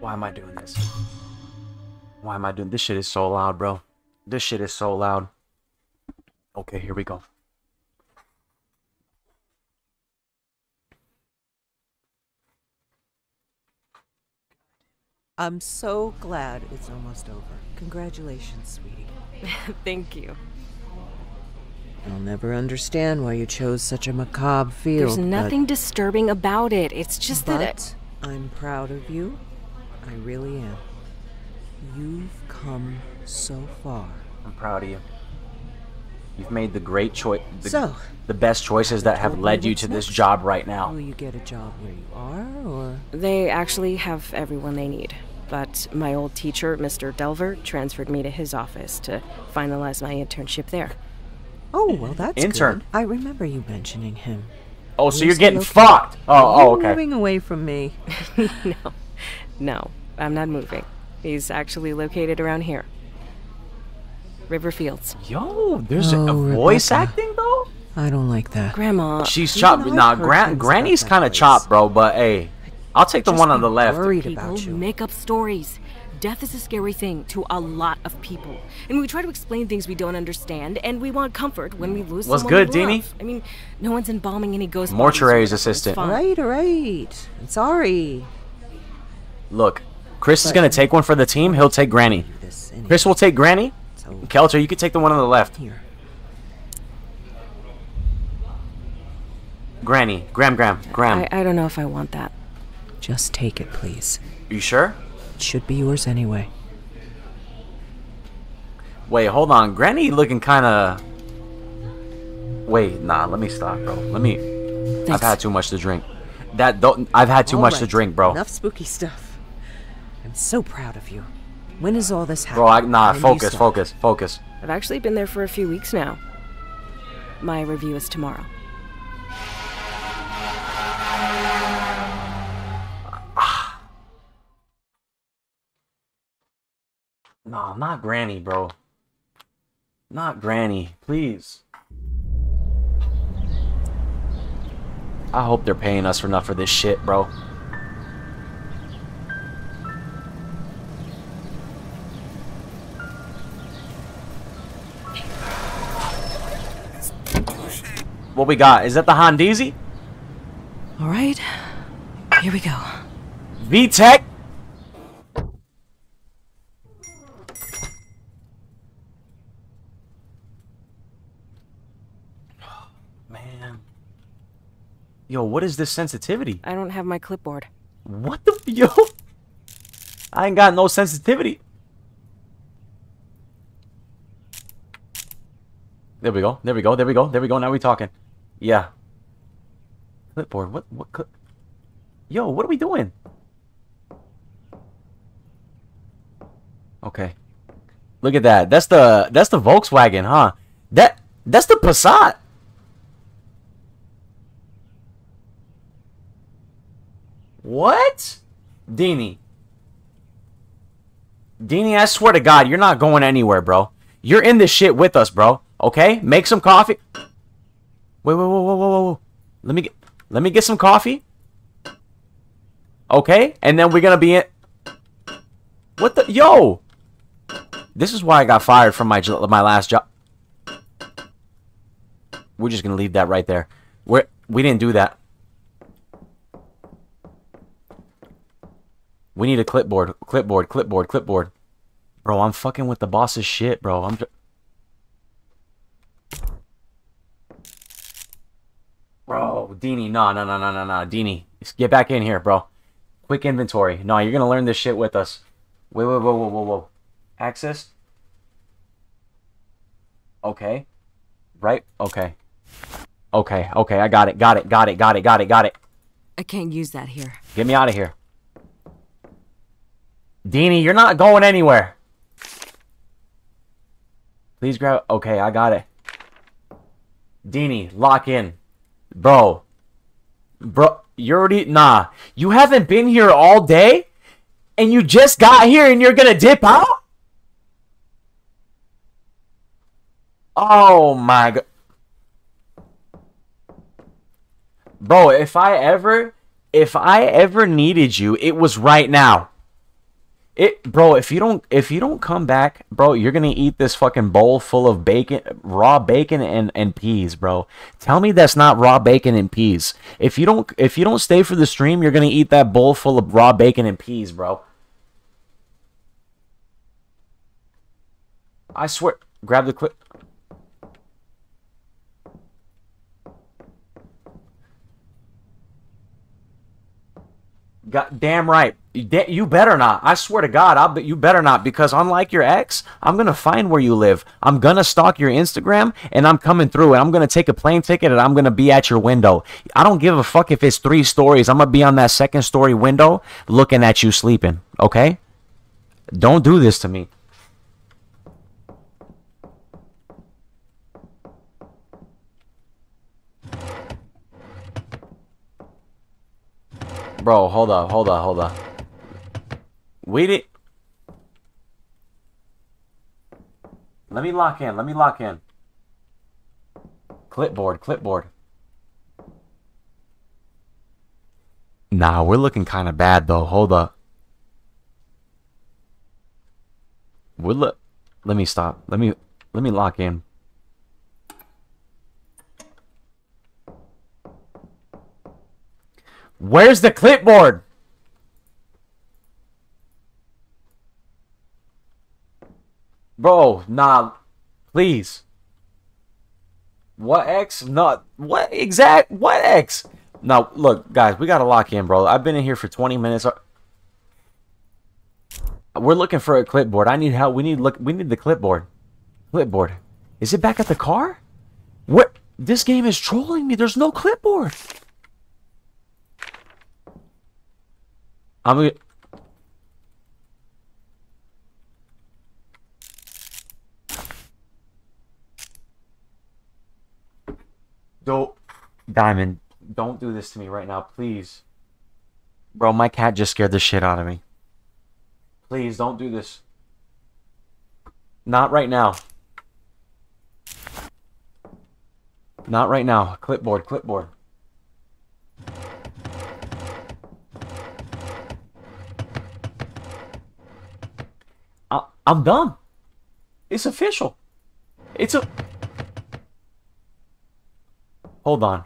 Why am I doing this? Why am I doing this? Shit is so loud, bro. This shit is so loud. Okay, here we go. I'm so glad it's almost over. Congratulations, sweetie. Thank you. I'll never understand why you chose such a macabre field. There's nothing disturbing about it. It's just but, that. It... But I'm proud of you. I really am. You've come so far. I'm proud of you. You've made the great choice. So, the best choices that have led you to next? this job right now. Will you get a job where you are, or They actually have everyone they need. But my old teacher, Mr. Delver, transferred me to his office to finalize my internship there. Oh, well, that's Intern. good. I remember you mentioning him. Oh, so you you're getting okay? fucked. Oh, oh, You're okay. Moving away from me. no, no, I'm not moving. He's actually located around here. Riverfields. Yo, there's Oh, a voice acting though. I don't like that. Grandma. She's chopped. I've Nah, heard gran- Granny's kind of chopped, bro. But hey, I'll take the Just one on the left. worried people about you. make up stories. Death is a scary thing to a lot of people. And we try to explain things we don't understand, and we want comfort when we lose What's someone good, we Deanie? I mean, no one's embalming any ghost Mortuary's bodies or whatever. It's assistant. fine. All right, all right. I'm sorry. Look, Chris is gonna take one for the team. He'll take Granny. Do this anyway. Chris will take Granny. So Kelter, you can take the one on the left. here. Granny, Graham, Graham, Graham. I, I don't know if I want that. Just take it, please. you sure? It should be yours anyway. Wait, hold on. Granny looking kind of. Wait, nah. Let me stop, bro. Let me. I've had too much to drink. That don't. I've had too All much to drink, bro. Enough spooky stuff. I'm so proud of you. When is all this happening? Bro, I, happening? nah. When Focus, focus, focus. I've actually been there for a few weeks now. My review is tomorrow. No, not Granny, bro. Not Granny, please. I hope they're paying us enough for this shit, bro. What we got? Is that the Hondeezy? All right, here we go. VTEC? Man. Yo, what is this sensitivity? I don't have my clipboard. What the yo? I ain't got no sensitivity. There we go. There we go. There we go. There we go. Now we talking. Yeah. Clipboard. What? What? Clip? Yo, what are we doing? Okay. Look at that. That's the that's the Volkswagen, huh? That that's the Passat. What? Deanie. Deanie, I swear to God, you're not going anywhere, bro. You're in this shit with us, bro. Okay? Make some coffee. Wait, wait, whoa, whoa, whoa, whoa. Let me get let me get some coffee. Okay? And then we're gonna be in What the yo? This is why I got fired from my my last job. We're just gonna leave that right there. We're we didn't do that. We need a clipboard, clipboard, clipboard, clipboard. Bro, I'm fucking with the boss's shit, bro. I'm. Bro, Deanie, no, no, no, no, no, no, just get back in here, bro. Quick inventory. No, you're gonna learn this shit with us. Wait, wait, whoa, whoa, whoa, whoa. Access. Okay. Right. Okay. Okay. Okay. I got it. Got it. Got it. Got it. Got it. Got it. I can't use that here. Get me out of here. Deanie, you're not going anywhere. Please grab. Okay, I got it. Deanie, lock in. Bro. Bro, you're already. Nah. You haven't been here all day? And you just got here and you're gonna dip out? Oh my god. Bro, if I ever if I ever needed you, it was right now. It, bro. If you don't, if you don't come back, bro, you're gonna eat this fucking bowl full of bacon, raw bacon and and peas, bro. Tell me that's not raw bacon and peas. If you don't, if you don't stay for the stream, you're gonna eat that bowl full of raw bacon and peas, bro. I swear. Grab the clip. God, damn right. You better not. I swear to God, I'll be, you better not because unlike your ex, I'm gonna find where you live. I'm gonna stalk your Instagram and I'm coming through and I'm gonna take a plane ticket and I'm gonna be at your window. I don't give a fuck if it's three stories. I'm gonna be on that second story window looking at you sleeping. Okay? Don't do this to me. Bro, hold up, hold up, hold up. We did. Let me lock in. Let me lock in. Clipboard, clipboard. Nah, we're looking kind of bad though. Hold up. We're look. Let me stop. Let me let me lock in. Where's the clipboard? Bro, nah, please. What X? No, what exact? What X? No, look, guys, we gotta lock in, bro. I've been in here for 20 minutes. We're looking for a clipboard. I need help. We need look. We need the clipboard. Clipboard. Is it back at the car? What? This game is trolling me. There's no clipboard. I'm Don't, Diamond, don't do this to me right now, please. Bro, my cat just scared the shit out of me. Please, don't do this. Not right now. Not right now. Clipboard, clipboard. I, I'm done. It's official. It's a. Hold on.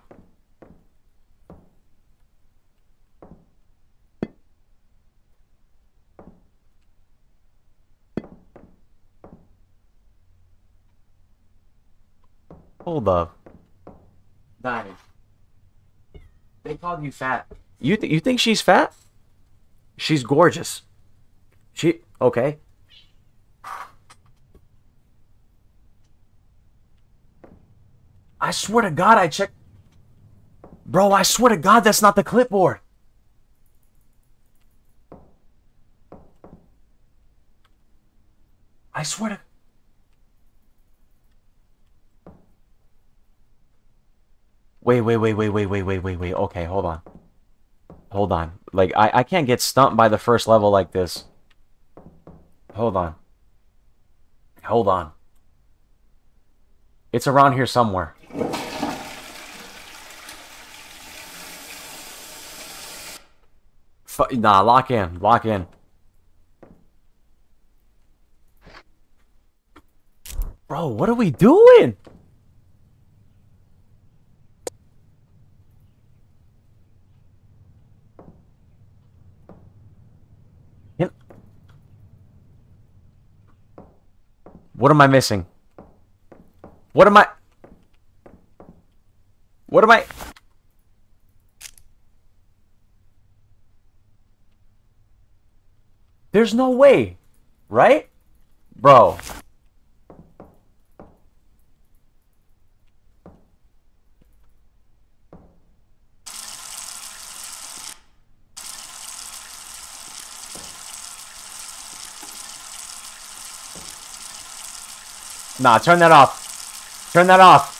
Hold up. Diamond. They called you fat. You th- you think she's fat? She's gorgeous. She okay. I swear to God, I checked. Bro, I swear to God, that's not the clipboard. I swear to. Wait, wait, wait, wait, wait, wait, wait, wait, wait. Okay, hold on. Hold on. Like, I, I can't get stumped by the first level like this. Hold on. Hold on. It's around here somewhere. Fu nah, lock in. Lock in. Bro, what are we doing? What am I missing? What am I... What am I... There's no way, right? Bro. Nah, turn that off. Turn that off.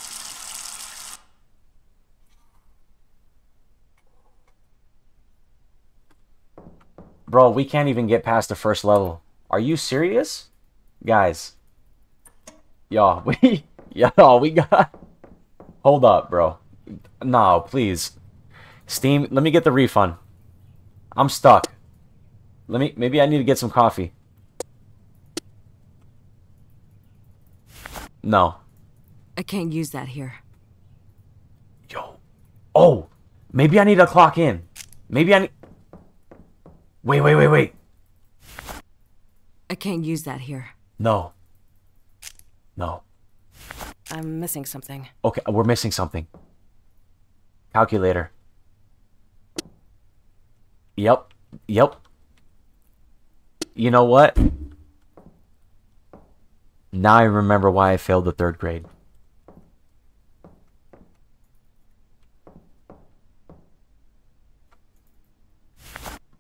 Bro, we can't even get past the first level. Are you serious? Guys. Y'all, we... Y'all, we got... Hold up, bro. No, please. Steam, let me get the refund. I'm stuck. Let me. Maybe I need to get some coffee. No. I can't use that here. Yo. Oh. Maybe I need to clock in. Maybe I need. Wait, wait, wait, wait. I can't use that here. No. No. I'm missing something. Okay, we're missing something. Calculator. Yep. Yep. You know what? Now I remember why I failed the third grade.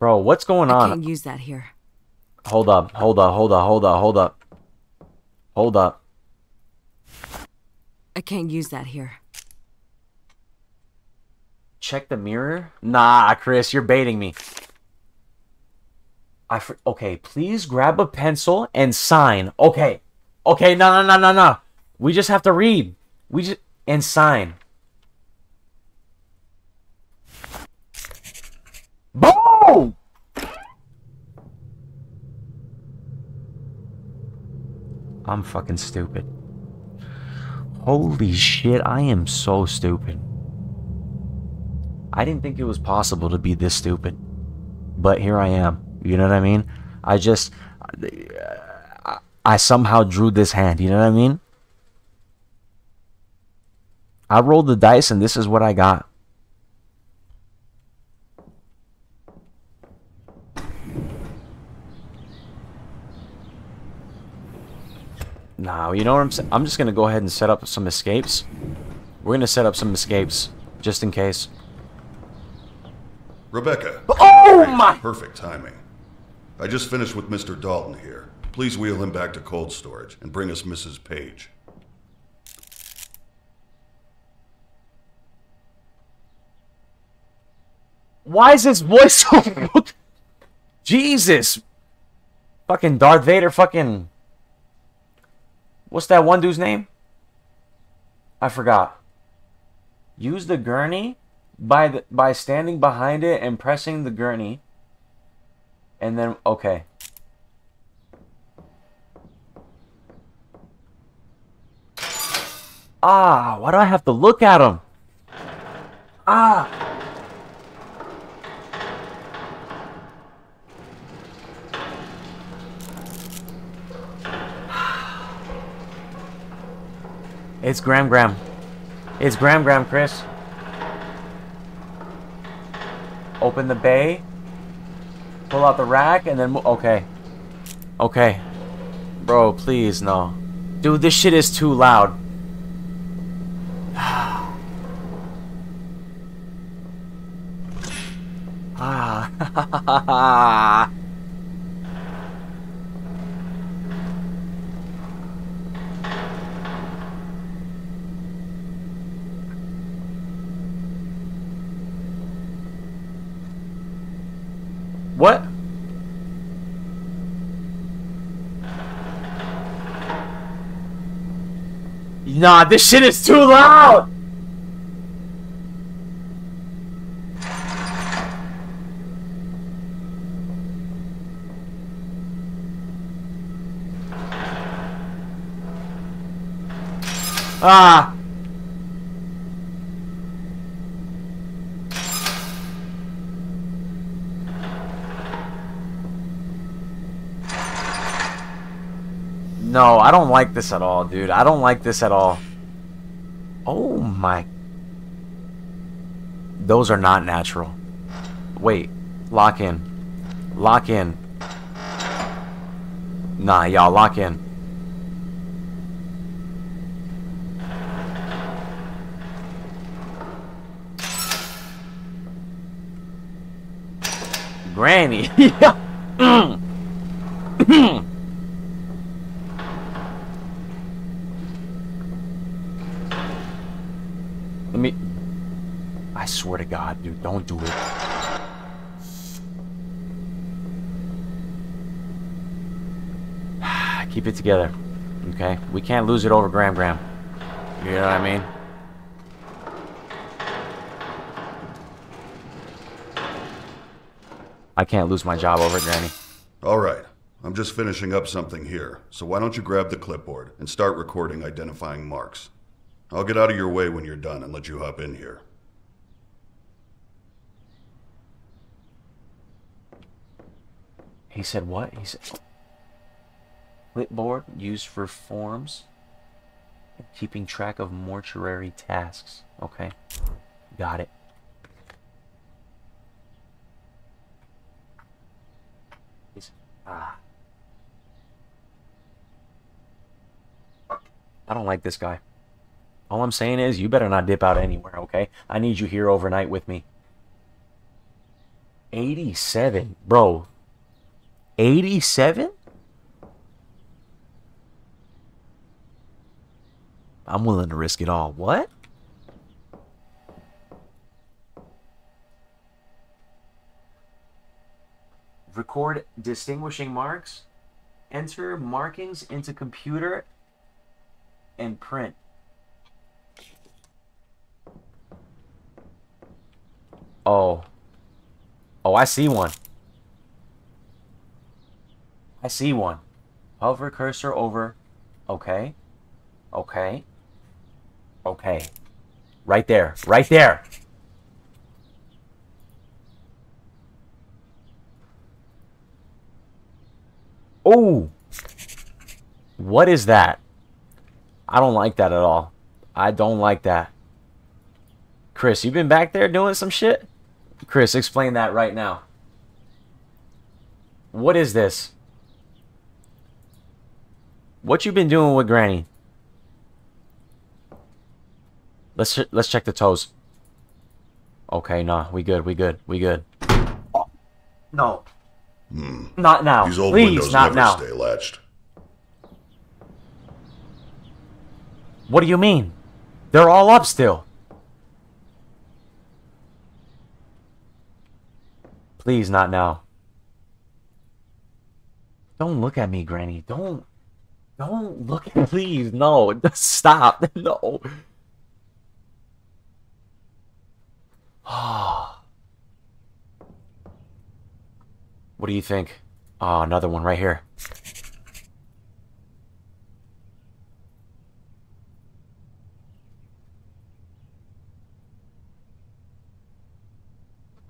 Bro, what's going on? I can't use that here. Hold up, hold up, hold up, hold up, hold up. Hold up. I can't use that here. Check the mirror? Nah, Chris, you're baiting me. I okay, please grab a pencil and sign. Okay. Okay, no, no, no, no, no. We just have to read. We just and sign. Boom! I'm fucking stupid. Holy shit, I am so stupid. I didn't think it was possible to be this stupid. But here I am. You know what I mean? I just. I, somehow drew this hand. You know what I mean? I rolled the dice and this is what I got. Nah, you know what I'm saying? I'm just going to go ahead and set up some escapes. We're going to set up some escapes just in case. Rebecca. Oh my! Perfect timing. I just finished with Mr. Dalton here. Please wheel him back to cold storage and bring us Mrs. Page. Why is his voice so... Jesus! Fucking Darth Vader fucking... What's that one dude's name? I forgot. Use the gurney by the by standing behind it and pressing the gurney. And then okay. Ah, why do I have to look at him? Ah. It's Graham Graham. It's Graham Graham, Chris. Open the bay. Pull out the rack and then okay. Okay. Bro, please no. Dude, this shit is too loud. ah. What? Nah, this shit is too loud! Ah! No, I don't like this at all, dude. I don't like this at all. Oh my. Those are not natural. Wait. Lock in. Lock in. Nah, y'all, lock in. Granny. yeah. Let me. I swear to God, dude, don't do it. Keep it together, okay? We can't lose it over Graham Graham. You know what I mean? I can't lose my job over it, Granny. All right. I'm just finishing up something here, so why don't you grab the clipboard and start recording identifying marks? I'll get out of your way when you're done and let you hop in here. He said what? He said clipboard used for forms and keeping track of mortuary tasks. Okay. Got it. He's, ah. I don't like this guy. All I'm saying is you better not dip out anywhere, okay? I need you here overnight with me. 87. Bro, 87? I'm willing to risk it all. What? Record distinguishing marks. Enter markings into computer and print. Oh. Oh, I see one. I see one. Hover cursor over. Okay. Okay. Okay. Right there. Right there. Oh. What is that? I don't like that at all. I don't like that. Chris, you been back there doing some shit? Chris, explain that right now. What is this? What you been doing with Granny? Let's let's check the toes. Okay, nah, we good, we good, we good. Oh, no. Hmm. Not now. These old Please, windows not never now. stay latched. What do you mean? They're all up still. Please, not now. Don't look at me, Granny. Don't. Don't look at Please, no. Stop. No. what do you think? Oh, another one right here.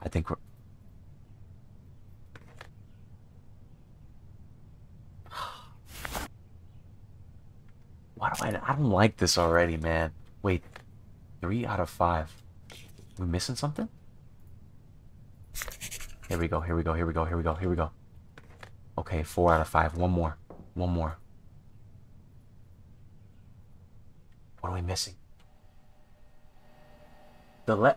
I think we're. Why do I? I don't like this already, man. Wait, three out of five. We missing something? Here we go. Here we go. Here we go. Here we go. Here we go. Okay, four out of five. One more. One more. What are we missing? The le-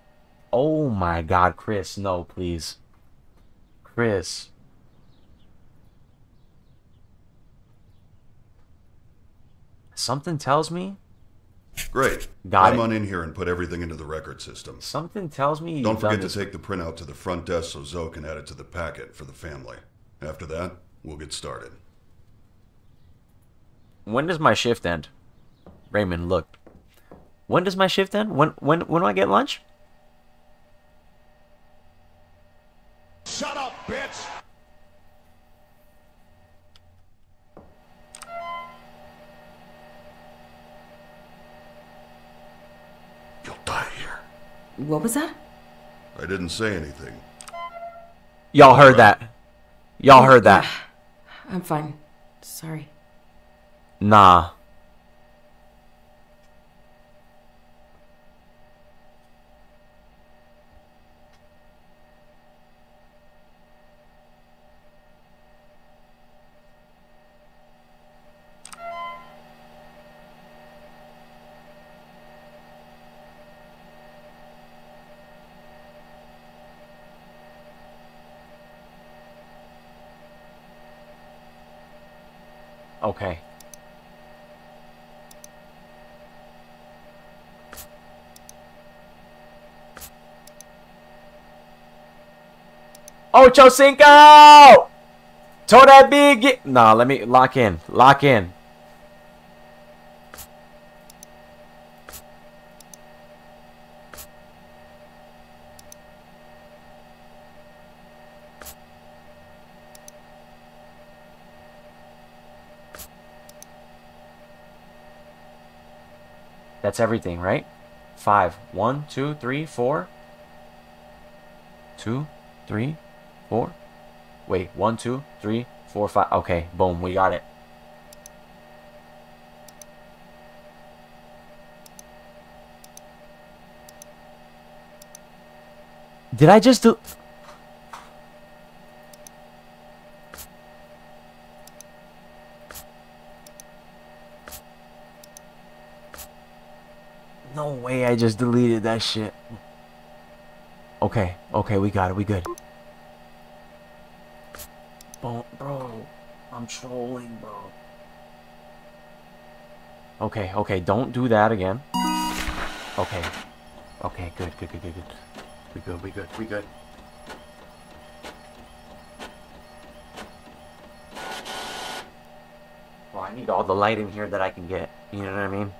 Oh my god, Chris, no, please. Chris. Something tells me. Great. Got I'm it. on in here and put everything into the record system. Something tells me. Don't forget to take the printout to the front desk so Zoe can add it to the packet for the family. After that, we'll get started. When does my shift end? Raymond, look. When does my shift end? When when when do I get lunch? Shut up, bitch! You'll die here. What was that? I didn't say anything. Y'all heard that. Y'all heard that. I'm fine. Sorry. Nah. Ocho Cinco! Throw that big... Nah, let me lock in. Lock in. That's everything, right? Five. One, two, three, four. Two, three, four. Wait, one, two, three, four, five. Okay, boom, we got it. Did I just do... No way I just deleted that shit. Okay, okay, we got it, we good. Bro, bro, Trolling, bro. Okay, okay, don't do that again. Okay. Okay, good, good, good, good, good. We good, we good, we good. Well, I need all the light in here that I can get. You know what I mean?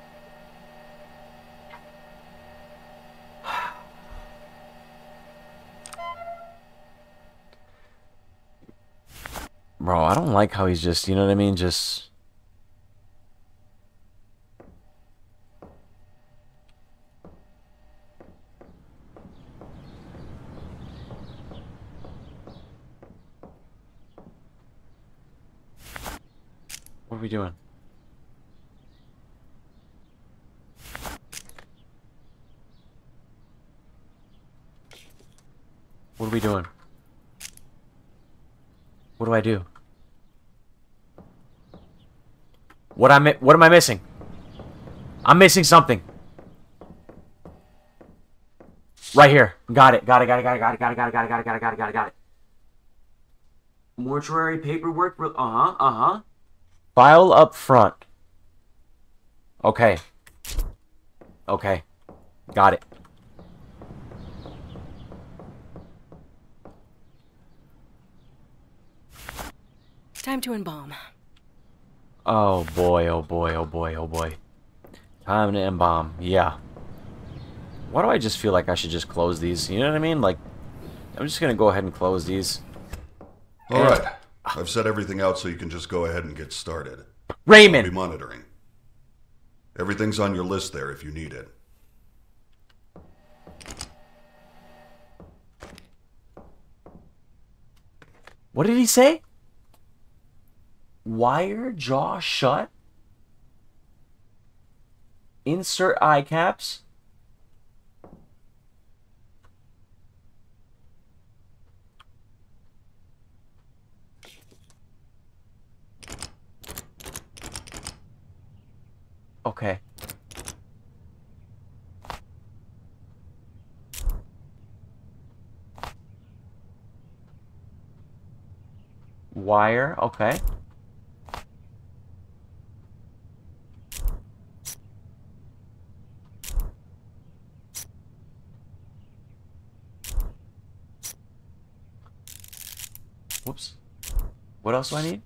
Bro, I don't like how he's just, you know what I mean? Just. What are we doing? What are we doing? What do I do? What I what am I missing? I'm missing something. Right here. Got it. Got it. Got it. Got it. Got it. Got it. Got it. Got it. Got it. Got it. Got it. Got it. Got it. Mortuary paperwork. Uh huh. Uh huh. File up front. Okay. Okay. Got it. Time to embalm. Oh boy, oh boy, oh boy, oh boy. Time to embalm. Yeah. Why do I just feel like I should just close these? You know what I mean? Like, I'm just gonna go ahead and close these. All right. I've set everything out so you can just go ahead and get started. I'll be monitoring. Everything's on your list there if you need it. What did he say? Wire jaw shut? Insert eye caps? Okay. Wire, okay. Whoops. What else do I need?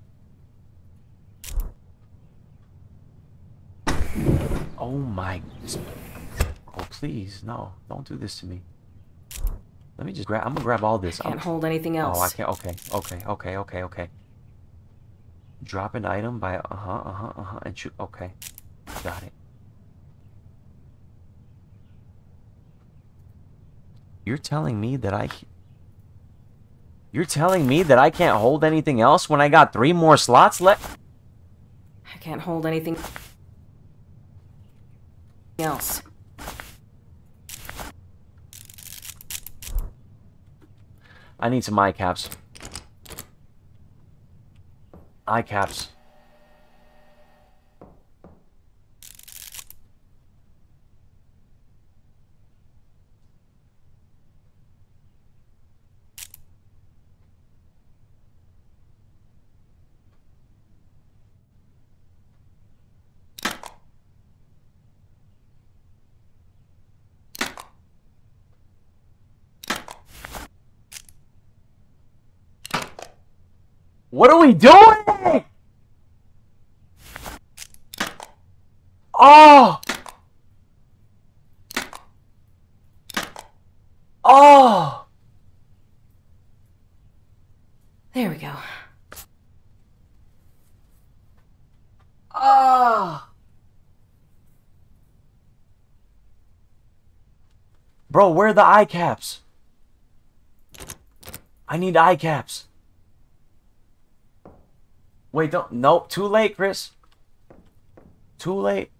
Oh my... Oh, please, no. Don't do this to me. Let me just grab... I'm gonna grab all this. I Can't I'm- hold anything else. Oh, I can't. Okay, okay, okay, okay, okay. Drop an item by uh huh, uh huh, uh huh, and shoot. Okay, got it. You're telling me that I. You're telling me that I can't hold anything else when I got three more slots left. I can't hold anything else. I need some eye caps. Eye caps. What are we doing? Oh! Oh! There we go. Oh! Bro, where are the eye caps? I need eye caps. Wait, don't. Nope. Too late, Chris. Too late.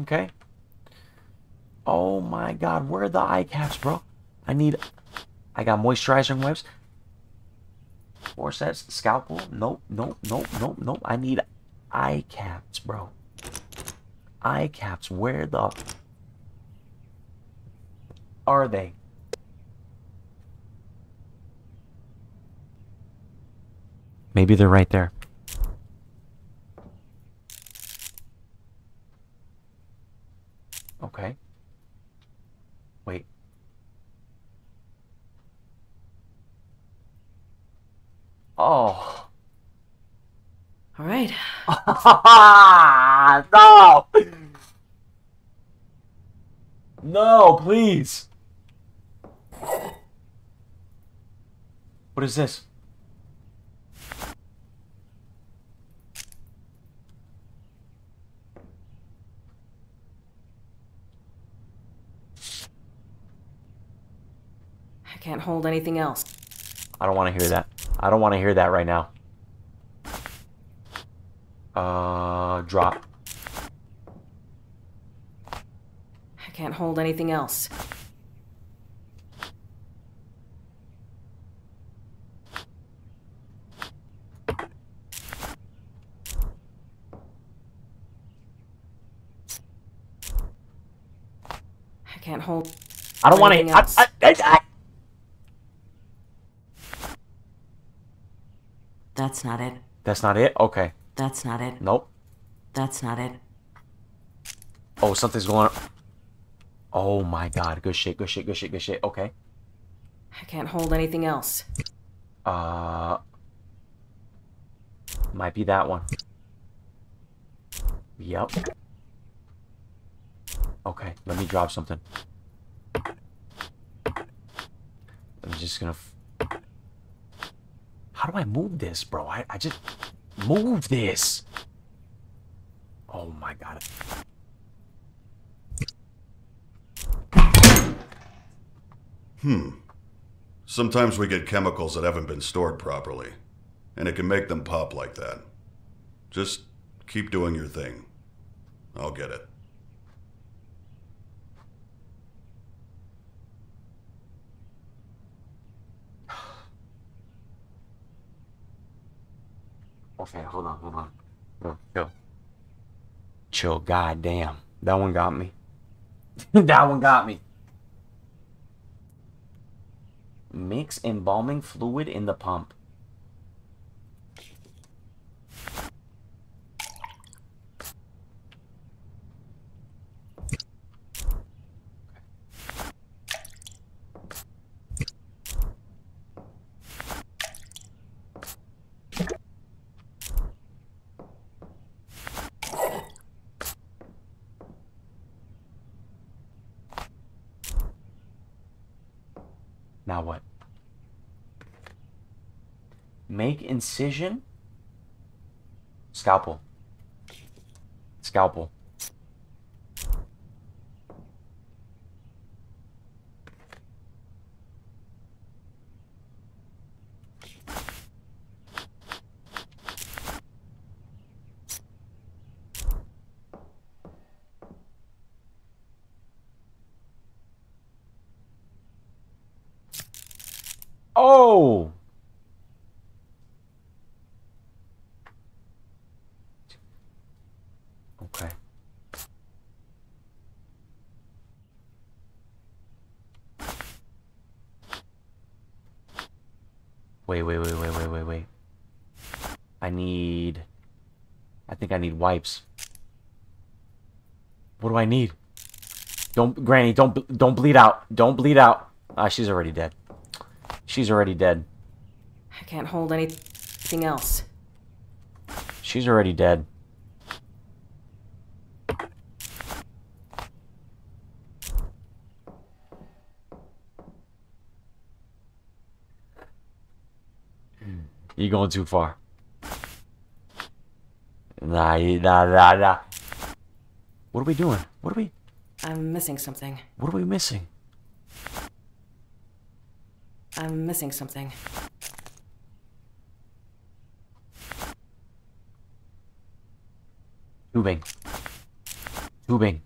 Okay. Oh my god, where are the eye caps, bro? I need. I got moisturizing wipes. Four sets. Scalpel. Nope, nope, nope, nope, nope. I need eye caps, bro. Eye caps. Where the. Are they? Maybe they're right there. Okay. Wait. Oh. All right. no! No, please. What is this? I can't hold anything else. I don't want to hear that. I don't want to hear that right now. Uh, drop. I can't hold anything else. I can't hold. I don't want to. I. I, I, That's not it. That's not it? Okay. That's not it. Nope. That's not it. Oh, something's going on. Oh my god. Good shit, good shit, good shit, good shit. Okay. I can't hold anything else. Uh. Might be that one. Yep. Okay, let me drop something. I'm just gonna. How do I move this, bro? I, I just. Move this! Oh my god. Hmm. Sometimes we get chemicals that haven't been stored properly, and it can make them pop like that. Just keep doing your thing. I'll get it. Okay, hold on, hold on. Chill. Chill, goddamn. That one got me. that one got me. Mix embalming fluid in the pump. Now what? Make incision. Scalpel. Scalpel. Oh! Okay. Wait, wait, wait, wait, wait, wait, wait. I need... I think I need wipes. What do I need? Don't, Granny, don't, don't bleed out. Don't bleed out. Ah, she's already dead. She's already dead. I can't hold anything else. She's already dead. You're going too far. Nah, nah, nah, nah. What are we doing? What are we? I'm missing something. What are we missing? I'm missing something. Tubing. Tubing.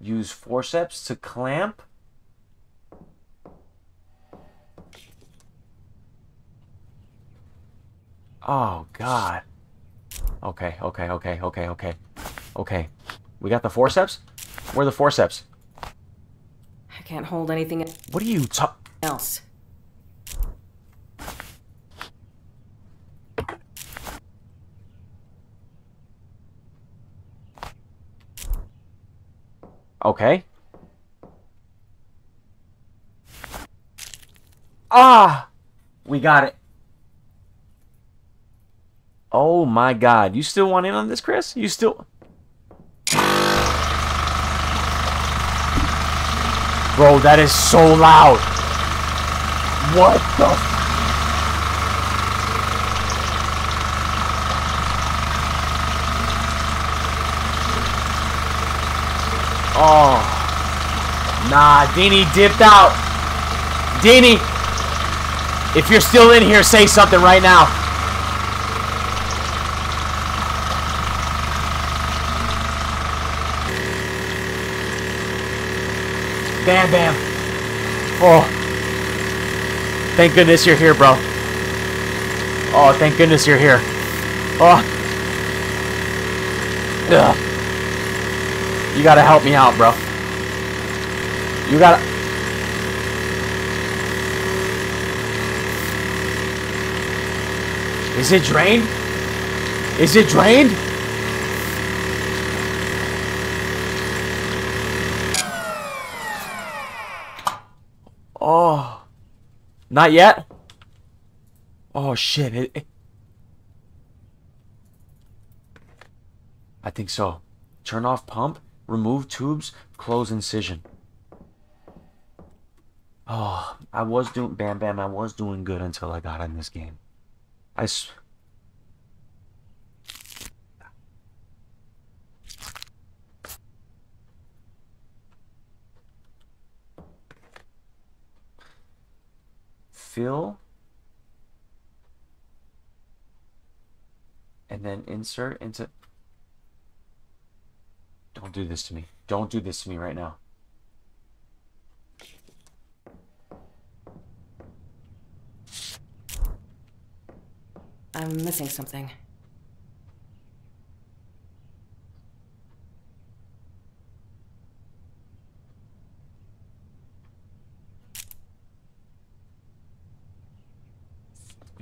Use forceps to clamp? Oh, God. Okay, okay, okay, okay, okay. Okay. We got the forceps? Where are the forceps? I can't hold anything What are you ta- else. Okay. Ah! We got it. Oh my god. You still want in on this, Chris? You still... Bro, that is so loud. What the... Oh. Nah, Deanie dipped out. Deanie, if you're still in here, say something right now. Bam Bam. Oh. Thank goodness you're here, bro. Oh, thank goodness you're here. Oh. Ugh. You gotta help me out, bro. You gotta... Is it drained? Is it drained? Oh. Not yet? Oh, shit. It, it- I think so. Turn off pump, remove tubes, close incision. Oh, I was doing Bam Bam. I was doing good until I got in this game. I. Fill. And then insert into. Don't do this to me. Don't do this to me right now. I'm missing something.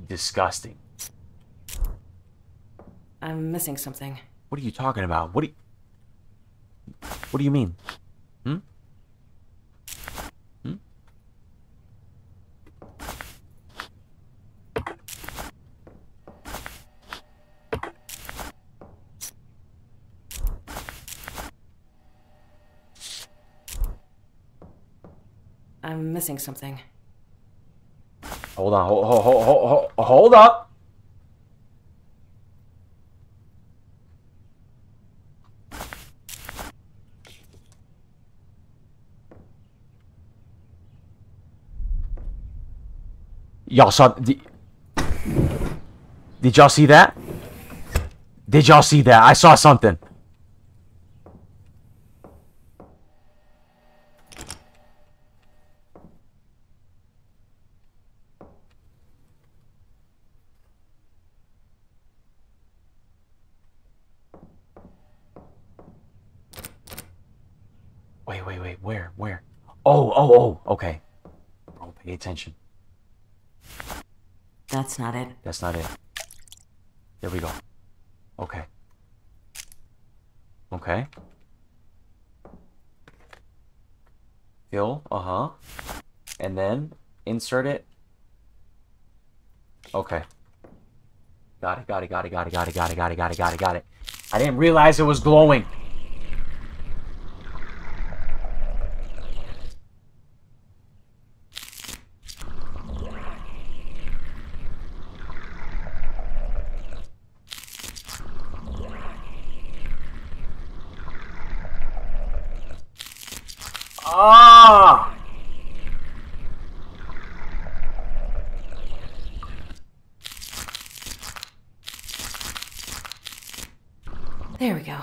Disgusting. I'm missing something. What are you talking about? What do you... What do you mean? Hmm? Hmm? I'm missing something. Hold on. Hold, hold, hold, hold, hold up. Y'all saw... Did, did y'all see that? Did y'all see that? I saw something. Wait, wait, wait. Where? Where? Oh. Okay. Bro, pay attention. That's not it. That's not it. There we go. Okay. Okay. Fill, uh-huh. And then insert it. Okay. Got it, got it, got it, got it, got it, got it, got it, got it, got it, got it. I didn't realize it was glowing. Ah! There we go.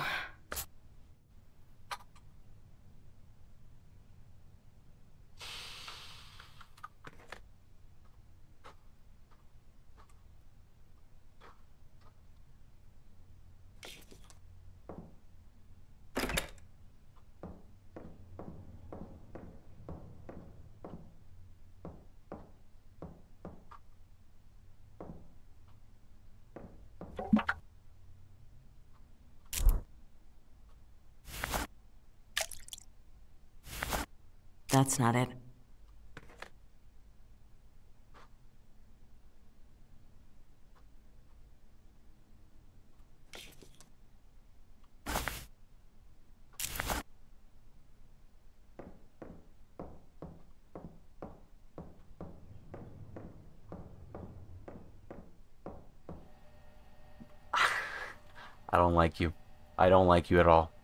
That's not it. I don't like you. I don't like you at all.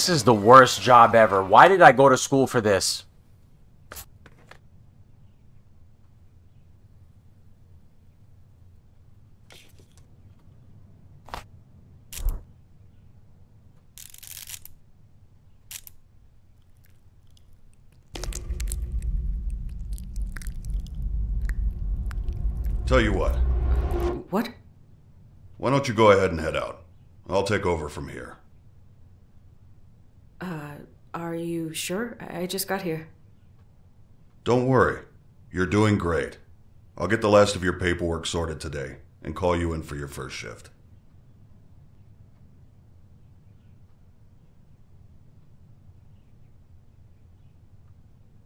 This is the worst job ever. Why did I go to school for this? Tell you what, What? why don't you go ahead and head out? I'll take over from here. Are you sure? I I just got here. Don't worry, you're doing great. I'll get the last of your paperwork sorted today and call you in for your first shift.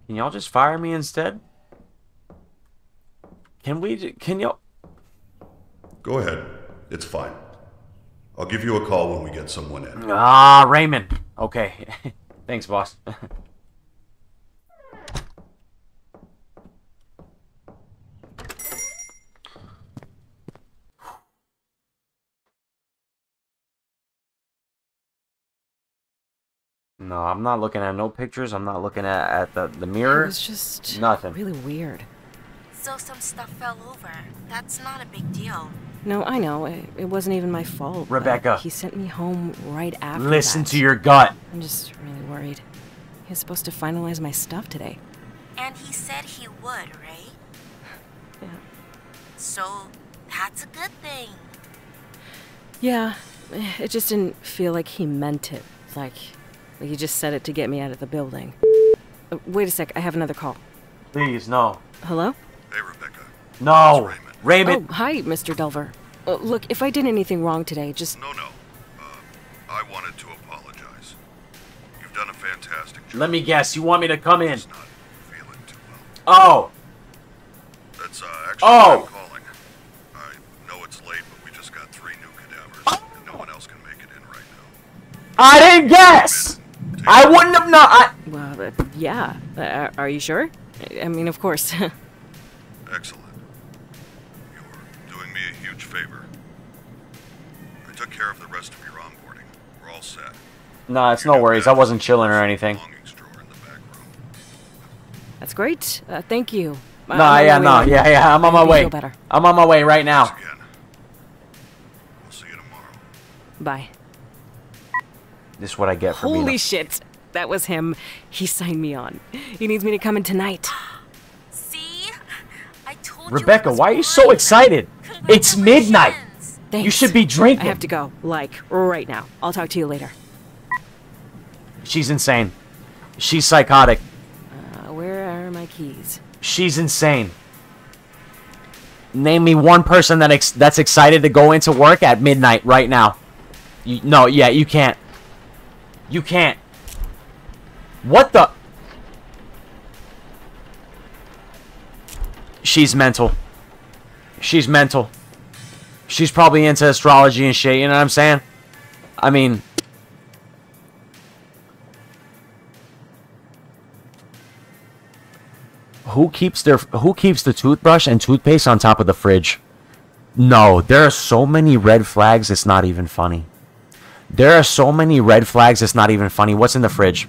Can y'all just fire me instead? Can we? Can y'all? Go ahead, it's fine. I'll give you a call when we get someone in. Ah, Raymond. Okay. Thanks, boss. No, I'm not looking at no pictures. I'm not looking at, at the, the mirror. It was just Nothing. really weird. So some stuff fell over. That's not a big deal. No, I know. It, it wasn't even my fault. Rebecca. He sent me home right after Listen that. to your gut. I'm just really worried. He was supposed to finalize my stuff today. And he said he would, right? Yeah. So that's a good thing. Yeah, it just didn't feel like he meant it. Like, like he just said it to get me out of the building. Uh, wait a sec, I have another call. Please, no. Hello? Hey, Rebecca. No. Raymond. Raymond. Oh, hi, Mr. Delver. Uh, look, if I did anything wrong today, just No, no. Uh, I wanted to apologize. You've done a fantastic job. Let me guess. You want me to come in? Not feeling too well. Oh. That's uh, actually Oh. why I'm calling. I know it's late, but we just got three new cadavers, and no one else can make it in right now. I didn't guess. I wouldn't have not. I, well, uh, yeah. Uh, are you sure? I- I mean, of course. Excellent. You're doing me a huge favor. I took care of the rest of your onboarding. We're all set. Nah, it's no worries. I wasn't chilling or anything. Belongings drawer in the back room. That's great. Uh, thank you. I- No, I'm yeah, my no, way. yeah, yeah. I'm on my way. better. I'm on my way right now. We'll see you tomorrow. Bye. This is what I get for being. Holy shit. That was him. He signed me on. He needs me to come in tonight. See? I told you. Rebecca, why are you so excited? It's midnight. Thanks. You should be drinking. I have to go. Like, right now. I'll talk to you later. She's insane. She's psychotic. Uh, where are my keys? She's insane. Name me one person that ex- that's excited to go into work at midnight right now. You, no, yeah, you can't. You can't. What the? She's mental. She's mental. She's probably into astrology and shit, you know what I'm saying? I mean, who keeps their who keeps the toothbrush and toothpaste on top of the fridge? No, there are so many red flags it's not even funny. There are so many red flags it's not even funny. What's in the fridge?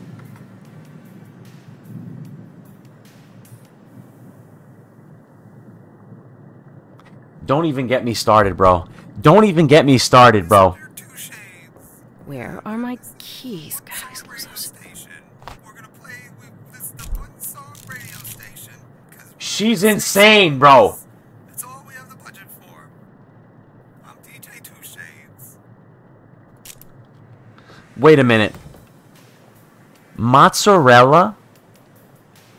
Don't even get me started, bro. Don't even get me started, bro. Where are my keys? God, I lose those. She's insane, bro. That's all we have the budget for. I'm DJ Two Shades. Wait a minute. Mozzarella?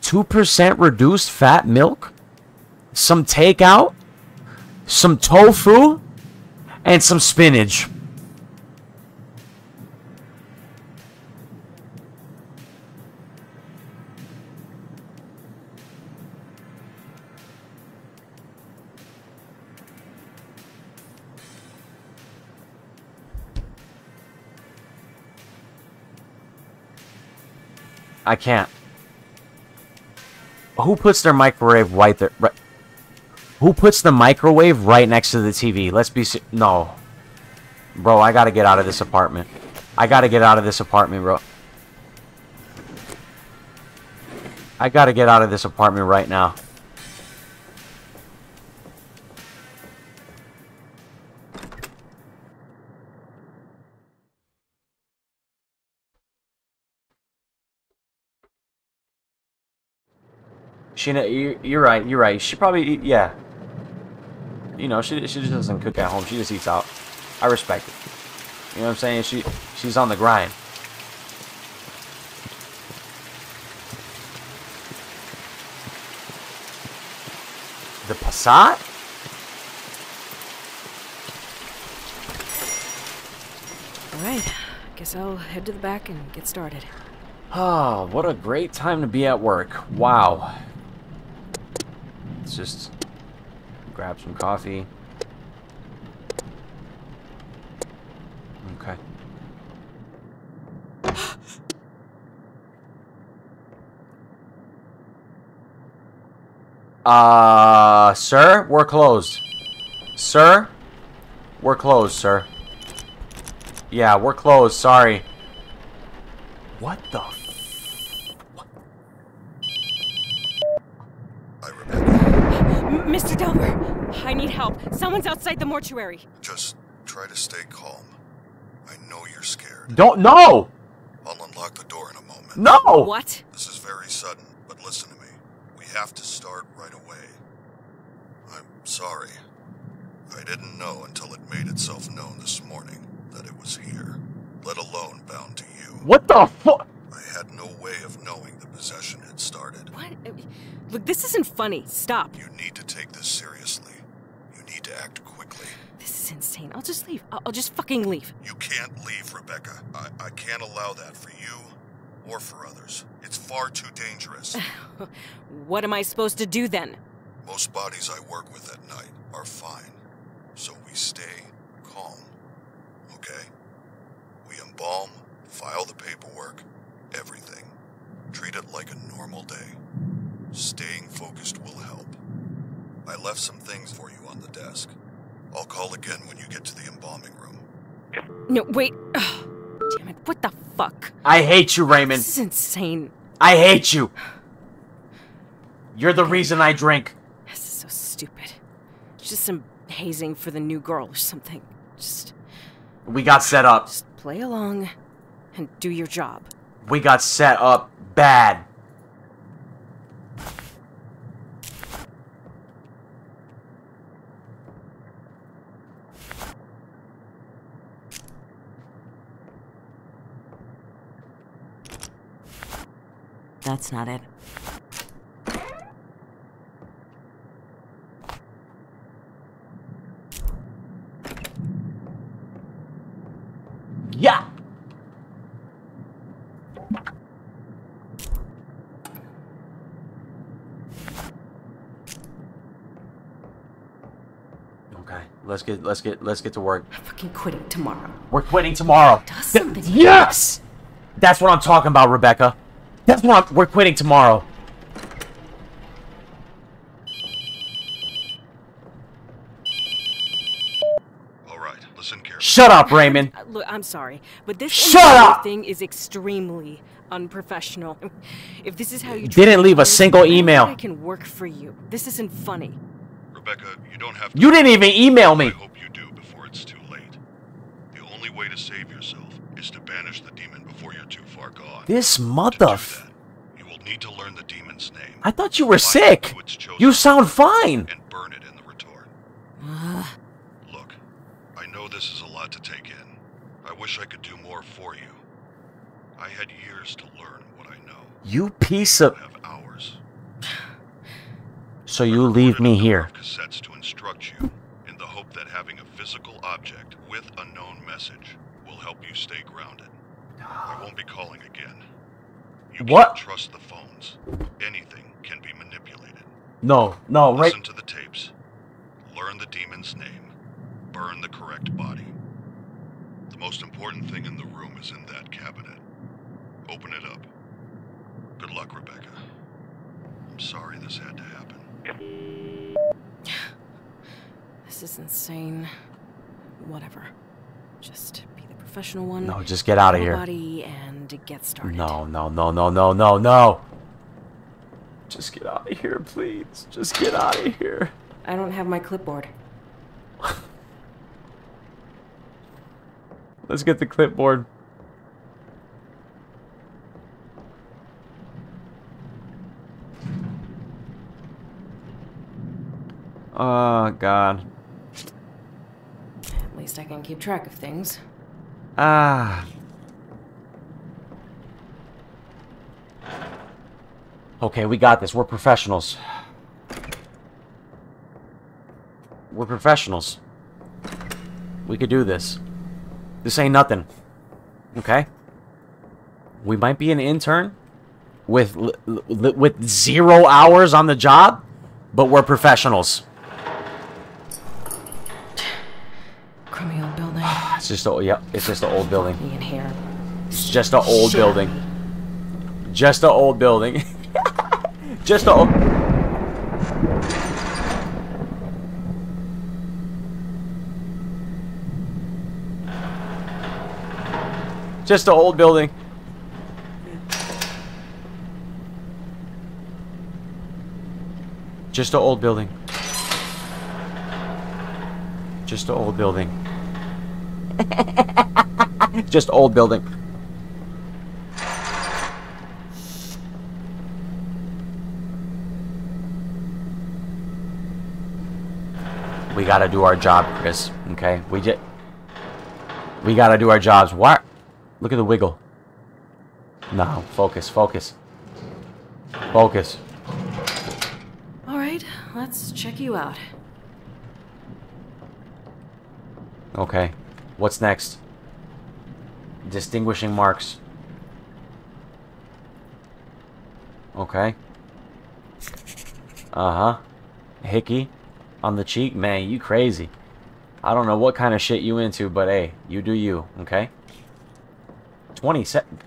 2% reduced fat milk? Some takeout? Some tofu? And some spinach. I can't. Who puts their microwave right there? Right, who puts the microwave right next to the TV? Let's be no. Bro, I gotta get out of this apartment. I gotta get out of this apartment, bro. I gotta get out of this apartment right now. She, kn- you- you're right. You're right. She probably, yeah. You know, she she just doesn't cook at home. She just eats out. I respect it. You know what I'm saying? She she's on the grind. The Passat? All right, guess I'll head to the back and get started. Oh, what a great time to be at work. Wow. Let's just grab some coffee. Okay. Uh, sir, we're closed. Sir, we're closed, sir. Yeah, we're closed. Sorry. What the? F- Hi, Rebecca. M- Mr. Delver, I need help. Someone's outside the mortuary. Just try to stay calm. I know you're scared. Don't no I'll unlock the door in a moment. no. What? This is very sudden, but listen to me. We have to start right away. I'm sorry. I didn't know until it made itself known this morning that it was here, let alone bound to you. What the fuck? I had no way of knowing the possession had started. What? Look, this isn't funny. Stop. You need to take this seriously. You need to act quickly. Is insane. I'll just leave. I'll, I'll just fucking leave. You can't leave, Rebecca. I, I can't allow that for you or for others. It's far too dangerous. What am I supposed to do then? Most bodies I work with at night are fine, so we stay calm. Okay? We embalm, file the paperwork, everything. Treat it like a normal day. Staying focused will help. I left some things for you on the desk. I'll call again when you get to the embalming room. No, wait. Ugh, damn it. What the fuck? I hate you, Raymond. This is insane. I hate you. You're the reason I drink. This is so stupid. It's Just some hazing for the new girl or something. Just, We got set up. just play along and do your job. We got set up bad. That's not it. Yeah. Okay, let's get let's get let's get to work. I'm fucking quitting tomorrow. We're quitting tomorrow. Does Th- yes, that's what I'm talking about, Rebecca. That's what I'm, we're quitting tomorrow. All right, listen carefully. Shut up, Raymond. Uh, Look, I'm sorry, but this Shut up! thing is extremely unprofessional. If this is how you Didn't leave a single I don't think email. I can work for you. This isn't funny. Rebecca, you don't have to. You didn't even email me. I me. hope you do before it's too late. The only way to save yourself is to banish the demon before you're too far gone. This to mother. you will need to learn the demon's name. I thought you were sick. who it's chosen You sound fine. and burn it in the retort. Look, I know this is a lot to take in. I wish I could do more for you. I had years to learn what I know. You piece of. have hours. So you leave me here. cassettes to instruct you in the hope that having a physical object with a known message will help you stay grounded. I won't be calling again. You What? can't trust the phones. Anything can be manipulated. No, no, right. Listen to the tapes. Learn the demon's name. Burn the correct body. The most important thing in the room is in that cabinet. Open it up. Good luck, Rebecca. I'm sorry this had to happen. This is insane. Whatever. Just be the professional one. No, just get out of here. Body and get started. No, no, no, no, no, no, no. Just get out of here, please. Just get out of here. I don't have my clipboard. Let's get the clipboard. Oh, God. At least I can keep track of things. Ah. Okay, we got this. We're professionals. We're professionals. We could do this. This ain't nothing. Okay? We might be an intern with with zero hours on the job, but we're professionals. Crummy old building. It's just a yep, it's just an old building. Me in here. It's just an old Shit. building. Just an old building. just a old... Just an old building. Just an old building. Just an old building. Just old building. We gotta do our job, Chris. Okay, we just we gotta do our jobs. What? Look at the wiggle. No, focus, focus, focus. All right, let's check you out. Okay, what's next? Distinguishing marks. Okay. Uh huh. Hickey on the cheek, man, you crazy. I don't know what kind of shit you into, but hey, you do you, okay? 27.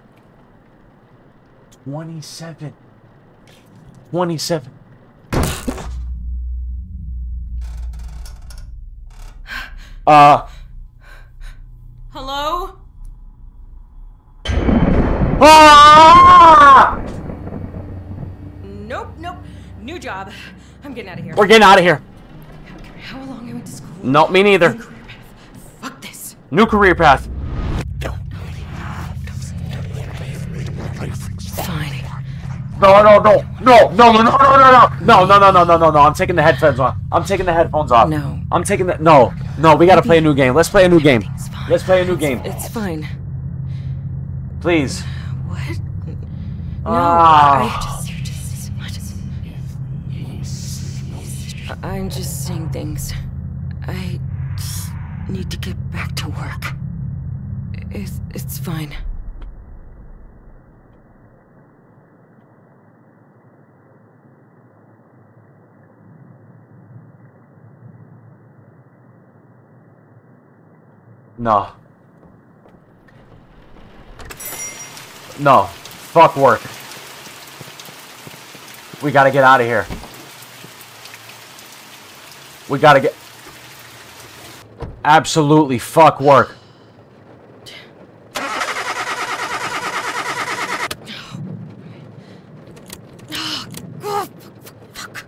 27. 27. Uh. Ah! Nope, nope. New job. I'm getting out of here. We're getting out of here. How long I went to school? No, me neither. Career path. Fuck this. New career path. Fine. No, no, no, no, no, no, no, no, no, no, no, no, no, no, no, no. I'm taking the headphones off. I'm taking the headphones off. No. I'm taking the. No, no. We gotta play a new game. Let's play a new game. Let's play a new game, It's fine. please. What? No, Ah. I just, you're just, I just. I'm just saying things. I need to get back to work. It's, it's fine. No. No. Fuck work. We gotta get out of here. We gotta get... Absolutely fuck work.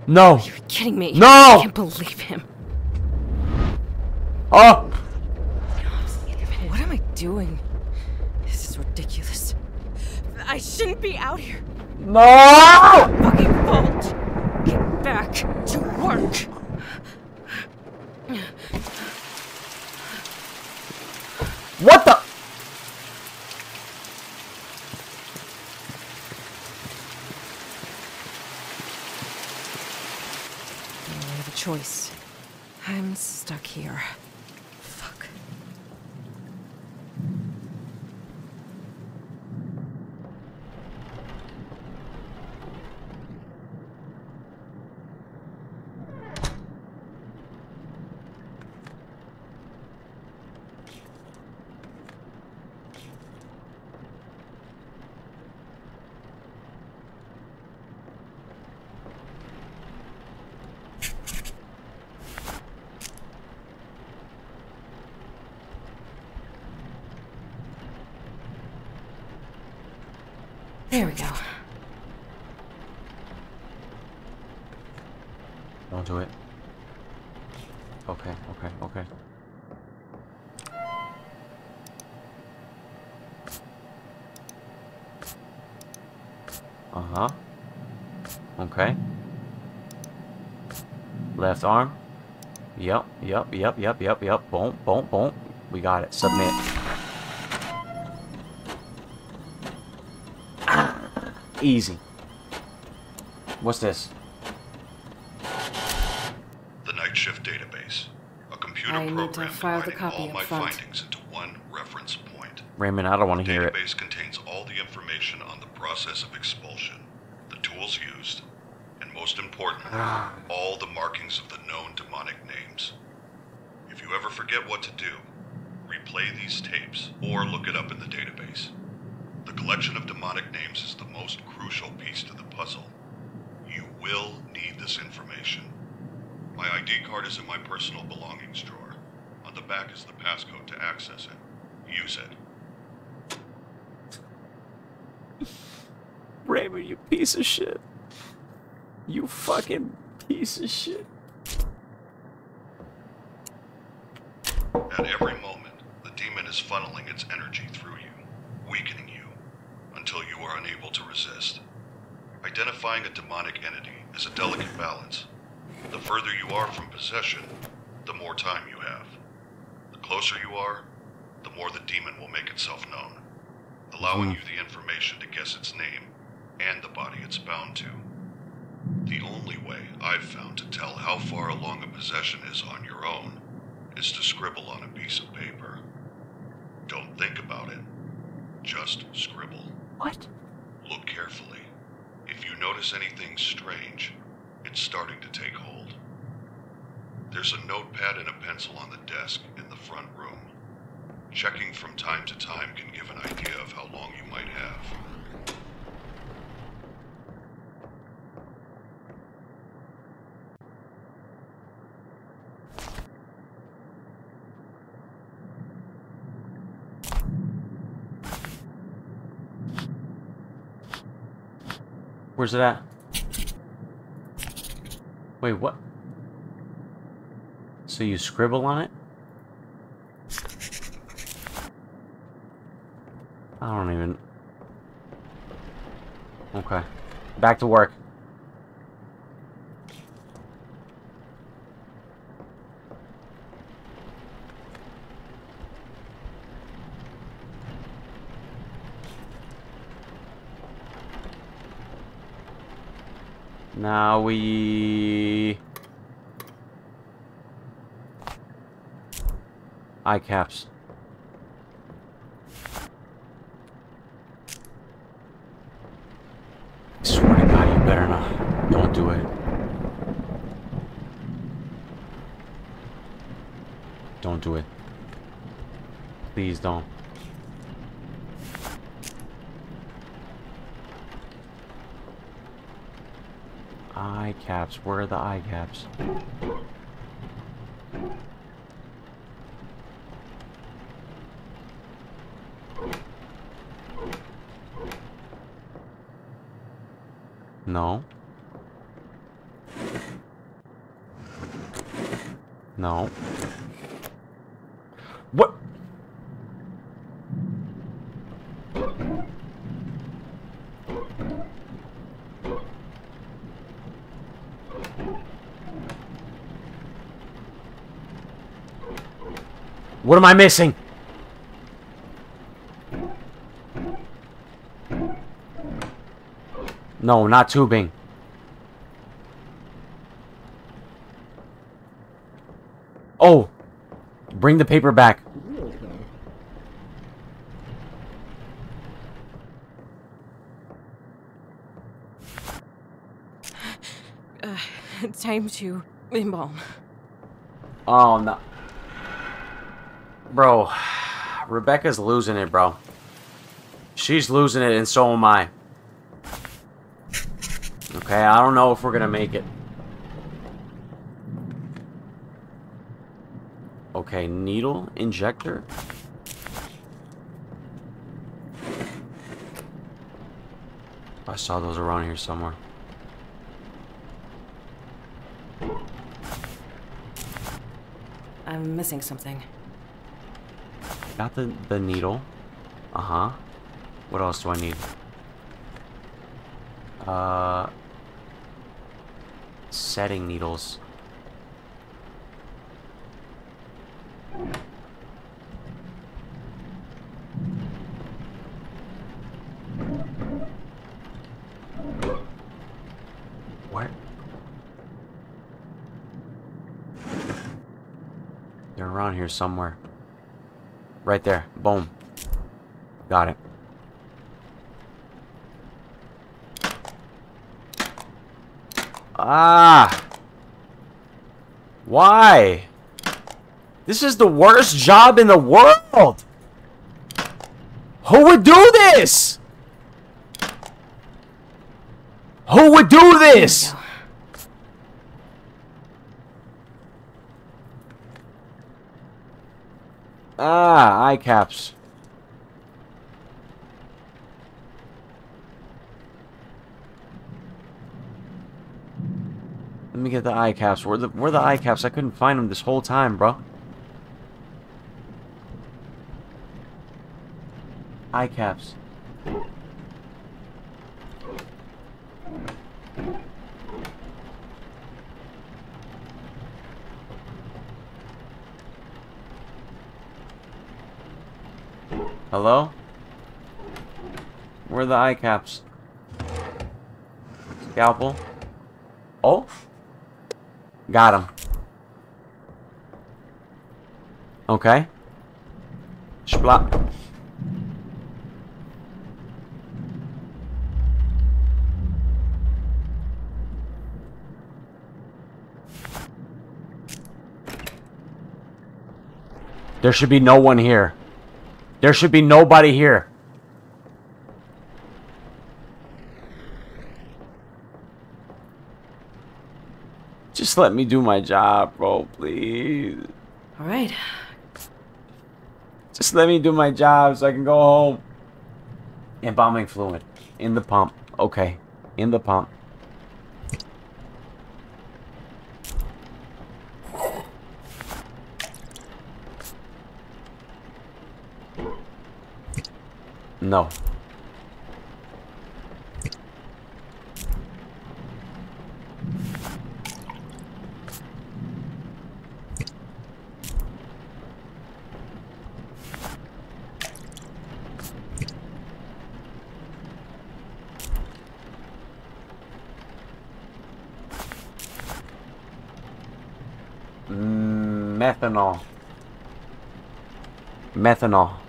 No. You're kidding me. No! I can't believe him. Oh! What am I doing? This is ridiculous. I shouldn't be out here. No! Fucking fault. Get back to work. What the? I have a choice. I'm stuck here. Fuck. There we go. Don't do it. Okay, okay, okay. Uh-huh. Okay. Left arm. Yep, yep, yep, yep, yep, yep. Boom, boom, boom. We got it. Submit. Easy. What's this? The Night Shift Database. A computer I need to file the copy all my front. findings into one reference point. Raymond, I don't want to hear it. database contains all the information on the process of expulsion, the tools used, and most importantly, all the markings of the known demonic names. If you ever forget what to do, replay these tapes or look it up in the database. The collection of demonic names is the most crucial piece to the puzzle. You will need this information. My ID card is in my personal belongings drawer. On the back is the passcode to access it. Use it. Raymond, you piece of shit. You fucking piece of shit. At every moment, the demon is funneling its energy through you, weakening you, until you are unable to resist. Identifying a demonic entity is a delicate balance. The further you are from possession, the more time you have. The closer you are, the more the demon will make itself known, allowing hmm. you the information to guess its name and the body it's bound to. The only way I've found to tell how far along a possession is on your own is to scribble on a piece of paper. Don't think about it. Just scribble. What? Look carefully. If you notice anything strange, it's starting to take hold. There's a notepad and a pencil on the desk in the front room. Checking from time to time can give an idea of how long you might have. Where's it at? Wait, what? So you scribble on it? I don't even... Okay. Back to work. Now we... Eye caps. I swear to God, you better not. Don't do it. Don't do it. Please don't. Eye caps. Where are the eye caps? No. No. What? What am I missing? No, not tubing. Oh! Bring the paper back. Uh, time to embalm. Oh, no. Bro, Rebecca's losing it, bro. She's losing it, and so am I. Okay, I don't know if we're gonna make it. Okay, needle injector. I saw those around here somewhere. I'm missing something. Got the, the needle. Uh-huh. What else do I need? Uh... Setting needles. What? They're around here somewhere. Right there. Boom. Got it. Ah! Why? This is the worst job in the world! Who would do this? Who would do this? Ah, eye caps. Let me get the eye caps. Where the where the eye caps? I couldn't find them this whole time, bro. Eye caps. Hello? Where are the eye caps? Scalpel? Oh? Got him. Okay. Splot. There should be no one here. There should be nobody here. Just let me do my job, bro, please. All right. Just let me do my job so I can go home. Embalming fluid. In the pump. Okay. In the pump. No. Methanol. Methanol.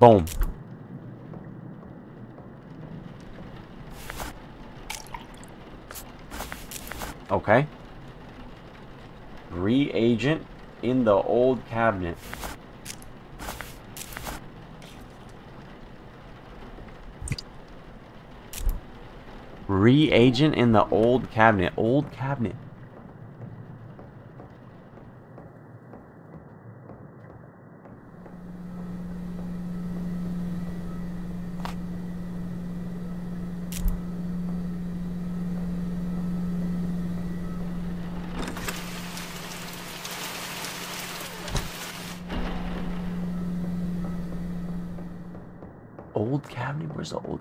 Boom. Okay. Reagent in the old cabinet. Reagent in the old cabinet. Old cabinet. Old the old?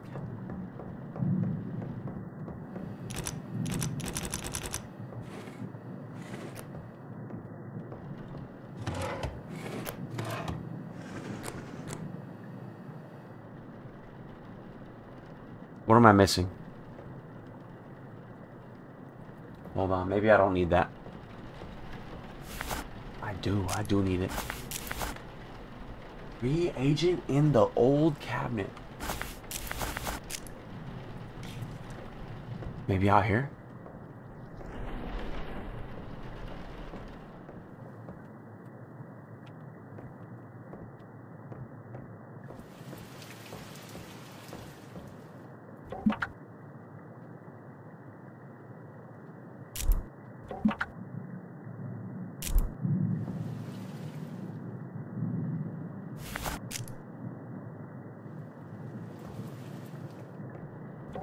What am I missing? Hold on, maybe I don't need that. I do, I do need it. Reagent in the old cabinet. Maybe out here?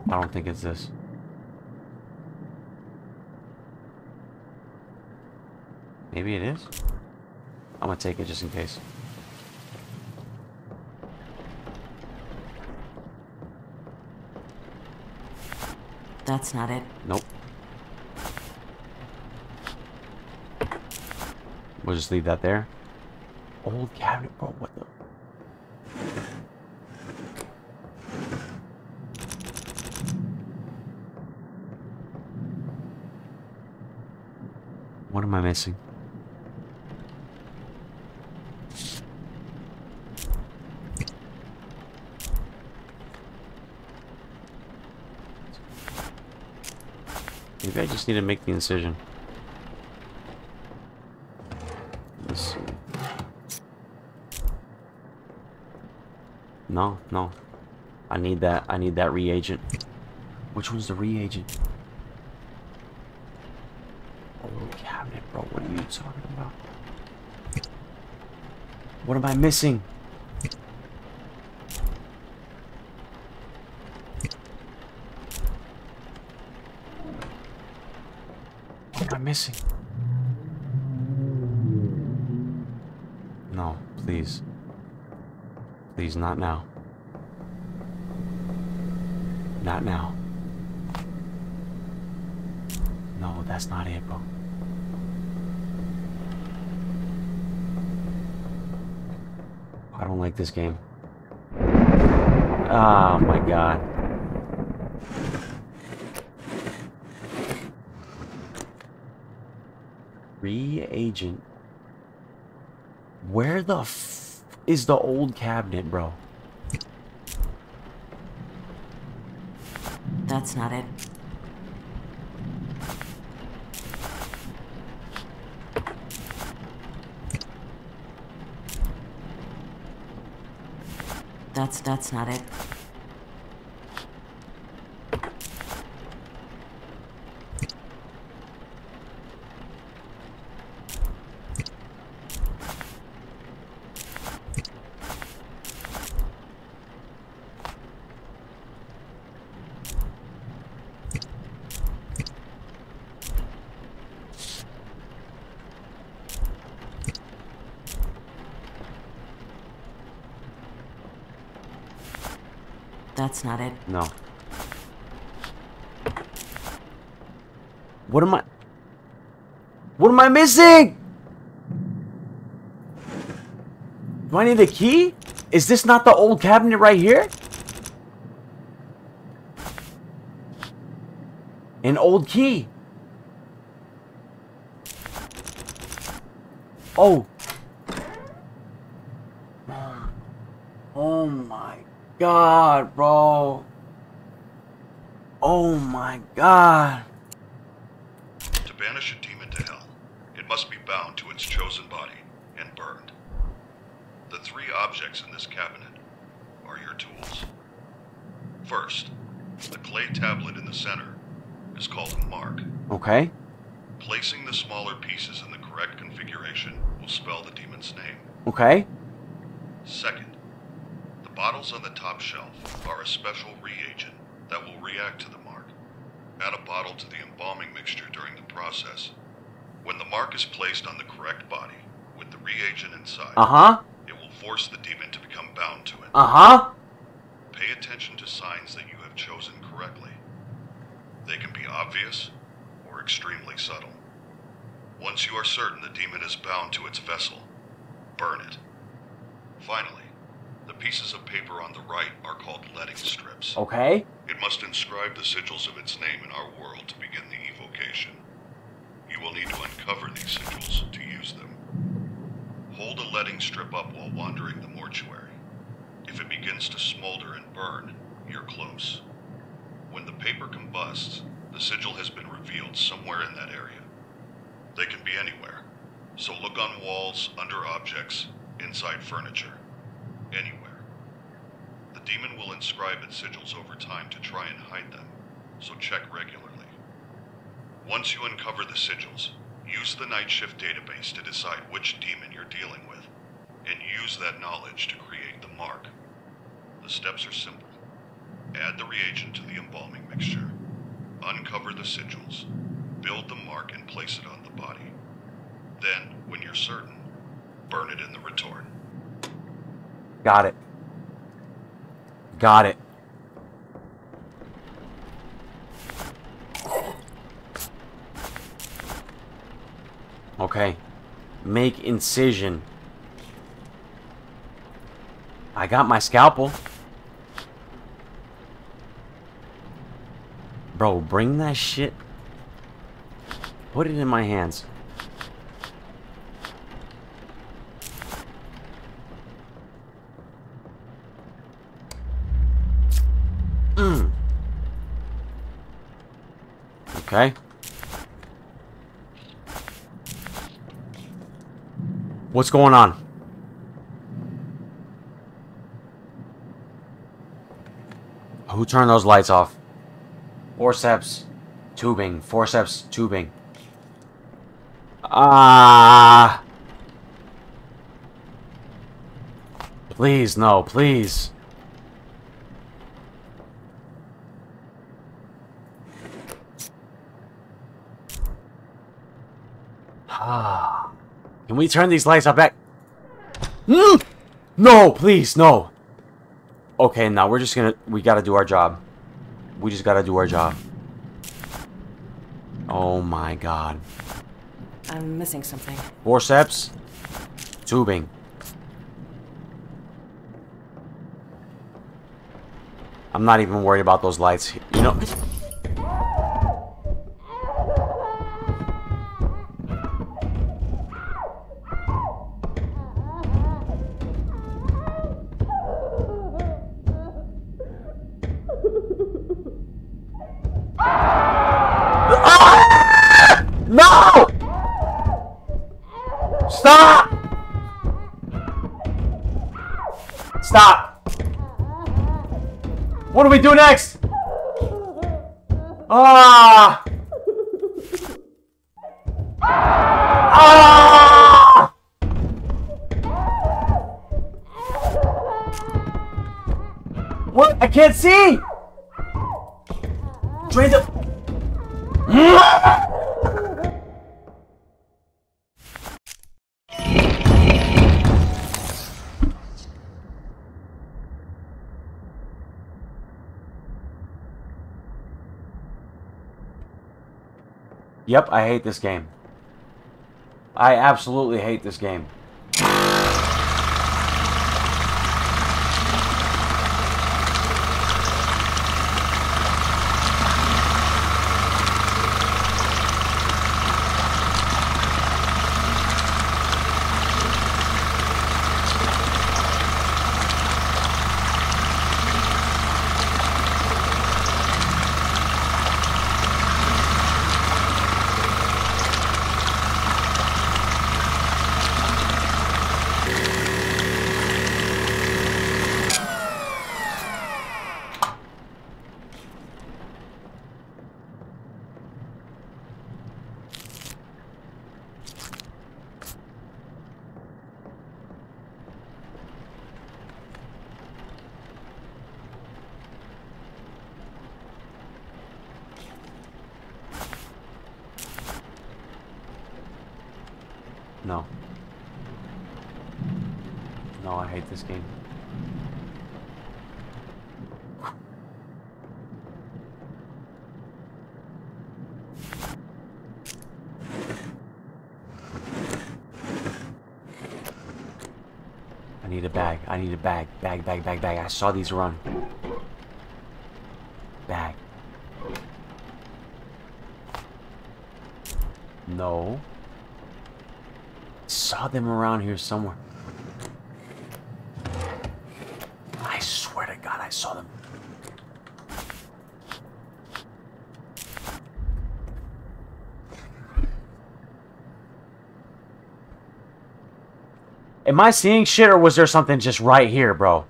I don't think it's this. Maybe it is? I'm gonna take it just in case. That's not it. Nope. We'll just leave that there. Old cabinet, bro. What the? What am I missing? Maybe I need to make the incision. Let's see. No, no. I need that. I need that reagent. Which one's the reagent? Old cabinet, bro. What are you talking about? What am I missing? What am I missing? No, please. Please, not now. Not now. No, that's not bro. I don't like this game. Oh my god. Reagent. Where the f is the old cabinet, bro? That's not it. That's that's not it. That's not it. No. What am I... What am I missing? Do I need the key? Is this not the old cabinet right here? An old key. Oh. Oh god, bro. Oh my god. To banish a demon to hell, it must be bound to its chosen body and burned. The three objects in this cabinet are your tools. First, the clay tablet in the center is called a mark. Okay. Placing the smaller pieces in the correct configuration will spell the demon's name. Okay. Second, the bottles on the top shelf are a special reagent that will react to the mark. Add a bottle to the embalming mixture during the process. When the mark is placed on the correct body with the reagent inside, Uh huh. it will force the demon to become bound to it. Uh huh. Pay attention to signs that you have chosen correctly. They can be obvious or extremely subtle. Once you are certain the demon is bound to its vessel, burn it. Finally, the pieces of paper on the right are called letting strips. Okay. It must inscribe the sigils of its name in our world to begin the evocation. You will need to uncover these sigils to use them. Hold a letting strip up while wandering the mortuary. If it begins to smolder and burn, you're close. When the paper combusts, the sigil has been revealed somewhere in that area. They can be anywhere, so look on walls, under objects, inside furniture, anywhere. The demon will inscribe its sigils over time to try and hide them, so check regularly. Once you uncover the sigils, use the night shift database to decide which demon you're dealing with, and use that knowledge to create the mark. The steps are simple. Add the reagent to the embalming mixture. Uncover the sigils. Build the mark and place it on the body. Then, when you're certain, burn it in the retort. Got it. Got it. Okay. Make incision. I got my scalpel. Bro, bring that shit. Put it in my hands. Mm. Okay. What's going on? Who turned those lights off? Forceps tubing. Forceps tubing. Ah. Please, no, please. Ah. Can we turn these lights up back? Mm! No, please, no. Okay, now we're just gonna... We gotta do our job. We just gotta do our job. Oh my god. I'm missing something. Forceps. Tubing. I'm not even worried about those lights. You know... next? Ah! Ah! What? I can't see! Yep, I hate this game. I absolutely hate this game. No. No, I hate this game. I need a bag. I need a bag. Bag, bag, bag, bag. I saw these run. Bag. No. Saw them around here somewhere. I swear to God, I saw them. Am I seeing shit or was there something just right here, bro?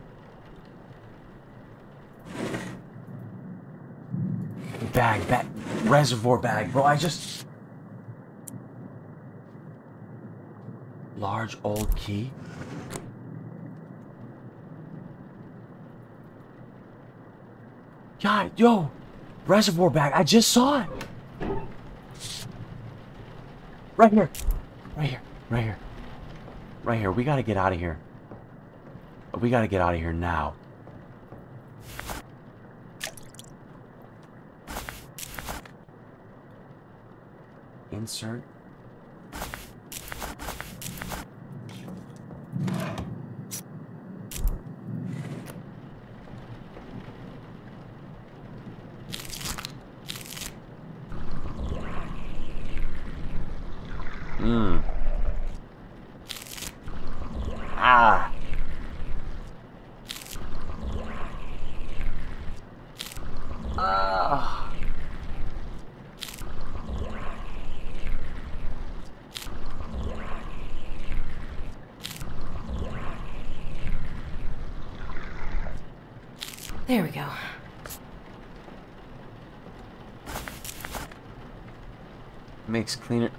Bag, bag, reservoir bag, bro. I just. Large old key. Yeah, yo, reservoir bag. I just saw it. Right here, right here, right here. Right here. We gotta get out of here. We gotta get out of here now. Insert. Mmm. Ah. Ah. There we go. Makes cleaner.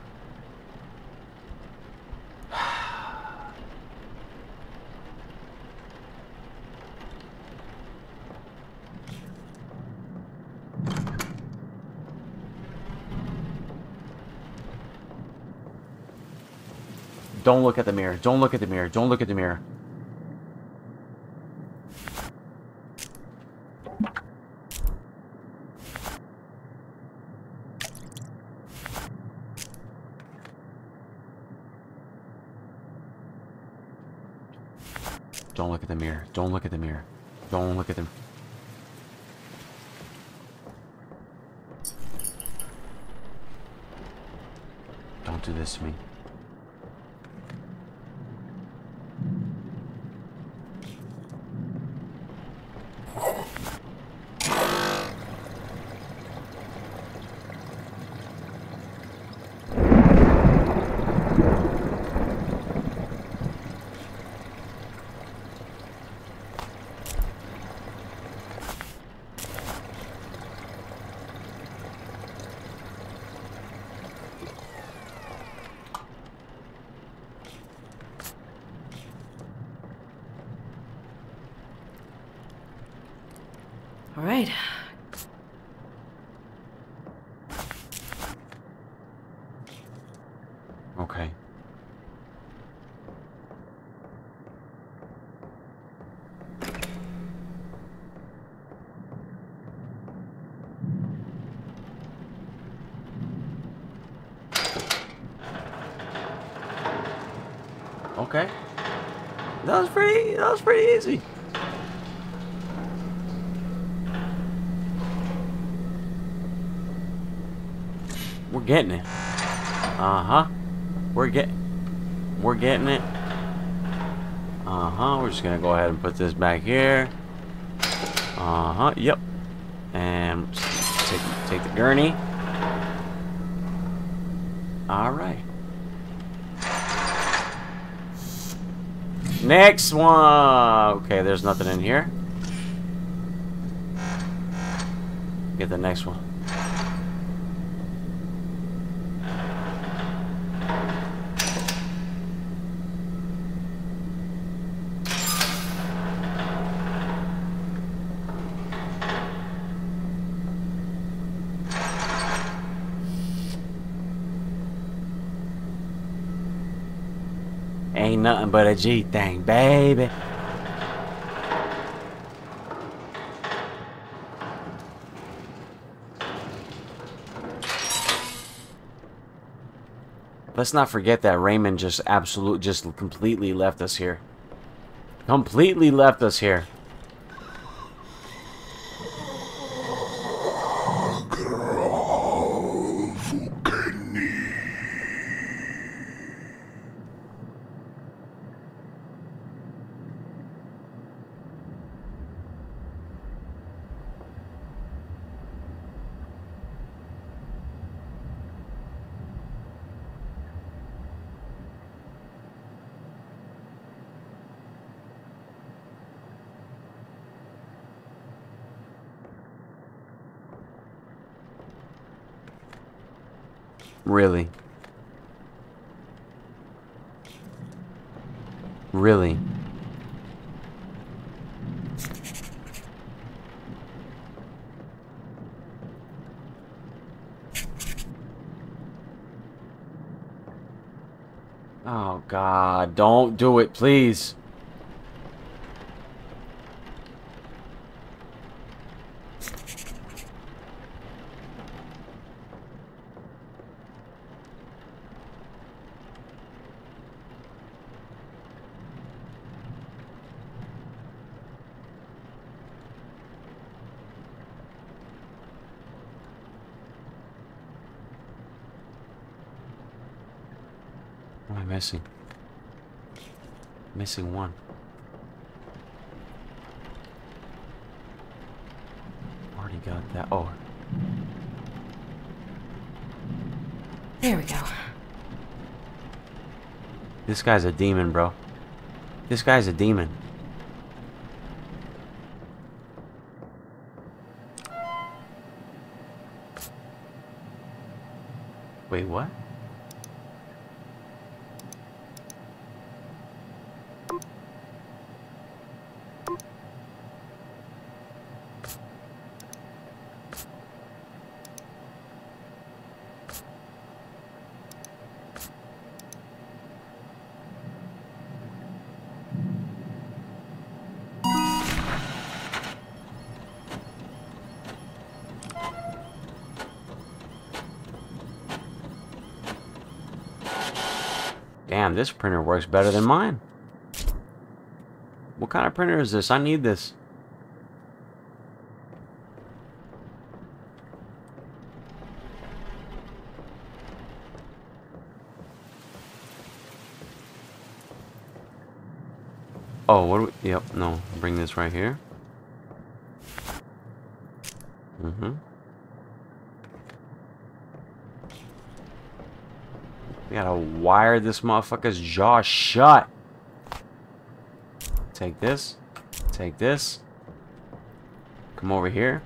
Don't look at the mirror. Don't look at the mirror. Don't look at the mirror. Don't look at the mirror. Don't look at the mirror. Don't look at them. Don't do this to me. All right. Okay. Okay. That that was pretty easy. We're getting it. Uh-huh. We're get we're getting it. Uh-huh. We're just gonna go ahead and put this back here. Uh-huh. Yep. And take take the gurney. Alright. Next one. Okay, there's nothing in here. Get the next one. But a G thing, baby. Let's not forget that Raymond just absolute, just completely left us here. Completely left us here. Really? Really? Oh god, don't do it, please. What am I missing? Missing one. Already got that. Oh, There we go. this guy's a demon, bro. This guy's a demon. Wait, what? Damn, this printer works better than mine. What kind of printer is this? I need this. Oh, what do we, yep, no, bring this right here. Mm-hmm. We gotta wire this motherfucker's jaw shut. Take this. Take this. Come over here.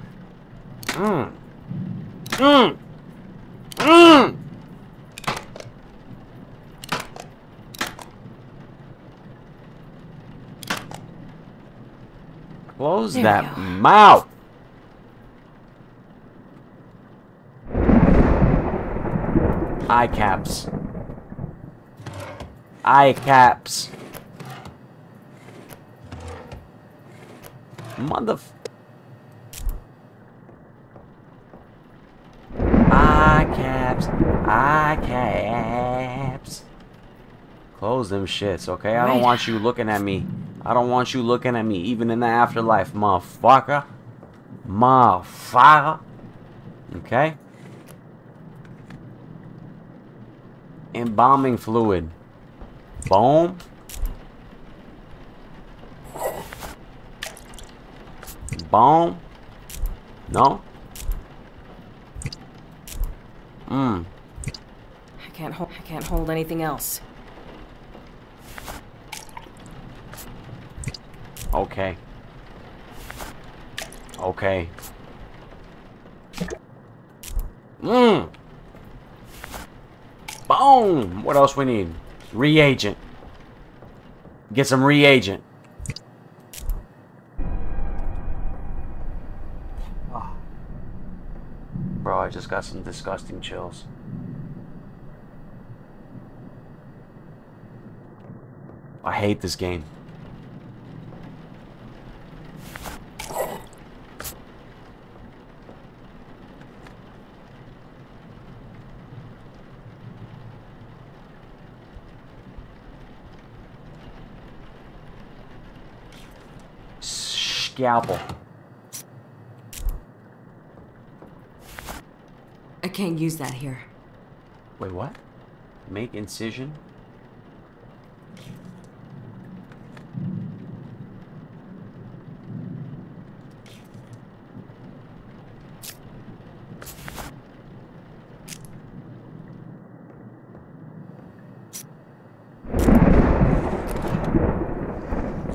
Mm. Mm. Mm. Close There that mouth. Eye caps. Eye caps. Mother. Eye caps. Eye caps. Close them shits, okay? I don't want you looking at me. I don't want you looking at me, even in the afterlife, motherfucker. Motherfucker. Okay? Embalming fluid. Boom. Boom. No? Mmm. I can't hold. I can't hold anything else. Okay. Okay. Mmm. Boom. What else we need? Reagent. Get some reagent. Bro, I just got some disgusting chills. I hate this game. Scalpel. I can't use that here. Wait, what? Make incision?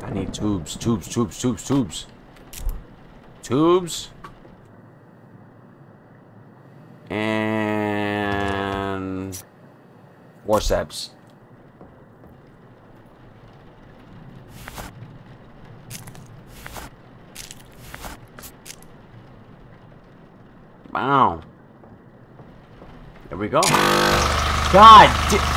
I need tubes, tubes, tubes, tubes, tubes. Tubes. And forceps. Wow. There we go. God. di-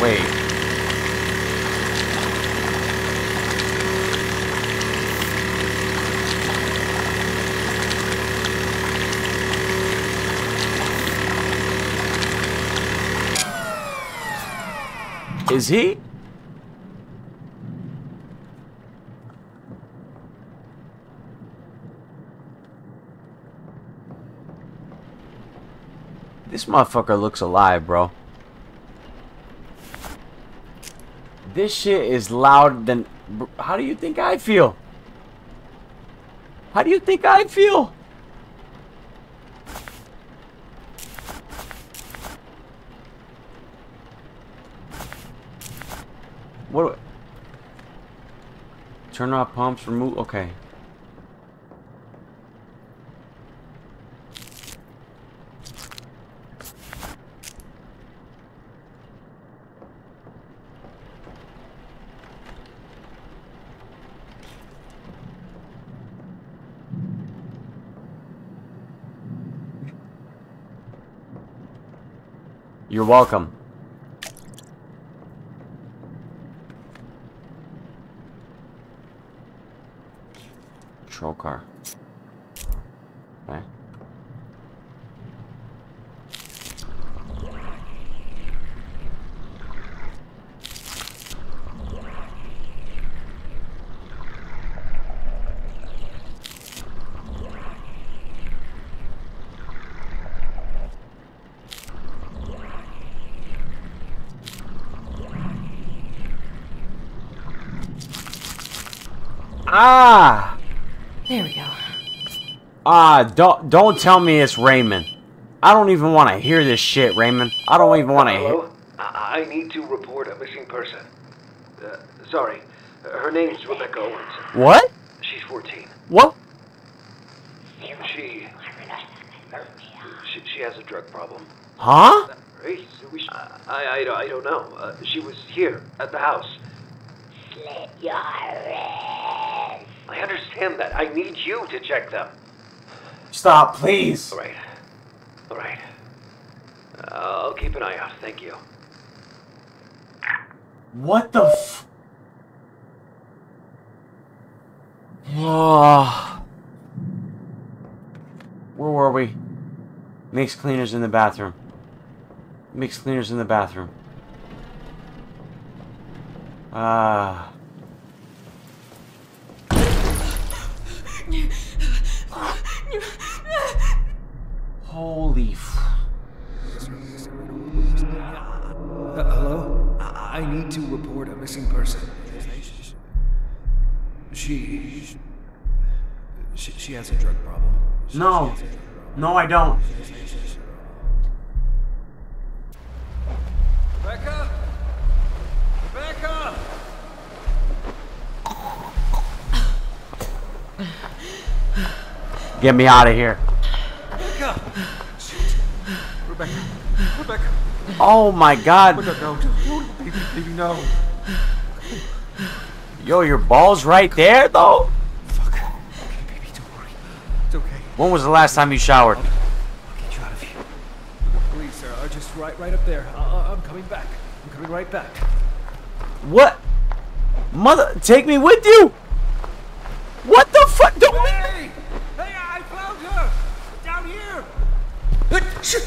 Wait. Is he? This motherfucker looks alive, bro. This shit is louder than. How do you think I feel? How do you think I feel? What? do- Turn off pumps, remove. Okay. You're welcome. Car. Okay. Ah! There we go. Ah, don't don't tell me it's Raymond. I don't even want to hear this shit, Raymond. I don't even want to hear. Hello? I I need to report a missing person. Uh, sorry. Her name's Rebecca Owens. What? She's 14. What? She. She, she has a drug problem. Huh? Right? We sh- I, I, I don't know. Uh, she was here at the house. I understand that. I need you to check them. Stop, please. All right. All right. Uh, I'll keep an eye out. Thank you. What the f? Oh. Where were we? Mix cleaners in the bathroom. Mix cleaners in the bathroom. Ah. Holy! f Uh, hello? I need to report a missing person. She. She, she has a drug problem. She, no. She drug problem. No, I don't. Back up! Get me out of here. Rebecca! Shit. Rebecca. Rebecca. Oh my god. Rebecca, no, don't, don't, baby, baby, no. Yo, your ball's right there, though? Fuck. Okay, baby, don't worry. It's okay. When was the last time you showered? I'll get you out of here. The police are, are just right, right up there. Uh, I'm coming back. I'm coming right back. What? Mother, take me with you! What the fuck? Don't Hey! Hey, Oh!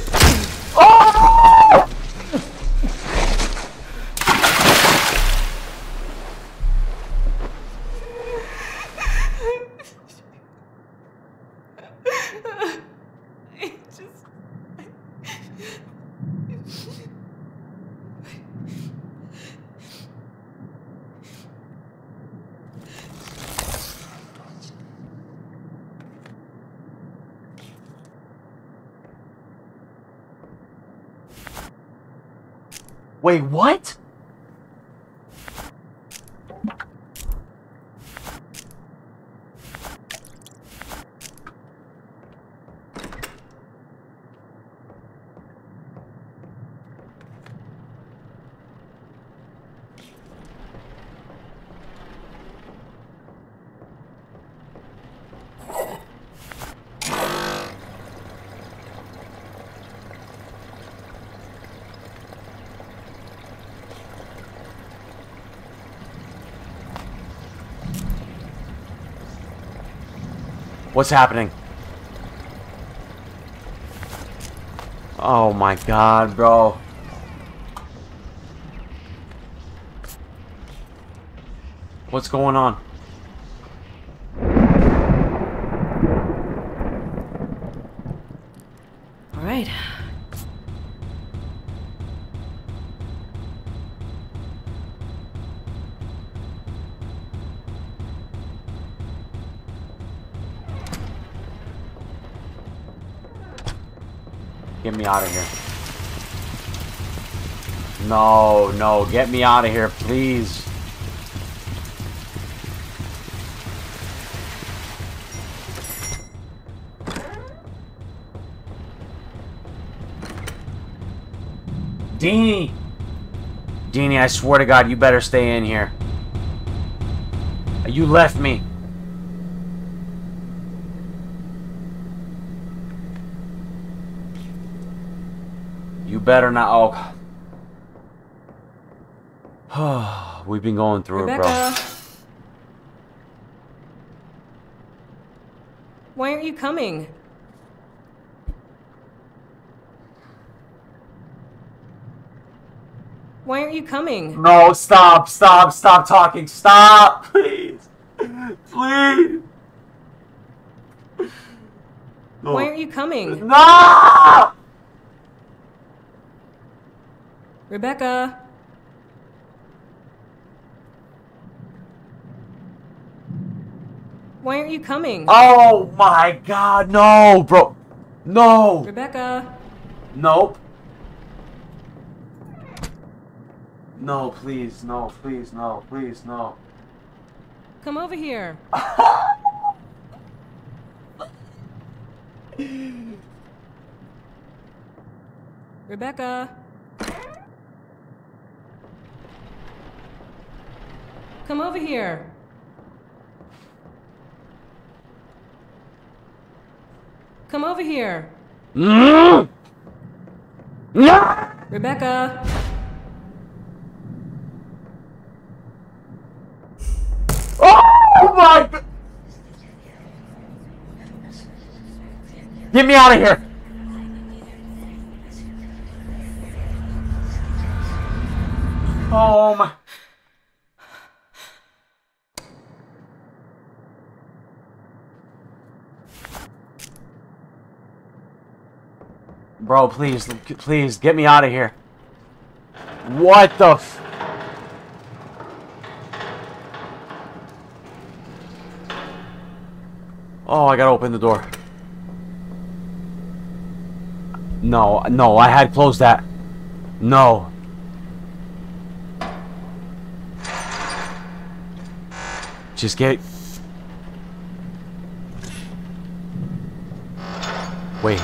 Wait, what? What's happening? Oh my god, bro. What's going on? Out of here. No, no, get me out of here, please. Deanie! Deanie, I swear to God, you better stay in here. You left me. Better not. Oh. We've been going through it, bro. Why aren't you coming? Why aren't you coming? No, stop, stop, stop talking. Stop, please. Please. No. Why aren't you coming? No! Rebecca. Why aren't you coming? Oh my god, no, bro. No. Rebecca. Nope. No, please, no, please, no, please, no. Come over here. Rebecca. Come over here. Come over here. Rebecca. Oh my! Get me out of here! Oh my. Bro, please, please, get me out of here. What the f... Oh, I gotta open the door. No, no, I had closed that. No. Just get... Wait.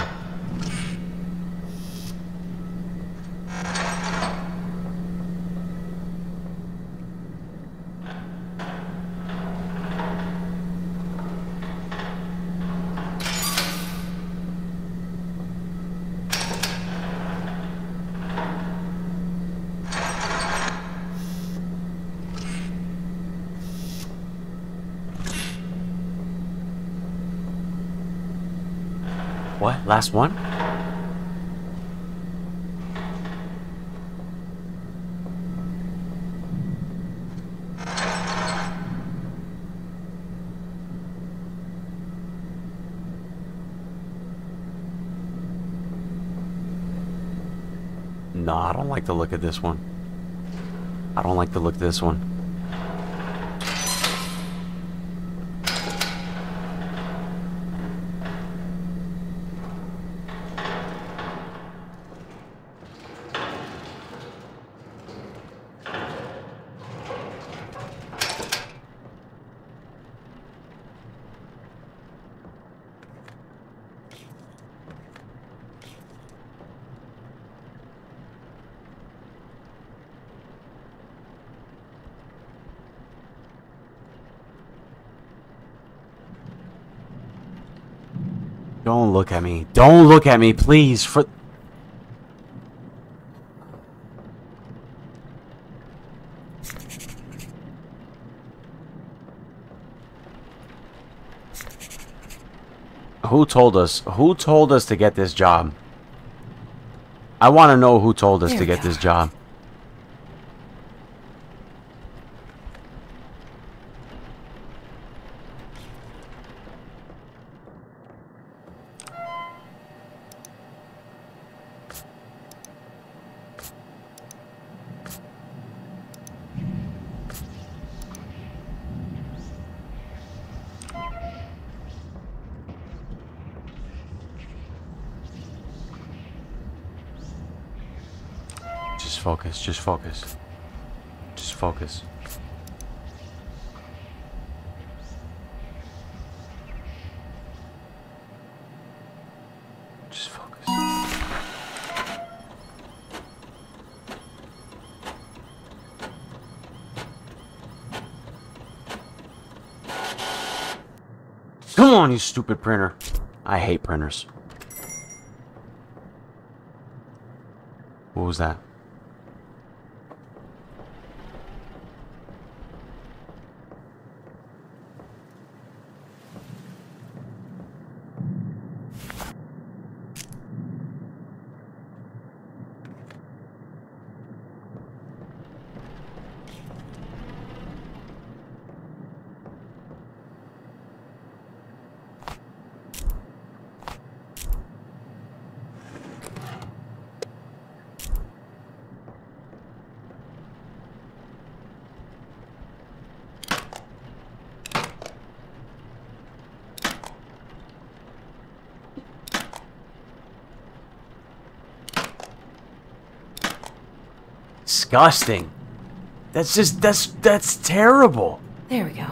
Last one? No, I don't like the look of this one. I don't like the look of this one. Don't look at me. Don't look at me, please. For Who told us? Who told us to get this job? I want to know who told us There to get go. this job. Just focus. Just focus. Just focus. Come on, you stupid printer. I hate printers. What was that? Disgusting. That's just that's that's terrible. There we go.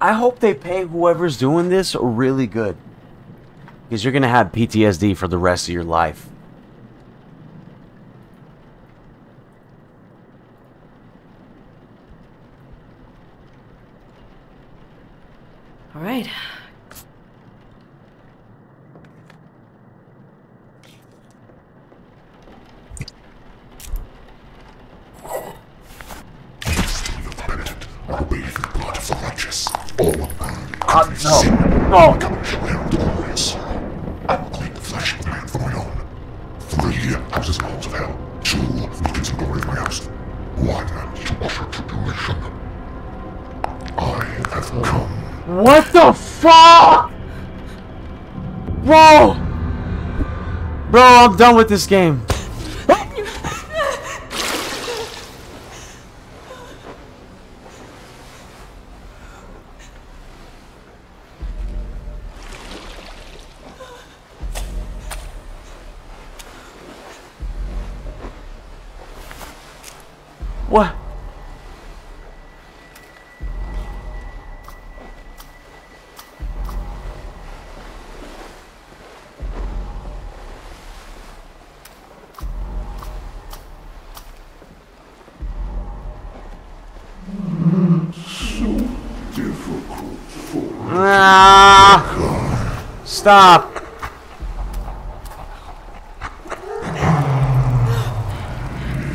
I hope they pay whoever's doing this really good. Because you're gonna have PTSD for the rest of your life. Done with this game. Stop!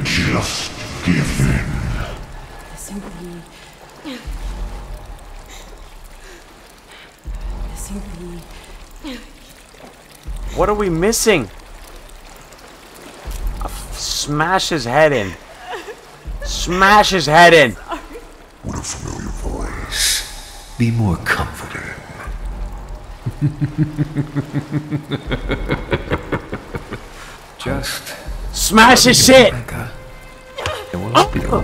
Just give in. What are we missing? Smash his head in. Smash his head in. What a familiar voice. Be more comforting. Just Smash his shit. It will all be over.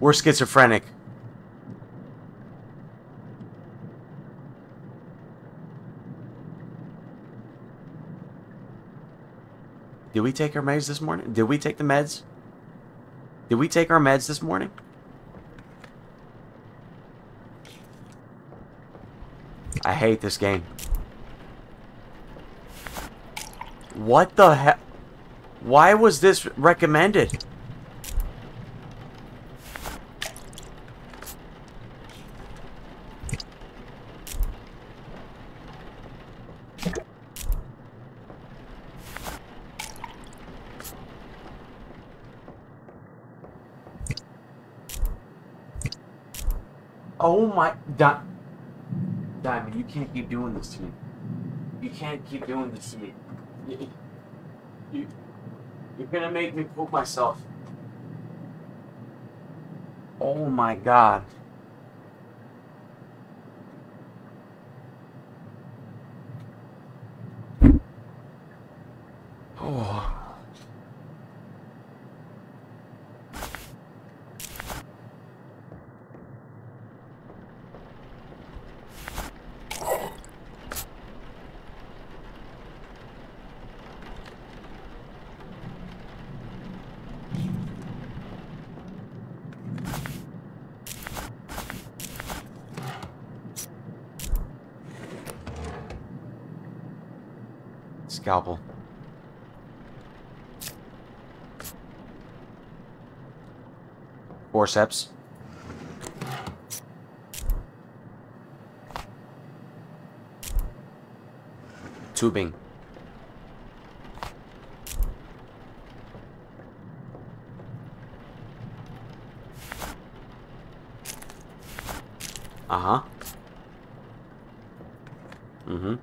We're schizophrenic. Did we take our meds this morning? Did we take the meds? Did we take our meds this morning? I hate this game. What the heck? Why was this recommended? Oh my... Di Diamond, you can't keep doing this to me. You can't keep doing this to me. You, you, you're gonna make me poop myself. Oh my god. Oh. Scalpel. Forceps. Tubing. Uh-huh. Mm-hmm.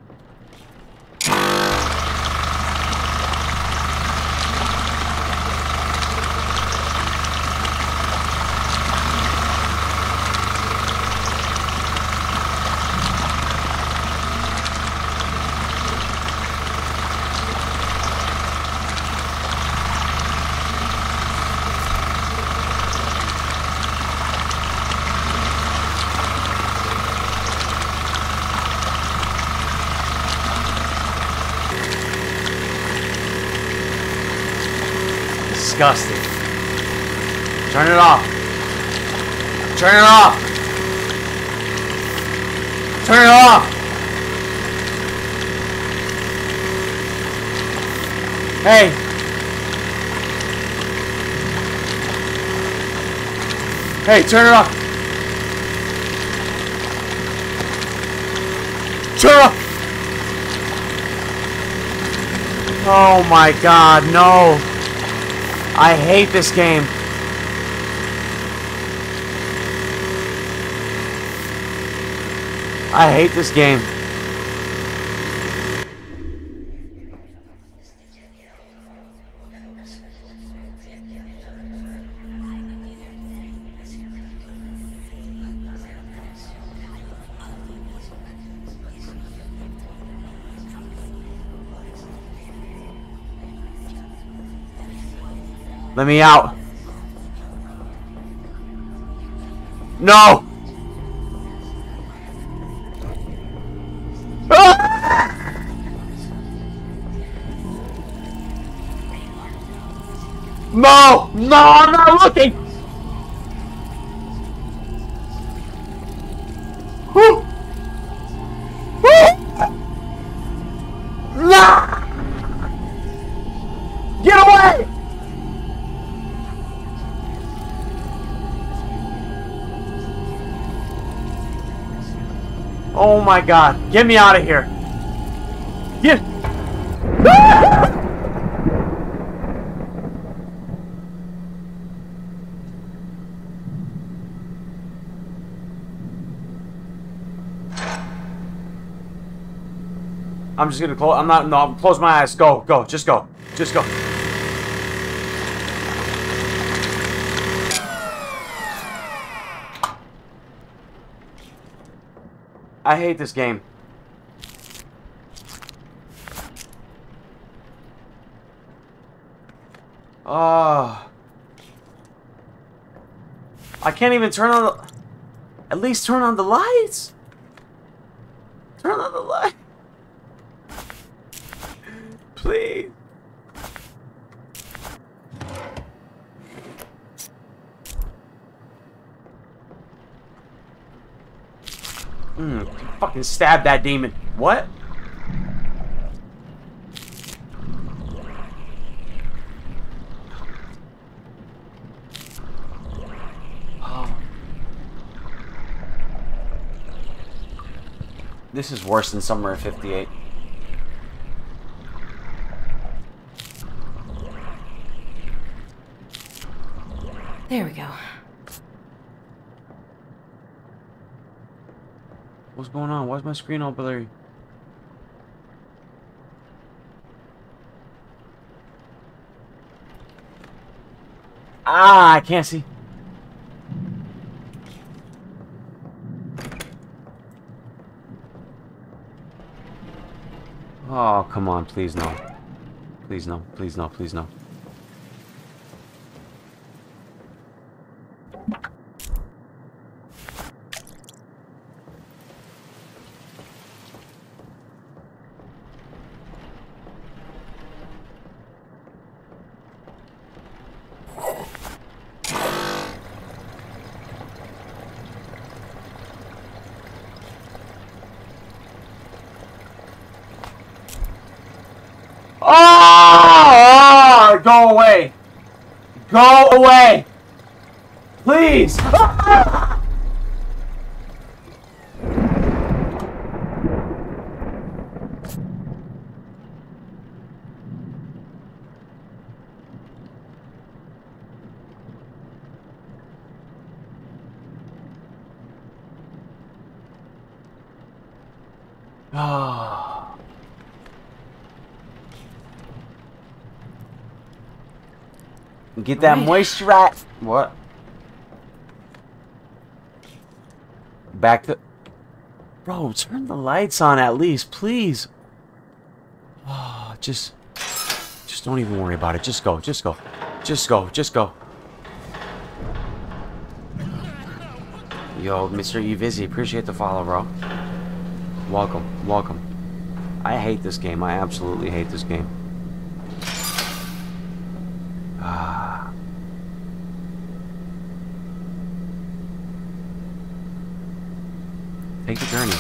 Disgusting. Turn it off. Turn it off. Turn it off. Hey. Hey, turn it off. Turn it off. Oh my god, no. I hate this game. I hate this game. Let me out. No! My god. Get me out of here. Get. I'm just gonna close. I'm not. No. Close my eyes. Go. Go. Just go. Just go. I hate this game. Oh. I can't even turn on the... At least turn on the lights. Turn on the light. Please. Mm, fucking stab that demon. What? Oh. This is worse than Summer of 58. There we go. What's going on? Why's my screen all blurry? Ah, I can't see. Oh, come on, please no. Please no, please no, please no. Oh, go away. Go away. Please. Ah. Get that Right. moisture out. What? Back the. Bro, turn the lights on at least, please. Oh, just. Just don't even worry about it. Just go. Just go. Just go. Just go. Yo, Mr. Uvizzi, appreciate the follow, bro. Welcome. Welcome. I hate this game. I absolutely hate this game. Ah. Take the journey.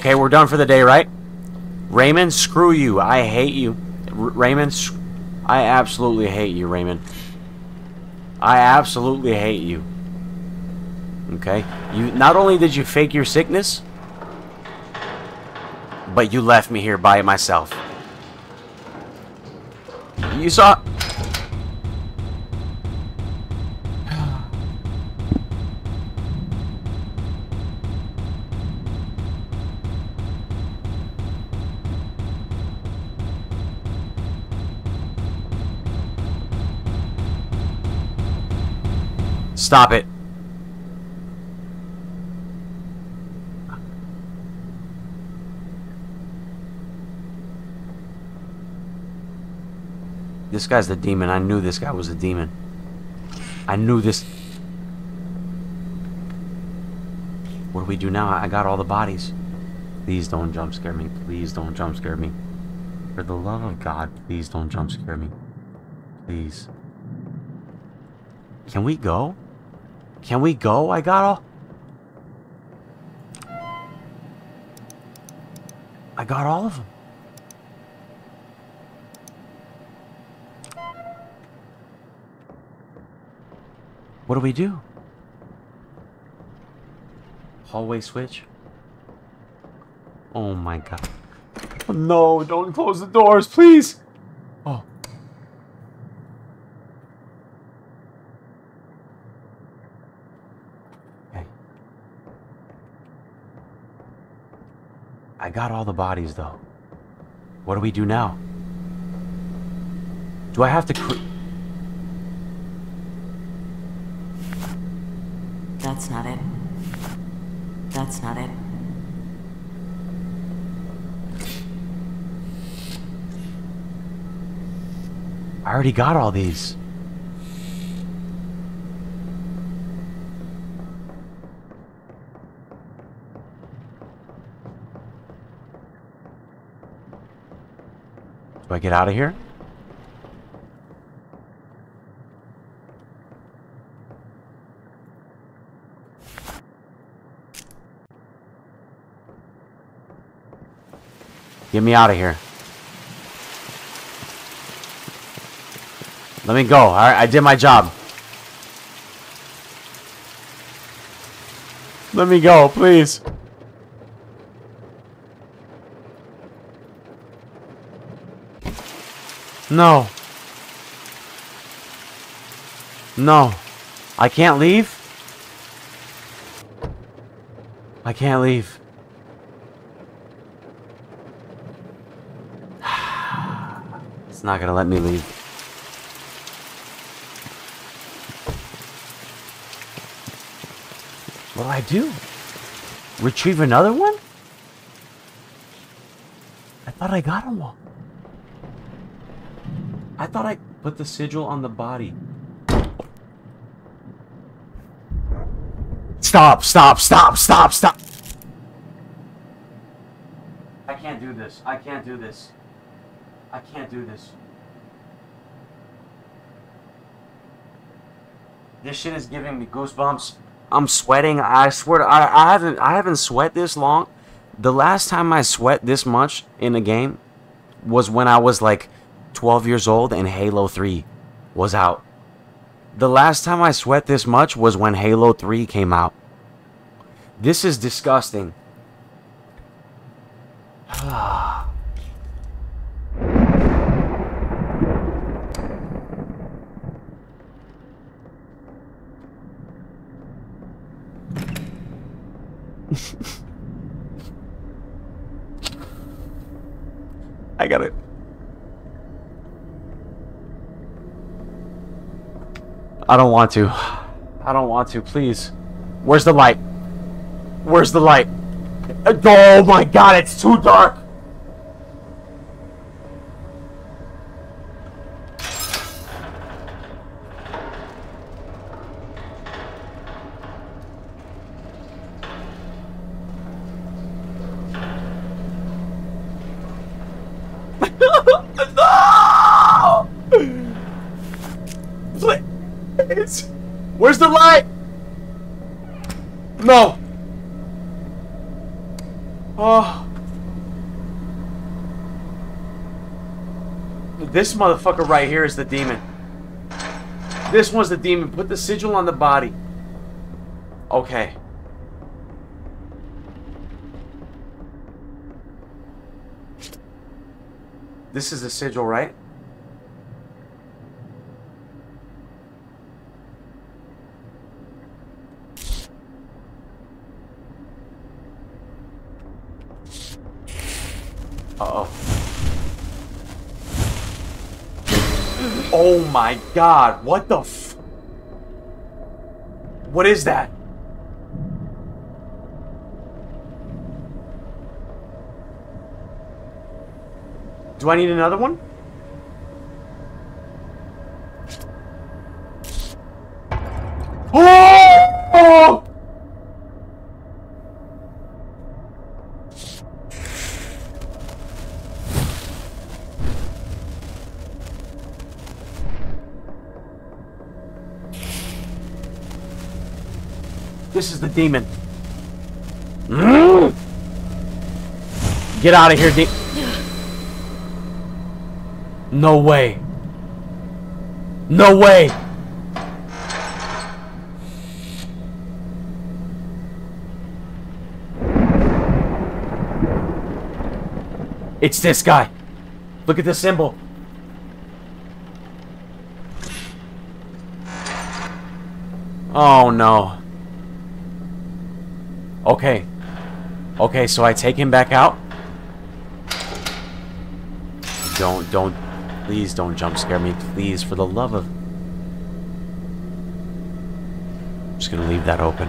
Okay, we're done for the day, right? Raymond, screw you. I hate you. R Raymond, I absolutely hate you, Raymond. I absolutely hate you. Okay? You not only did you fake your sickness, but you left me here by myself. You saw Stop it. This guy's the demon. I knew this guy was a demon. I knew this. What do we do now? I got all the bodies. Please don't jump scare me. Please don't jump scare me. For the love of God, please don't jump scare me. Please. Can we go? Can we go? I got all... I got all of them. What do we do? Hallway switch? Oh my god. No, don't close the doors, please. I got all the bodies though. What do we do now? Do I have to cre- That's not it. That's not it. I already got all these. Get out of here? Get me out of here. Let me go. Alright, I did my job. Let me go, please. No. No. I can't leave? I can't leave. It's not gonna let me leave. What do I do? Retrieve another one? I thought I got them all. I thought I put the sigil on the body. Stop, stop, stop, stop, stop. I can't do this. I can't do this. I can't do this. This shit is giving me goosebumps. I'm sweating. I swear to, I, I haven't I haven't sweat this long. The last time I sweat this much in a game was when I was like 12 years old and Halo 3 was out. The last time I sweat this much was when Halo 3 came out. This is disgusting. I got it. I don't want to. I don't want to. Please. Where's the light? Where's the light? Oh my god, it's too dark. no! Please. Where's the light? No. Oh. This motherfucker right here is the demon. This one's the demon. Put the sigil on the body. Okay. This is the sigil, right? Uh-oh. Oh my god, what the f- What is that? Do I need another one? Oh! demon. Get out of here, demon. No way. No way. It's this guy. Look at the symbol. Oh no. Okay. Okay, so I take him back out. Don't, don't, please don't jump scare me. Please, for the love of... I'm just gonna leave that open.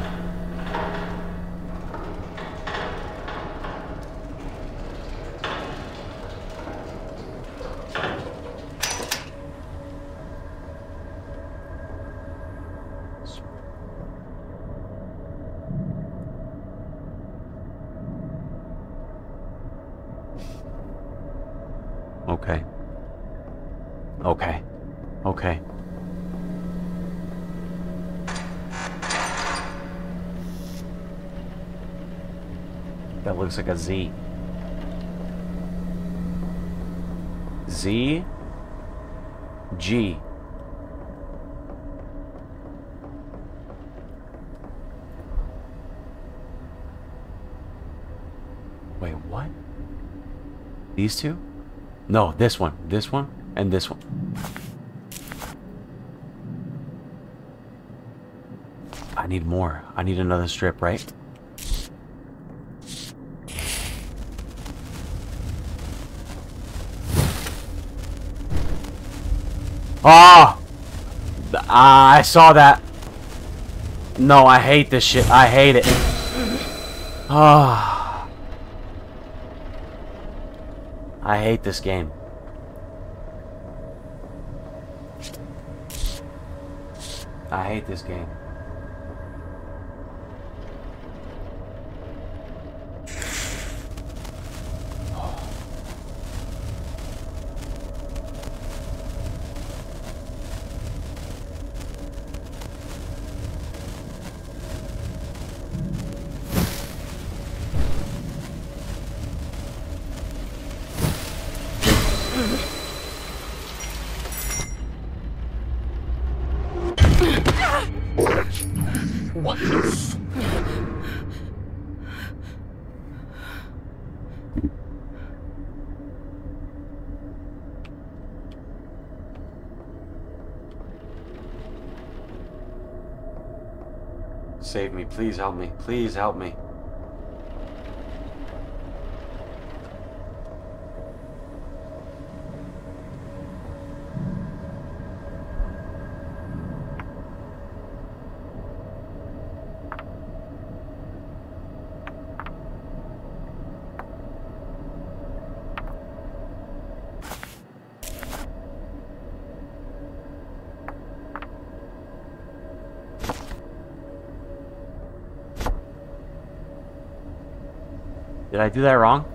Okay. Okay. Okay. That looks like a Z. Z. G. Wait, what? These two? No, this one, this one, and this one. I need more. I need another strip, right? Ah! Ah, I saw that. No, I hate this shit. I hate it. Ah. I hate this game. I hate this game. Please help me. Please help me. Did I do that wrong?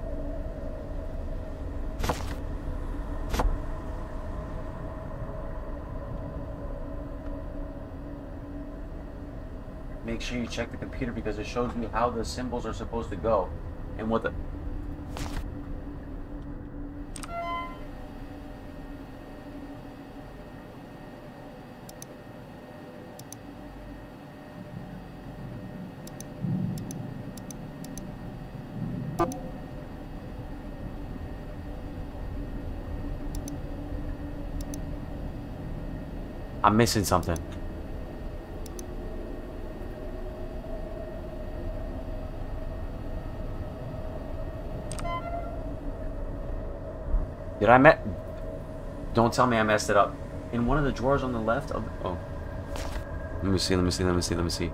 Make sure you check the computer because it shows you how the symbols are supposed to go and what the I'm missing something. Did I met? Don't tell me I messed it up. In one of the drawers on the left of oh. Let me see. Let me see. Let me see. Let me see.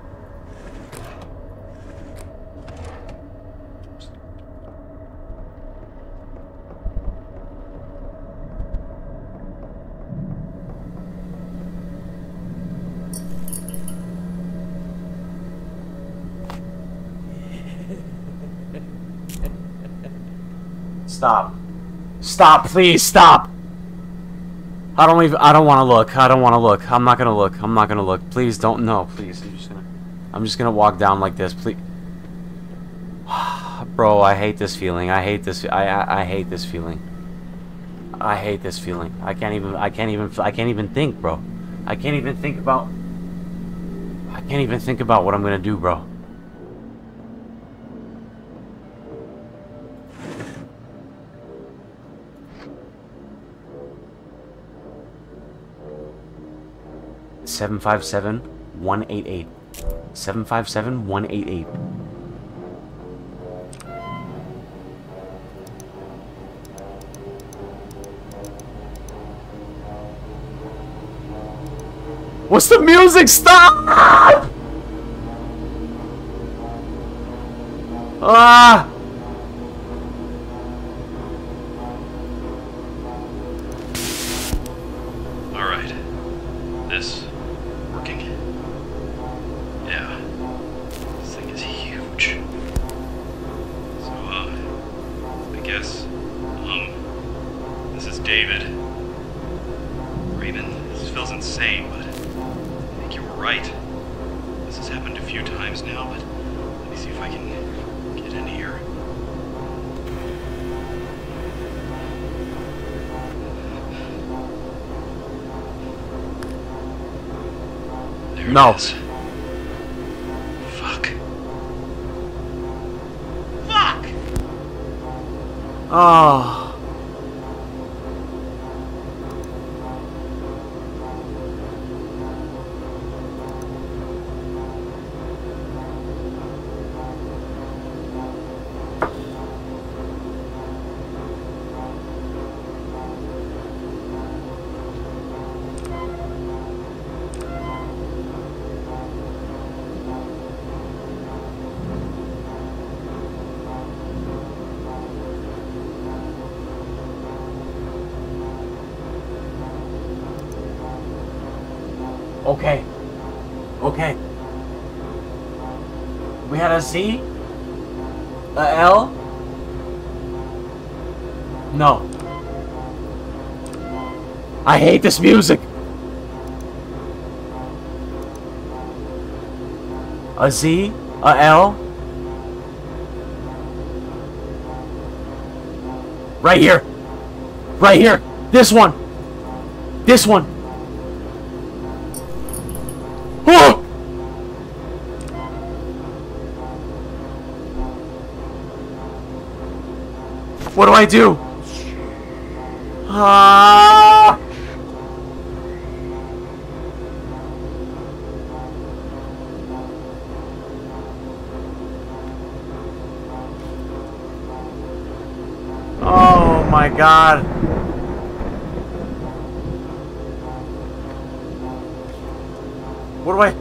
Stop. Stop, please, stop. I don't even I don't want to look. I don't want to look. I'm not to look. I'm not to look. Please don't no, please. I'm just to I'm just to walk down like this. Please. Bro, I hate this feeling. I hate this I, I I hate this feeling. I hate this feeling. I can't even I can't even I can't even think, bro. I can't even think about I can't even think about what I'm to do, bro. 757 188. 757 188. What's the music? Stop! Ah! I hate this music. A Z? A L? Right here. Right here. This one. This one. Oh! What do I do? Ah! Oh god. What do I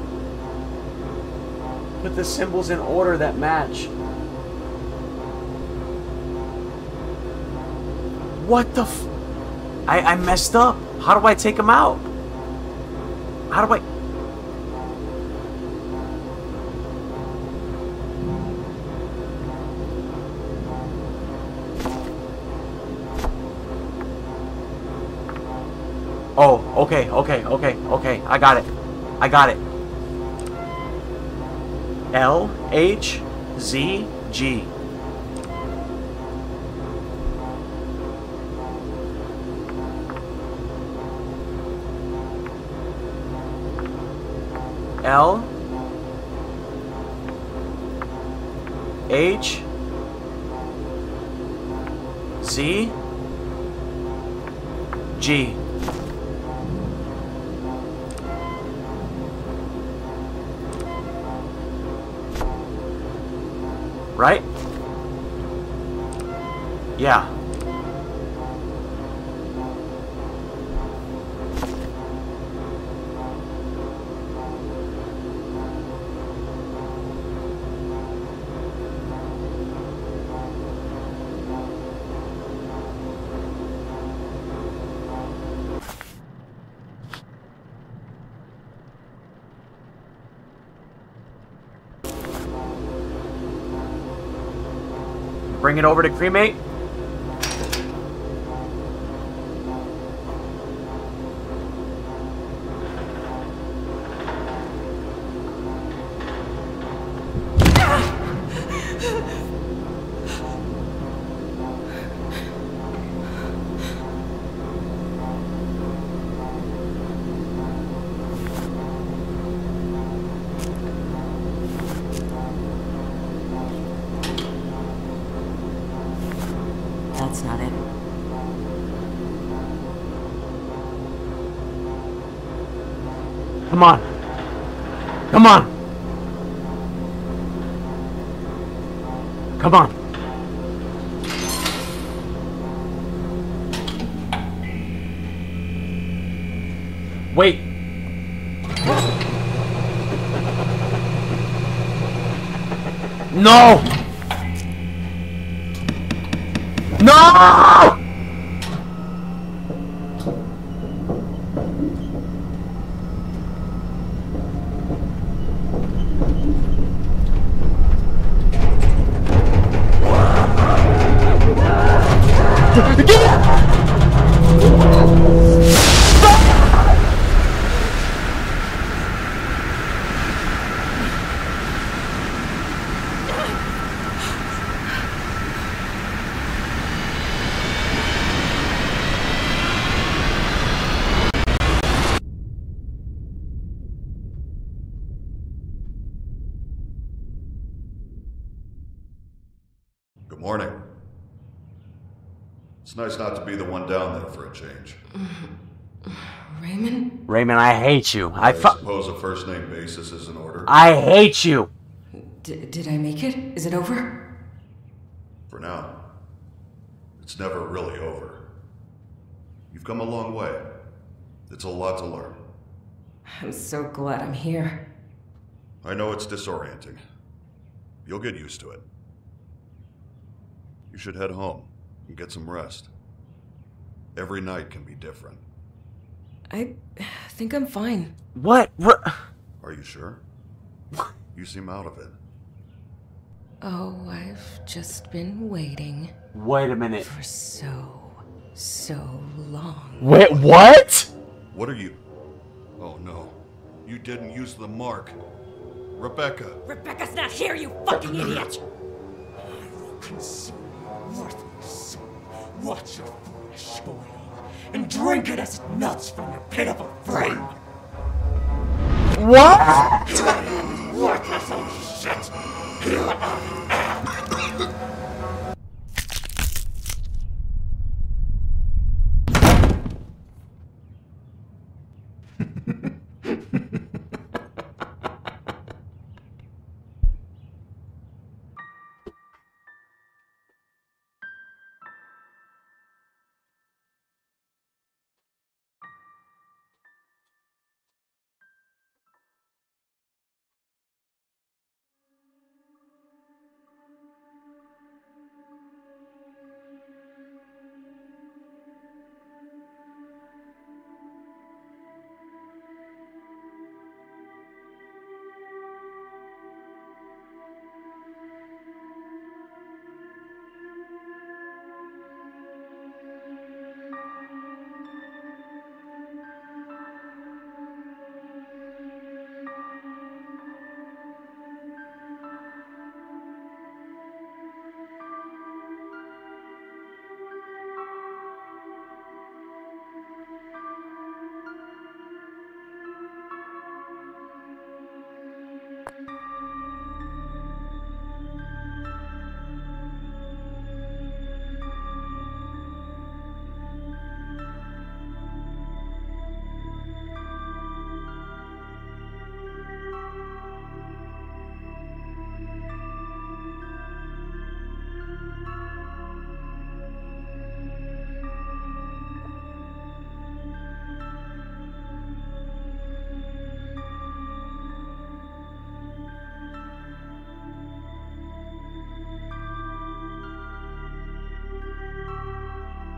put the symbols in order that match? What the f- I, I messed up. How do I take them out? How do I... okay, okay, okay, okay. I got it. I got it. L H Z G. L H Z G. Bring it over to cremate. No! Raymond? Raymond, I hate you. I I fu- suppose a first name basis is in order. I hate you. D- did I make it? Is it over? For now. It's never really over. You've come a long way. It's a lot to learn. I'm so glad I'm here. I know it's disorienting. You'll get used to it. You should head home and get some rest. Every night can be different. I think I'm fine. What? Ra- Are you sure? You seem out of it. Oh, I've just been waiting Wait a minute. for so, so long. Wait, what? What are you? Oh no. You didn't use the mark. Rebecca. Rebecca's not here, you fucking idiot! I will consume your worthless soul. Watch your foolish believe and drink it as it melts from your pitiful frame. What? Worthless old shit!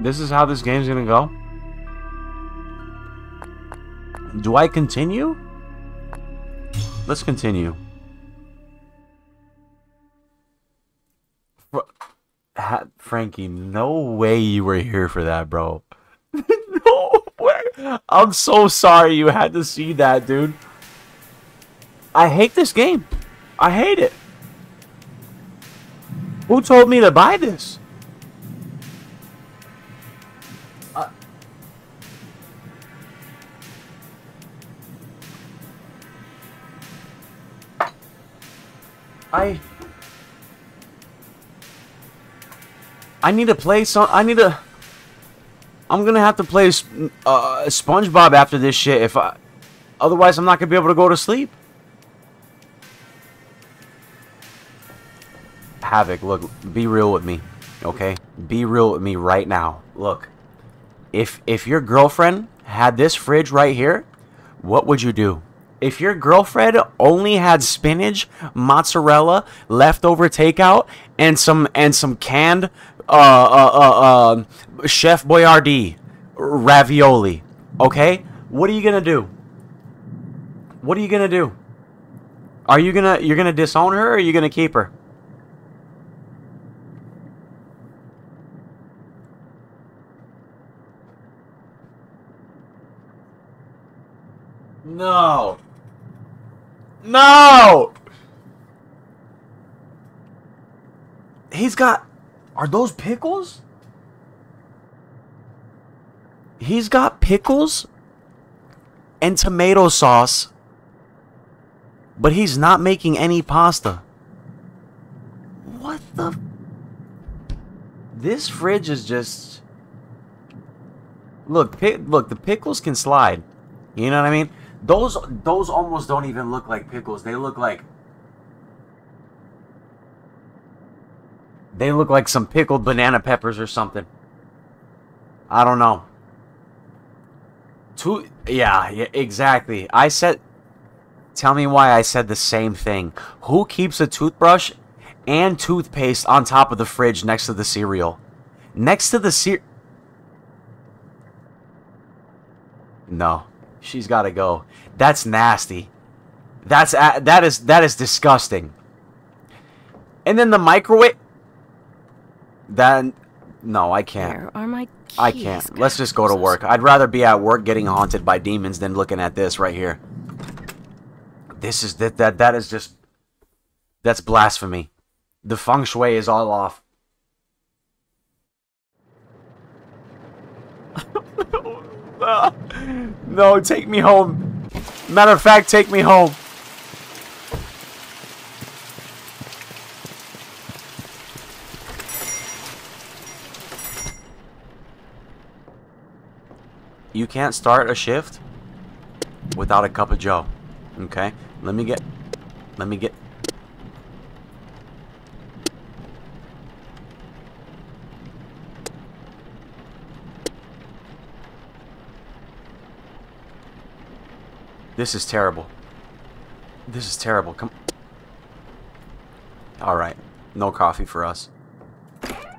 This is how this game's gonna go? Do I continue? Let's continue. Frankie, no way you were here for that, bro. no way. I'm so sorry you had to see that, dude. I hate this game. I hate it. Who told me to buy this? I need to play some. I need to. I'm gonna have to play uh, SpongeBob after this shit. If I, Otherwise, I'm not to be able to go to sleep. Havoc, look, be real with me, okay? Be real with me right now. Look, if if your girlfriend had this fridge right here, what would you do? If your girlfriend only had spinach, mozzarella, leftover takeout, and some and some canned uh uh uh, uh Chef Boyardee ravioli, okay? What are you gonna do? What are you gonna do? Are you gonna you're gonna disown her or are you gonna keep her? No. No. He's got Are those pickles? He's got pickles and tomato sauce. But he's not making any pasta. What the This fridge is just Look, look, the pickles can slide. You know what I mean? Those those almost don't even look like pickles. They look like They look like some pickled banana peppers or something. I don't know. Two yeah, yeah, exactly. I said Tell me why I said the same thing. Who keeps a toothbrush and toothpaste on top of the fridge next to the cereal? Next to the cereal No. She's got to go. That's nasty. That's uh, that is that is disgusting. And then the microwave. That no, I can't. Where are my I can't. Let's just go to work. I'd rather be at work getting haunted by demons than looking at this right here. This is that that that is just that's blasphemy. The feng shui is all off. no, take me home. Matter of fact, take me home. You can't start a shift without a cup of joe. Okay? Let me get let me get This is terrible. This is terrible. Come All right. No coffee for us.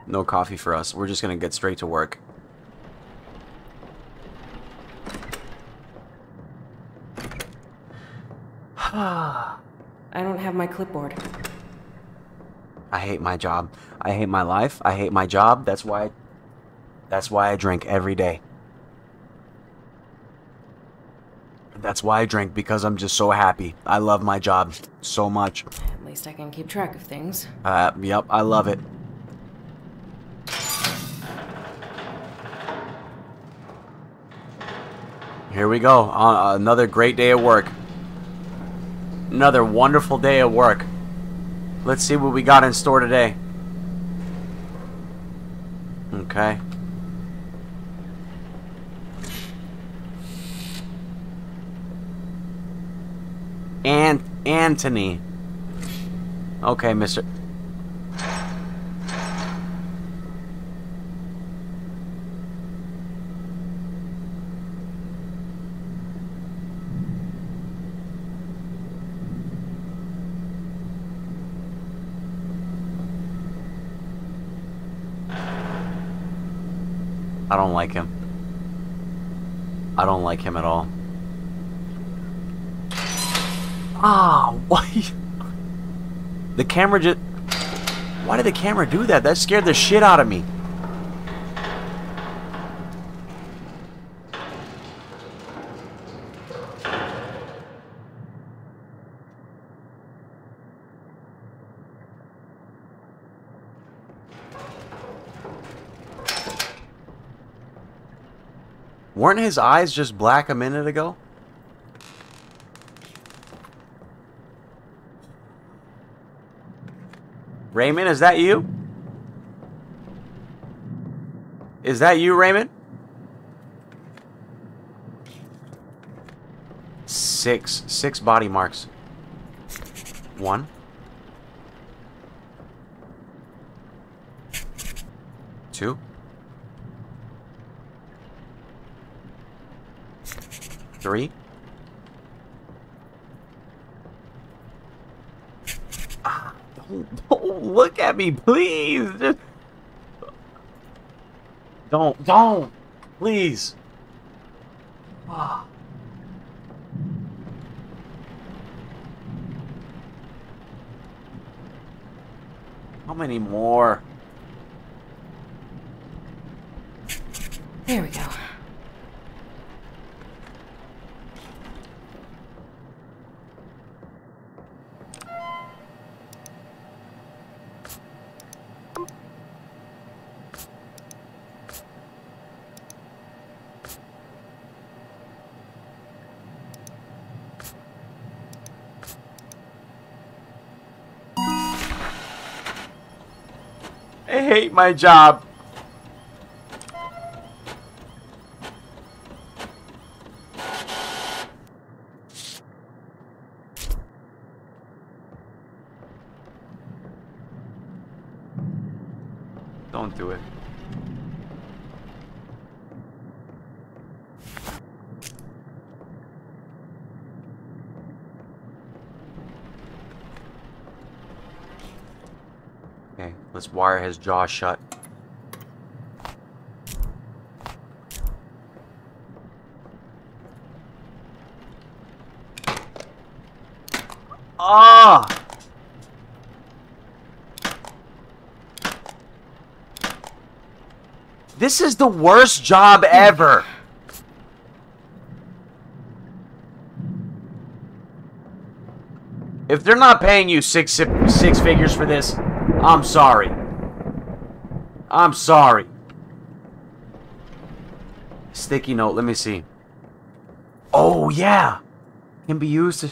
No coffee for us. We're just to get straight to work. I don't have my clipboard. I hate my job. I hate my life. I hate my job. That's why That's why I drink every day. That's why I drink because I'm just so happy. I love my job so much. At least I can keep track of things. Uh, yep, I love it. Here we go. On another great day of work. Another wonderful day of work. Let's see what we got in store today. Okay. Ant Anthony. Okay, Mr. I don't like him. I don't like him at all. Ah, why? The camera just... Why did the camera do that? That scared the shit out of me. Weren't his eyes just black a minute ago? Raymond, is that you? Is that you, Raymond? six, six body marks. One. Two. Three. Ah, don't, don't look at me, please. Just don't, don't, please. Ah. How many more? There we go. I hate my job. Don't do it. Okay, let's wire his jaw shut. Ah! This is the worst job ever. If they're not paying you six six figures for this, I'm sorry. I'm sorry. Sticky note, let me see. Oh, yeah. Can be used to...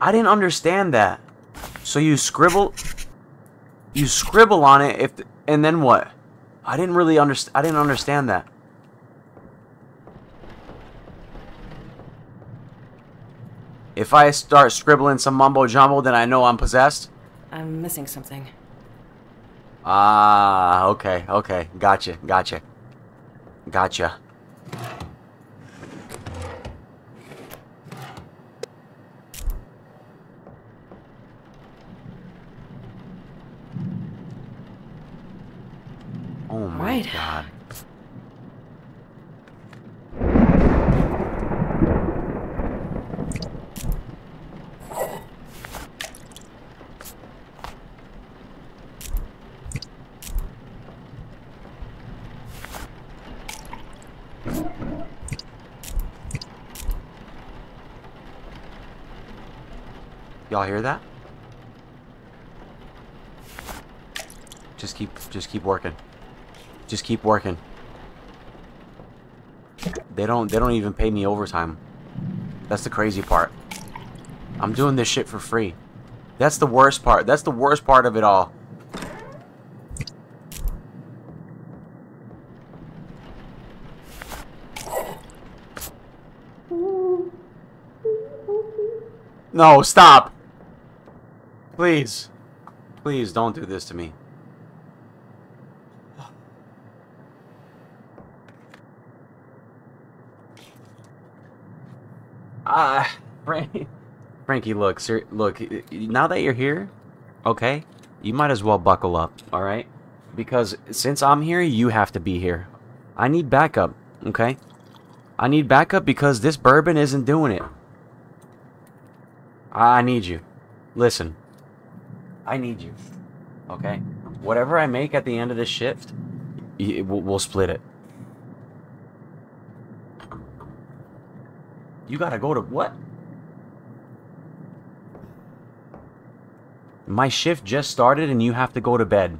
I didn't understand that. So you scribble... You scribble on it if... And then what? I didn't really understand... I didn't understand that. If I start scribbling some mumbo jumbo, then I know I'm possessed? I'm missing something. Ah, okay, okay. Gotcha, gotcha. Gotcha. Oh my Right. god. Y'all hear that? Just keep just keep working. Just keep working. They don't they don't even pay me overtime. That's the crazy part. I'm doing this shit for free. That's the worst part. That's the worst part of it all. No, stop. Please. Please don't do this to me. Ah, Frankie. Frankie, look, sir, look. Now that you're here, okay, you might as well buckle up, all right? Because since I'm here, you have to be here. I need backup, okay? I need backup because this bourbon isn't doing it. I need you. Listen, I need you, okay? Whatever I make at the end of this shift, we'll split it. You gotta go to what? My shift just started and you have to go to bed.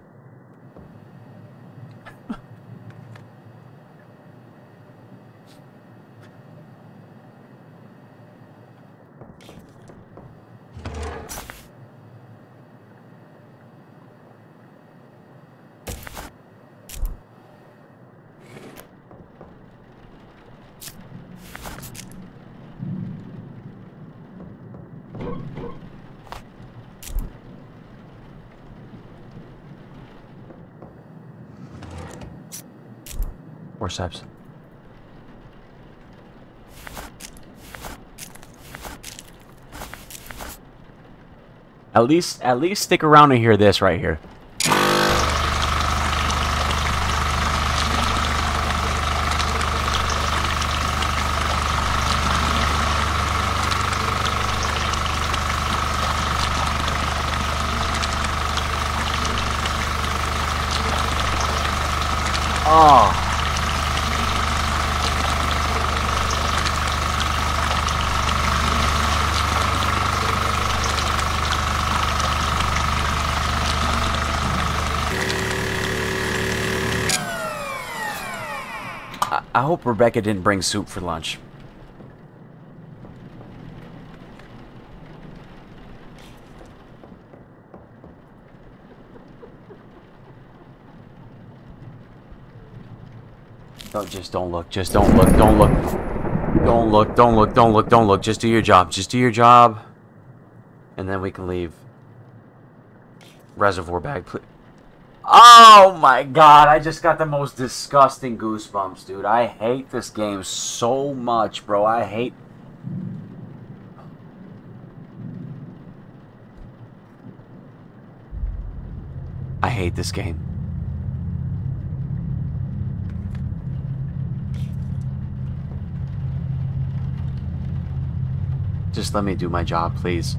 At least, at least stick around and hear this right here. Oh. I, hope Rebecca didn't bring soup for lunch. Don't just don't look. Just don't look. Don't look. Don't look. Don't look. Don't look. Don't look. Just do your job. Just do your job. And then we can leave. Reservoir bag, please. Oh my god, I just got the most disgusting goosebumps, dude. I hate this game so much, bro. I hate... I hate this game. Just let me do my job, please.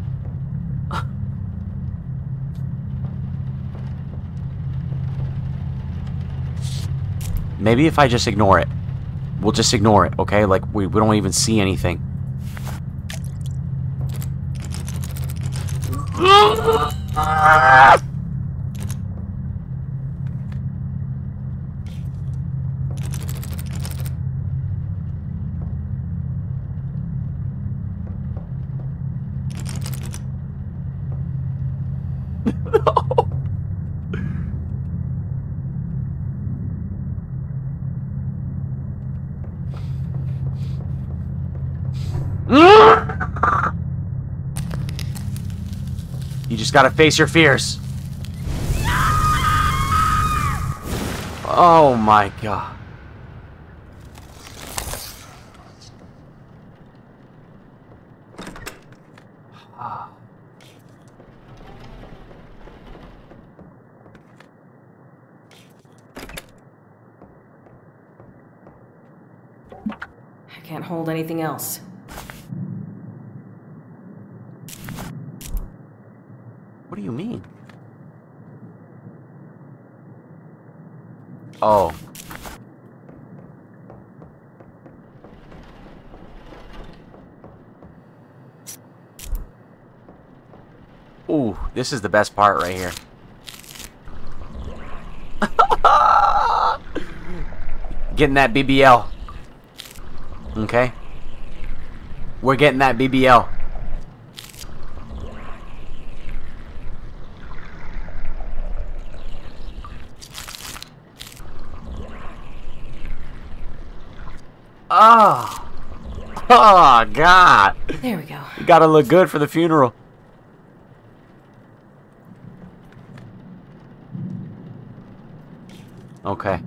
Maybe if I just ignore it. We'll just ignore it, okay? Like, we, we don't even see anything. just gotta face your fears. Oh my god. I can't hold anything else. Do you mean? Oh. Ooh, this is the best part right here. Getting that BBL. Okay? We're getting that BBL. Oh. Oh, God. There we go. You gotta look good for the funeral. Okay.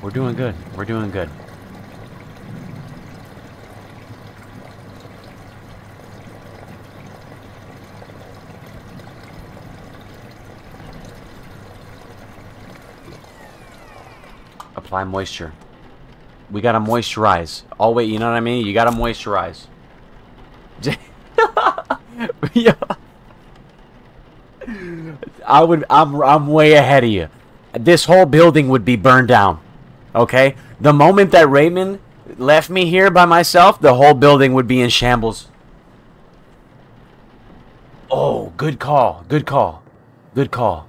We're doing good. We're doing good. Apply moisture. We gotta moisturize. Oh wait, you know what I mean? You gotta moisturize. I would. I'm. I'm way ahead of you. This whole building would be burned down. Okay? The moment that Raymond left me here by myself, the whole building would be in shambles. Oh, good call. Good call. Good call.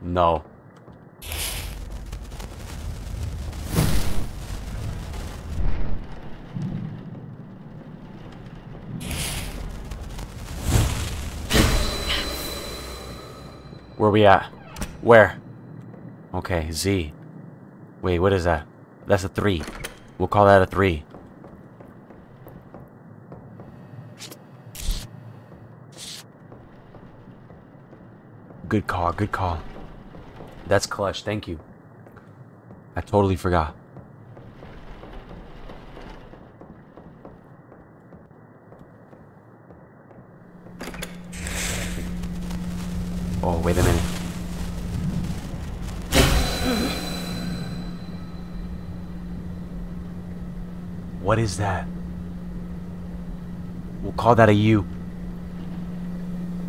No. Where we at? Where? Okay, Z. Wait, what is that? That's a three. We'll call that a three. Good call, good call. That's clutch, thank you. I totally forgot. Oh, wait a minute. What is that? We'll call that a U.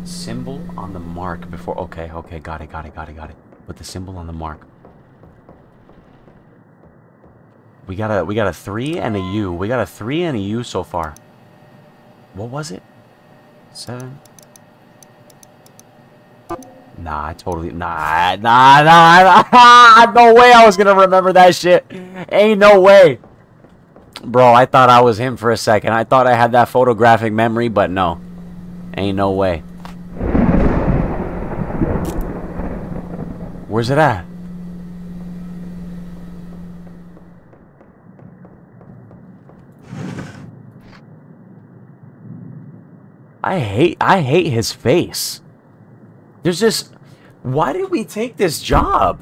Symbol on the mark before. Okay, okay, got it, got it, got it, got it. Put the symbol on the mark. We got a we got a three and a U. We got a three and a U so far. What was it? Seven. Nah, I totally nah nah nah nah. No way I was gonna remember that shit. Ain't no way. Bro, I thought I was him for a second. I thought I had that photographic memory, but no. Ain't no way. Where's it at? I hate I hate his face. There's just why did we take this job?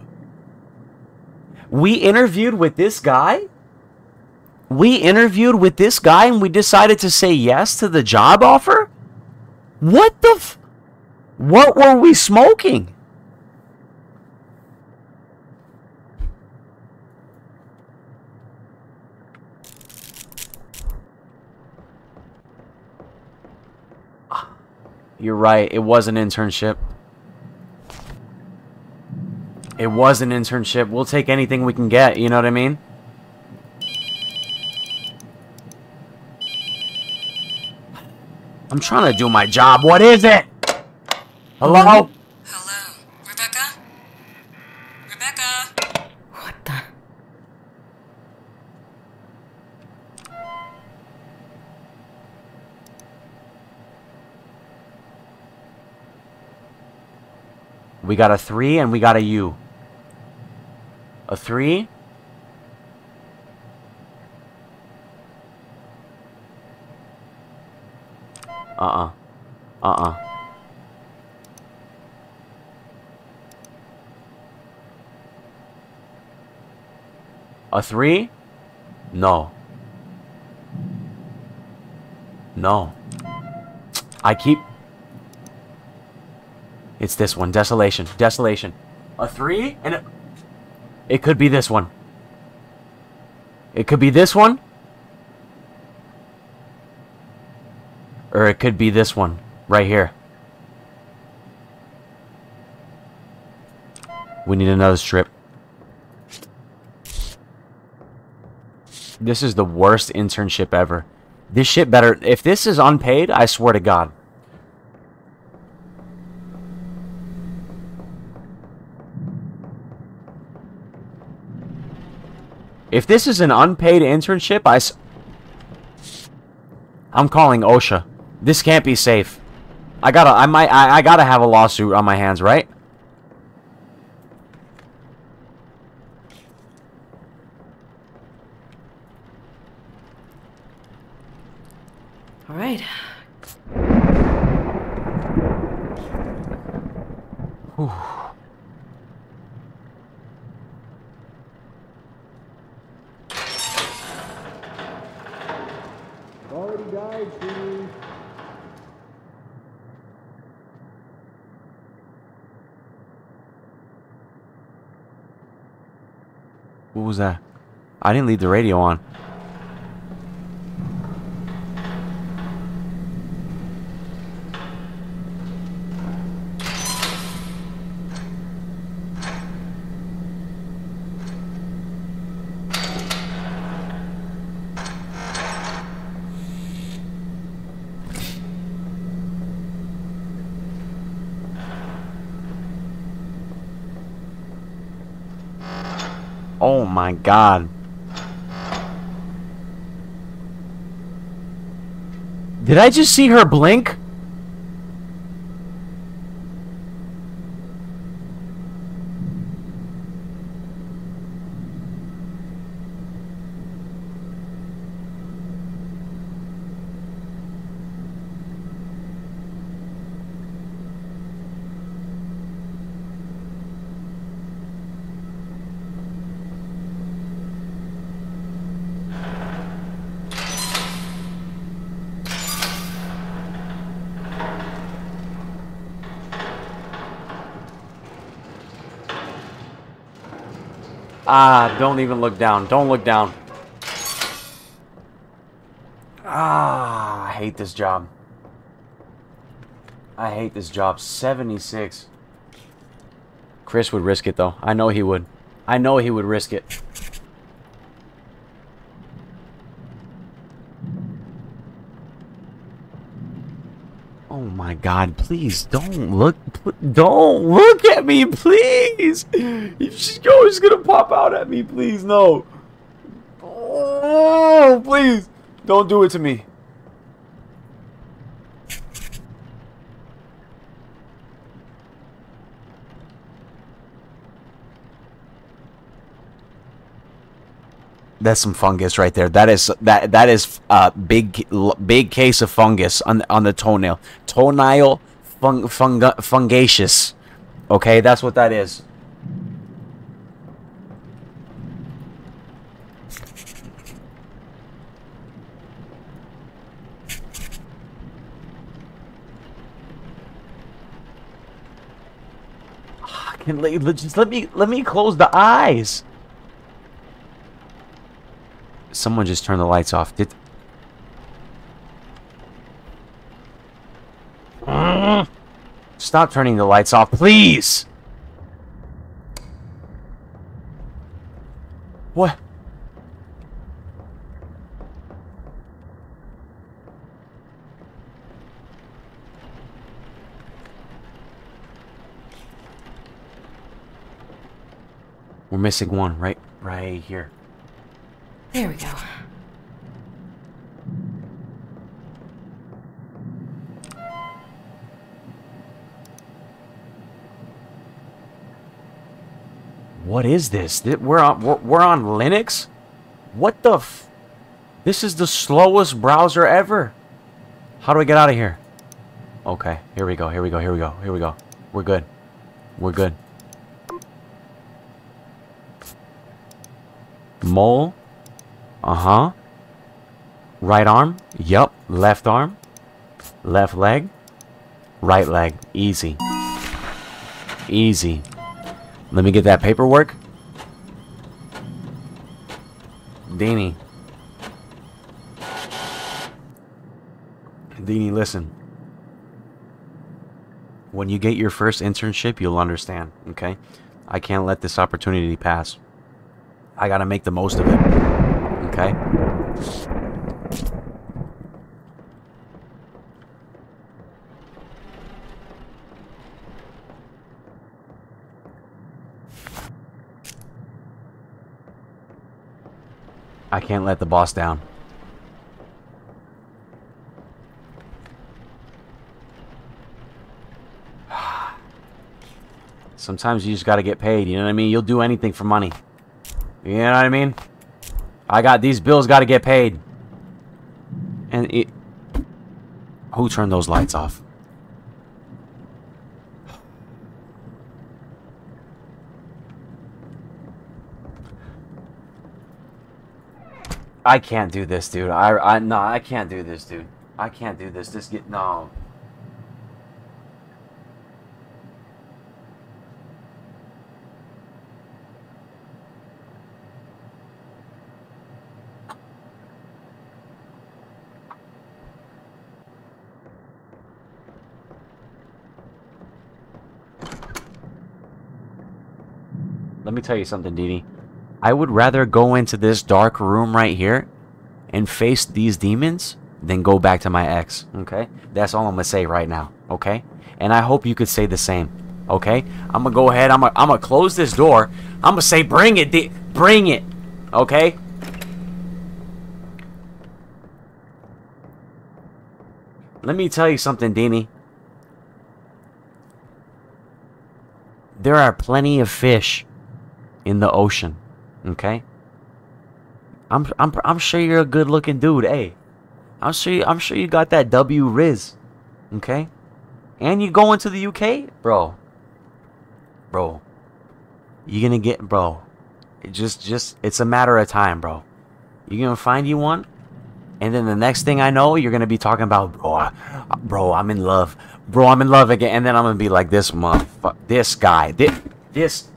We interviewed with this guy? We interviewed with this guy and we decided to say yes to the job offer? What the f- What were we smoking? You're right. It was an internship. It was an internship. We'll take anything we can get. You know what I mean? I'm trying to do my job. What is it? Hello? Hello, Rebecca? Rebecca? What the? We got a 3 and we got a U. A 3? Uh-uh. Uh-uh. A 3? No. No. I keep... It's this one. Desolation. Desolation. A three? And it, it could be this one. It could be this one. Or it could be this one. Right here. We need another strip. This is the worst internship ever. This shit better... If this is unpaid, I swear to God. If this is an unpaid internship, I s I'm calling OSHA. This can't be safe. I gotta, I might, I, I gotta have a lawsuit on my hands, right? All right. Whew. Already died, Steve. What was that? I didn't leave the radio on. God. Did I just see her blink? Ah, don't even look down. Don't look down. Ah, I hate this job. I hate this job. 76. Chris would risk it, though. I know he would. I know he would risk it. Oh my god, please don't look don't look at me, please. She's just gonna pop out at me, please. No. Oh, please. Don't do it to me. That's some fungus right there. That is that that is a big big case of fungus on on the toenail. Toenail fung, funga, fungacious. Okay, that's what that is. Ah, can just let me let me close the eyes. Someone just turned the lights off. Did Stop turning the lights off, please! What? We're missing one, right? Right here. There we go. What is this? We're on we're, on Linux? What the This is the slowest browser ever. How do I get out of here? Okay, here we go. Here we go. Here we go. Here we go. We're good. We're good. Mole. Uh-huh. Right arm. Yup. Left arm. Left leg. Right leg. Easy. Easy. Let me get that paperwork. Danny. Deanie, listen. When you get your first internship, you'll understand, okay? I can't let this opportunity pass. I gotta make the most of it, okay? I can't let the boss down. Sometimes you just gotta get paid, you know what I mean? You'll do anything for money. You know what I mean? I got these bills gotta get paid. And it... Who turned those lights off? I can't do this, dude. I, I, no, I can't do this, dude. I can't do this. This get, no. Me tell you something, Dini. I would rather go into this dark room right here and face these demons than go back to my ex, okay? That's all I'm going to say right now, okay? And I hope you could say the same, okay? I'm going to go ahead. I'm going I'm to close this door. I'm going to say, bring it, Bring it. Okay? Let me tell you something, Deanie. There are plenty of fish in the ocean. Okay? I'm I'm I'm sure you're a good-looking dude. Hey, I'm sure you, I'm sure you got that W Riz. Okay? And you going to the UK, bro? Bro, you gonna get, bro? It just just it's a matter of time, bro. You gonna find you one, and then the next thing I know, you're gonna be talking about, bro, I- bro, I'm in love, bro, I'm in love again, and then I'm gonna be like, this motherfucker, this guy, this, this.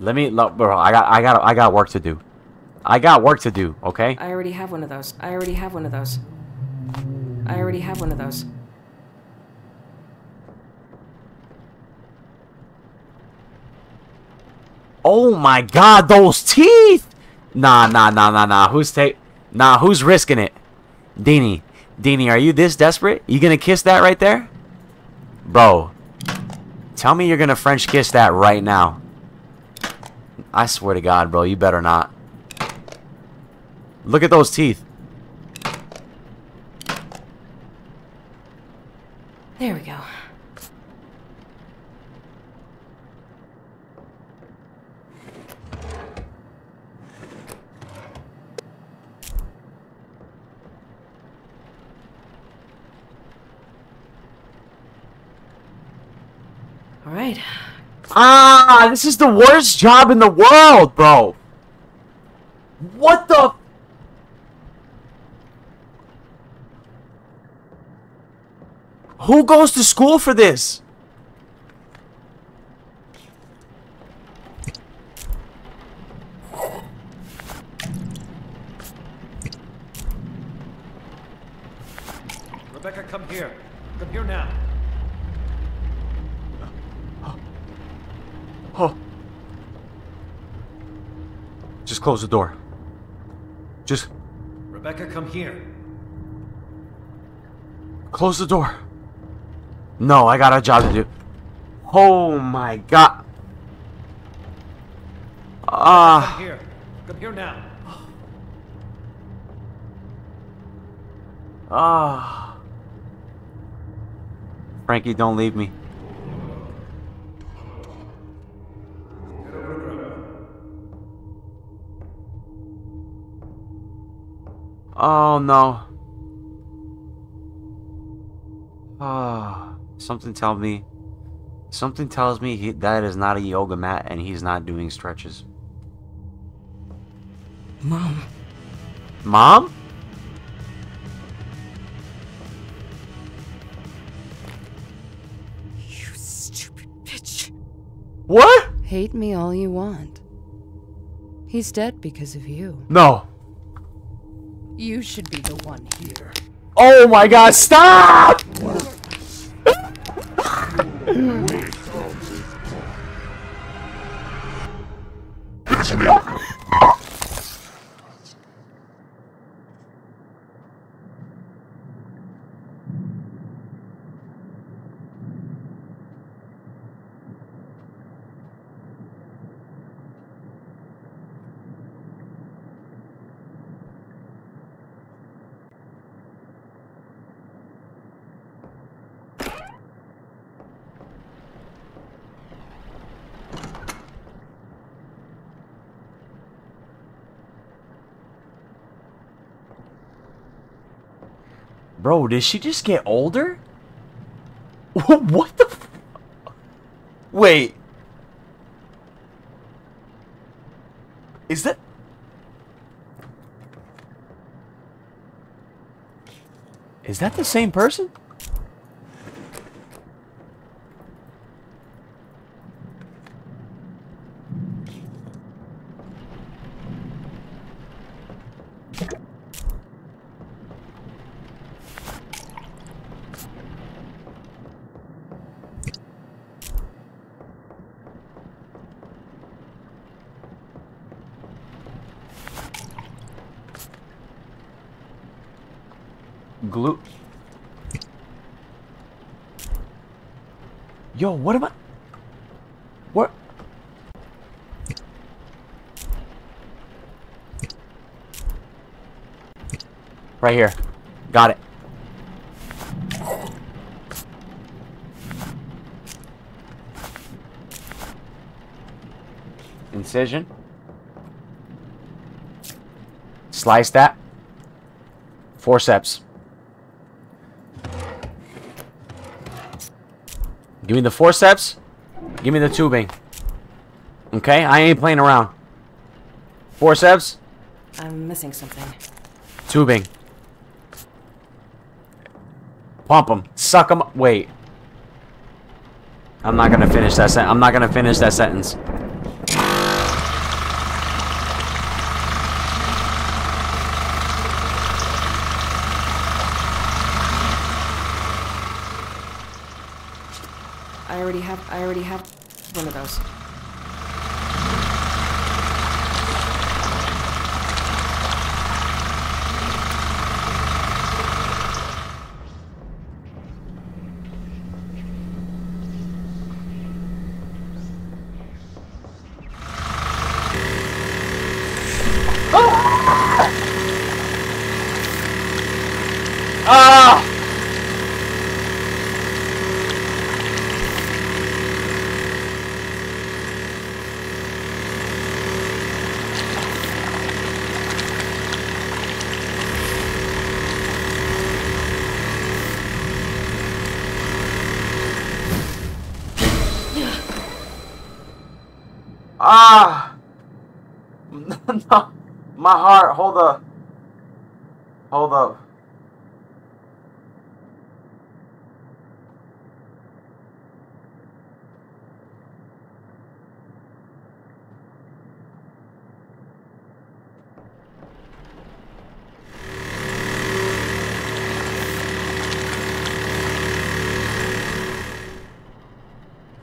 Let me, look, bro. I got, I got, I got work to do. I got work to do. Okay. I already have one of those. I already have one of those. I already have one of those. Oh my god, those teeth! Nah, nah, nah, nah, nah. Who's take? Nah, who's risking it? Deanie, Deanie, are you this desperate? You gonna kiss that right there, bro? Tell me you're gonna French kiss that right now. I swear to God, bro, you better not. Look at those teeth. There we go. All right. Ah, this is the worst job in the world, bro. What the? Who goes to school for this? Rebecca, come here. Come here now. Just close the door. Just Rebecca, come here. close the door. No, I got a job to do. Oh my god. Ah. Come here. Come here now. Ah. Frankie, don't leave me. Oh no. Ah, something tells me something tells me he, that is not a yoga mat and he's not doing stretches. Mom. Mom? You stupid bitch. What? Hate me all you want. He's dead because of you. No. You should be the one here. Oh my god, stop! Bro, did she just get older? what the Wait. Is that Is that the same person? Glue. Yo, what am I? What? Right here. Got it. Incision. Slice that. Forceps. Give me the forceps. Give me the tubing. Okay, I ain't playing around. Forceps. I'm missing something. Tubing. Pump them. Suck them. Wait. I'm not gonna finish that sentence. I'm not gonna finish that sentence. I already have. I already have one of those. Ah! Ah! no, my heart. Hold up. Hold up.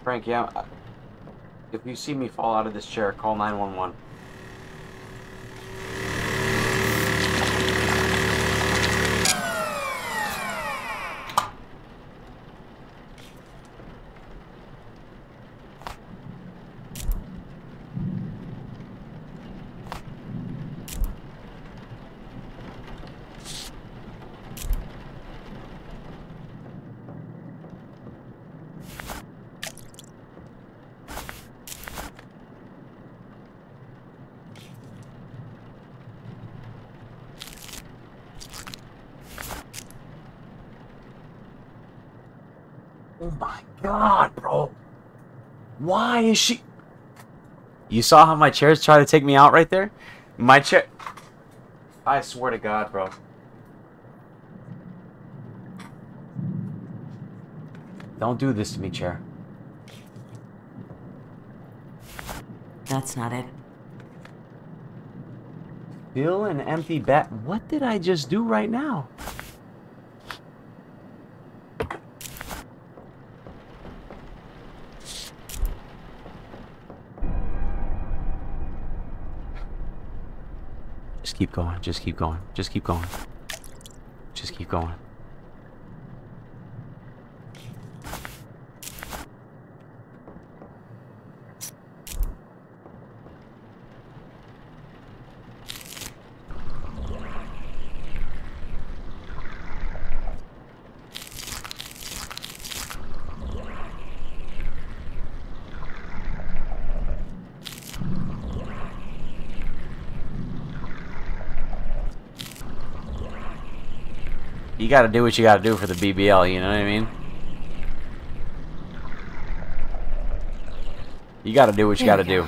Frank, yeah. If you see me fall out of this chair, call 911. Oh my god, bro. Why is she... You saw how my chair's trying to take me out right there? My chair... I swear to god, bro. Don't do this to me, chair. That's not it. Fill an empty bat. What did I just do right now? Keep going. Just keep going. Just keep going. Just keep going. You gotta do what you gotta do for the BBL, you know what I mean? You gotta do what you gotta go. do.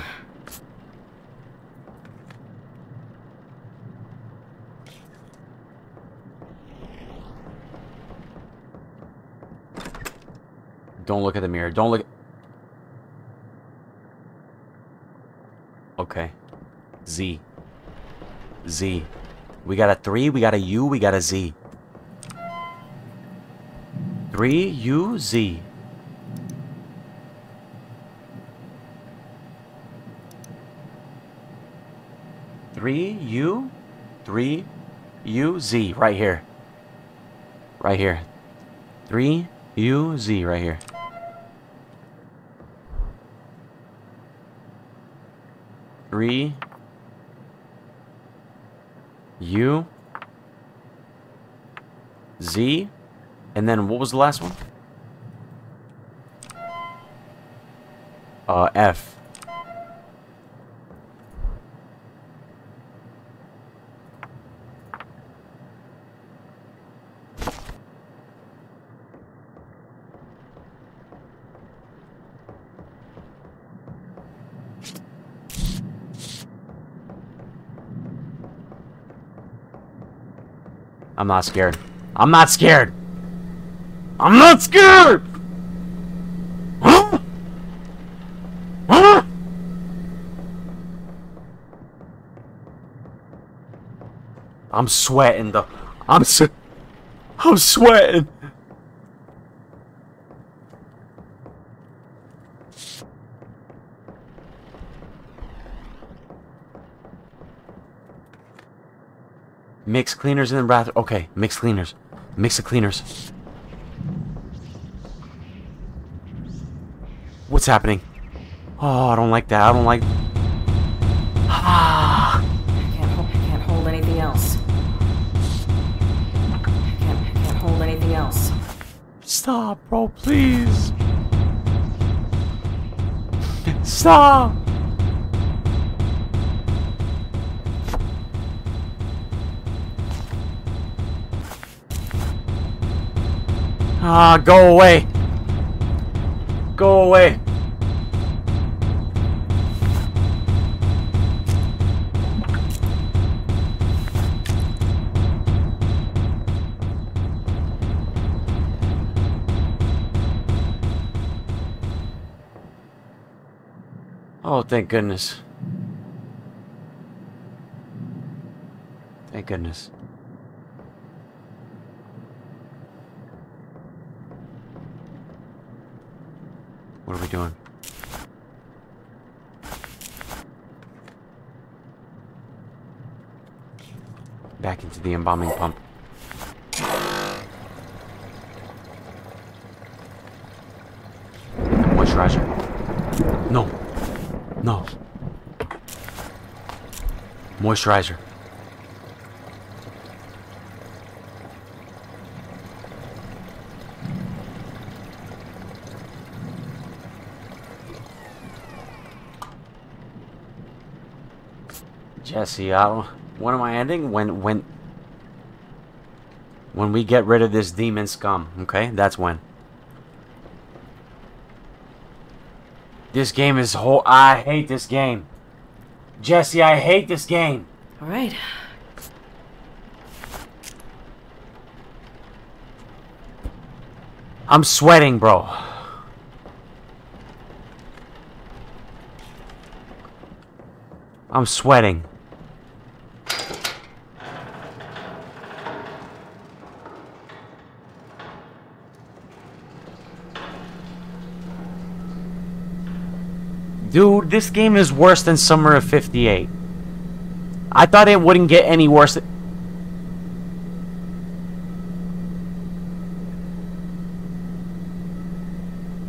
Don't look at the mirror. Don't look. Okay. Z. Z. We got a 3, we got a U, we got a Z. 3 U Z. Three U, three U Z right here. Right here. Three U Z right here. three. U. Z. And then what was the last one? Uh, F. I'm not scared. I'm not scared. I'm not scared! Huh? Huh? I'm sweating the I'm s I'm sweating. Mix cleaners in the bathroom. Okay, mix cleaners. Mix the cleaners. What's happening? Oh, I don't like that. I don't like. Ah. I can't, hold, I can't hold anything else. I can't, I can't hold anything else. Stop, bro, please. Stop. Ah, go away. Go away. Oh, thank goodness. Thank goodness. What are we doing? Back into the embalming pump. The moisturizer. No. No. Moisturizer. Jesse, I don't, when am I ending? When when when we get rid of this demon scum, okay? That's when. This game is whole. I hate this game. Jesse, I hate this game. All right. I'm sweating, bro. I'm sweating. Dude, this game is worse than Summer of 58. I thought it wouldn't get any worse.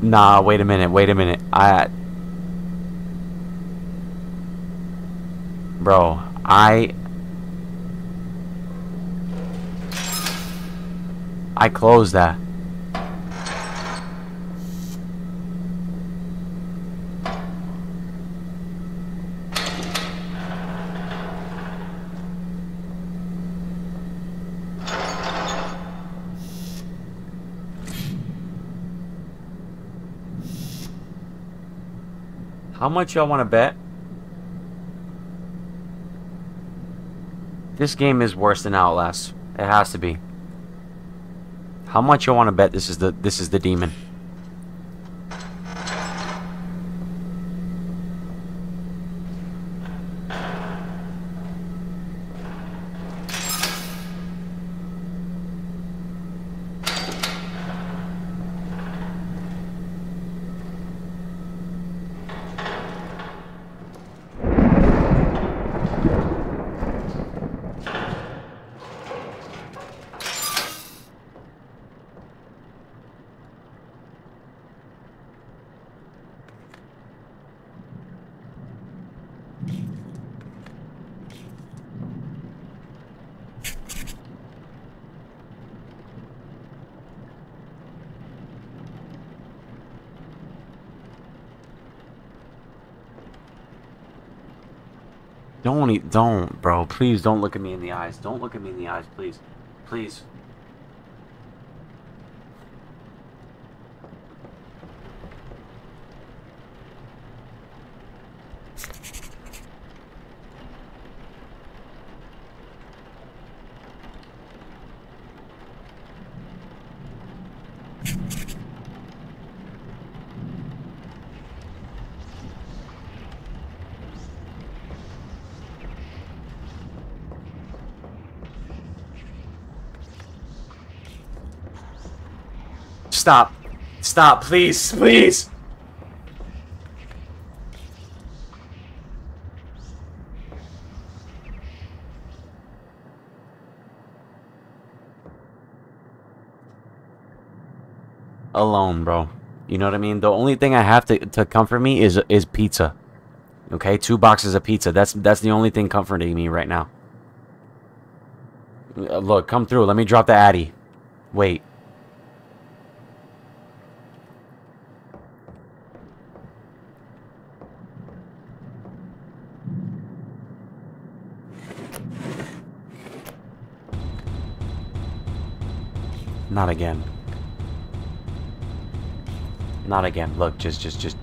Nah, wait a minute, wait a minute. I... Bro, I... I closed that. Much y'all want to bet? This game is worse than Outlast. It has to be. How much y'all want to bet this is the this is the demon? Don't bro. Please don't look at me in the eyes. Don't look at me in the eyes, please. Please. Stop. Stop, please, please. Alone, bro. You know what I mean? The only thing I have to to comfort me is is pizza. Okay, two boxes of pizza. That's that's the only thing comforting me right now. Uh, Look, come through. Let me drop the addy. Wait. Not again. Not again. Look, just, just, just.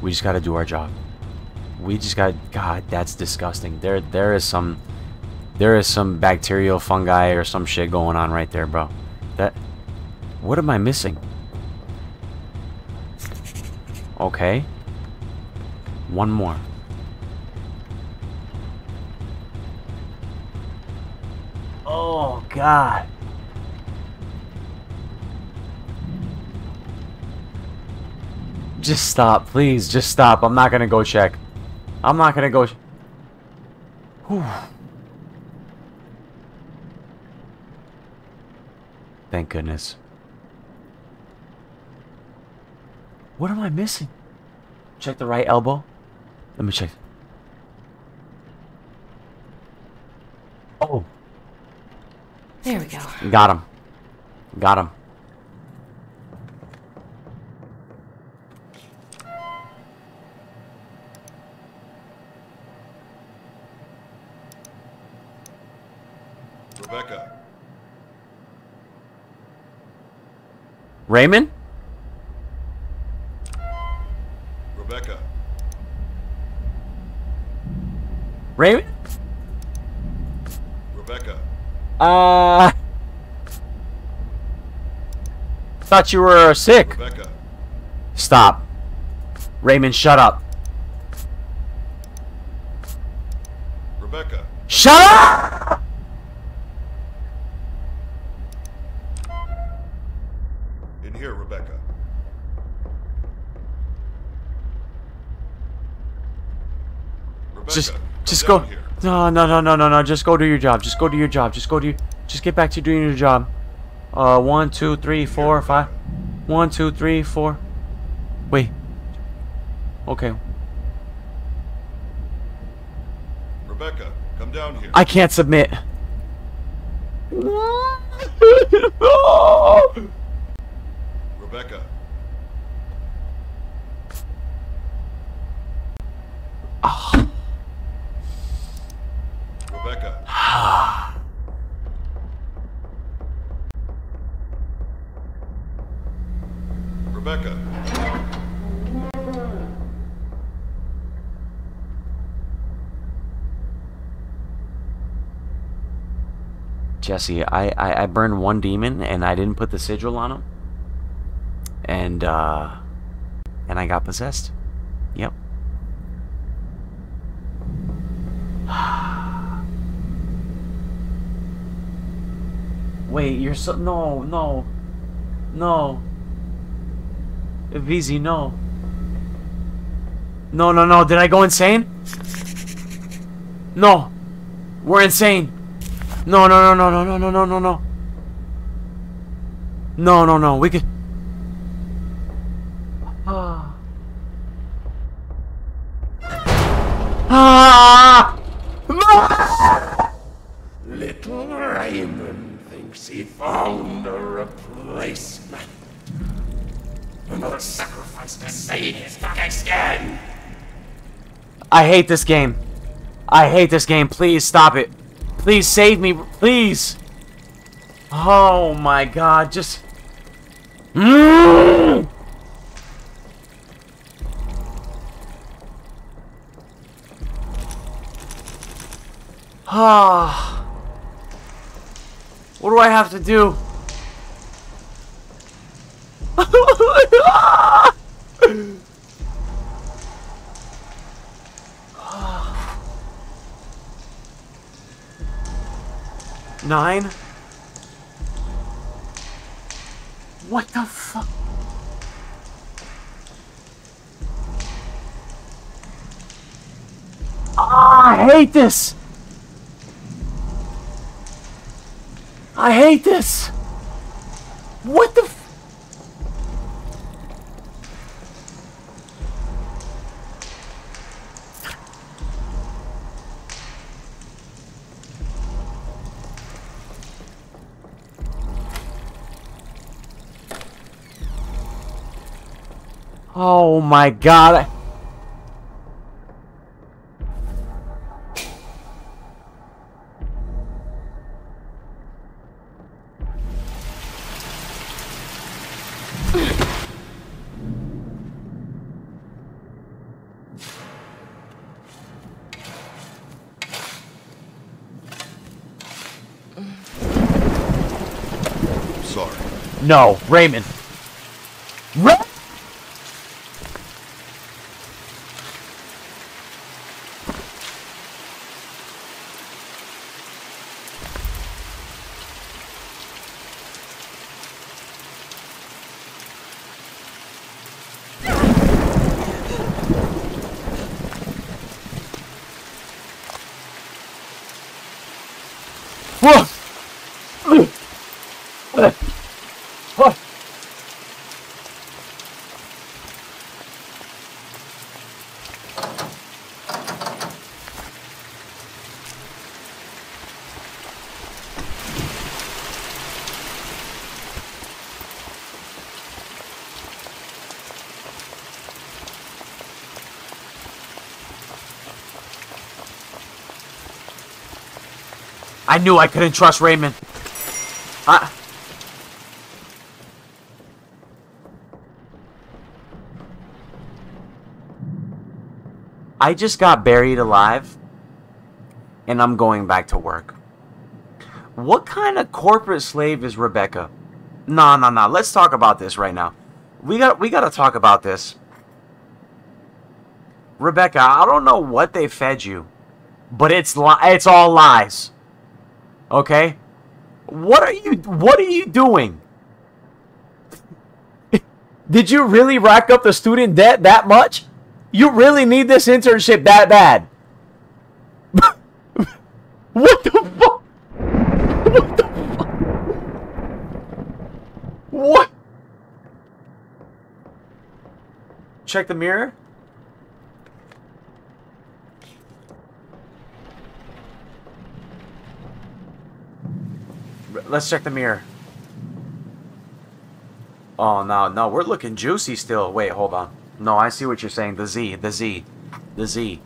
We just gotta do our job. We just got. God, that's disgusting. There, there is some. There is some bacterial fungi or some shit going on right there, bro. That. What am I missing? Okay. One more. Oh, God. Just stop, please. Just stop. I'm not gonna go check. I'm not gonna go. Whew. Thank goodness. What am I missing? Check the right elbow. Let me check. Oh, There we go. got him. Got him. Rebecca, Raymond? Rebecca, Raymond? Rebecca. Uh. Thought you were sick. Rebecca. Stop. Raymond, shut up. Rebecca. Shut up! In here, Rebecca. Rebecca. Just, come just go. Here. No, no, no, no, no, no. Just go do your job. Just go do your job. Just go do. Your, just get back to doing your job. Uh, one, two, three, four, five. One, two, three, four. Wait. Okay. Rebecca, come down here. I can't submit. Rebecca. Rebecca. Rebecca. Jesse, I, I, I burned one demon and I didn't put the sigil on him. And, uh, and I got possessed. Yep. Wait, you're so, no, no, no. VZ, no. No, no, no, did I go insane? No. We're insane. No, no, no, no, no, no, no, no, no, no. No, no, no. We could. Ah. Ah! Little Raymond thinks he found a replacement. Another sacrifice to save his fucking skin. I hate this game. I hate this game. Please stop it. Please save me. Please. Oh my god. Just. Mm! Ah. what do I have to do? Nine? What the fuck? Ah, I hate this! I hate this! What the Oh my god. Sorry. No, Raymond. Ra- Whoa! I knew I couldn't trust Raymond. I... I just got buried alive, and I'm going back to work. What kind of corporate slave is Rebecca? Nah, nah, nah. Let's talk about this right now. We got, we got to talk about this. Rebecca, I don't know what they fed you, but it's li- it's all lies. Okay? What are you what are you doing? Did you really rack up the student debt that much? You really need this internship that bad? what the fuck? What the fuck? What? Check the mirror. Let's check the mirror. Oh, no, no, we're looking juicy still. Wait, hold on. No, I see what you're saying. The Z, the Z, the Z.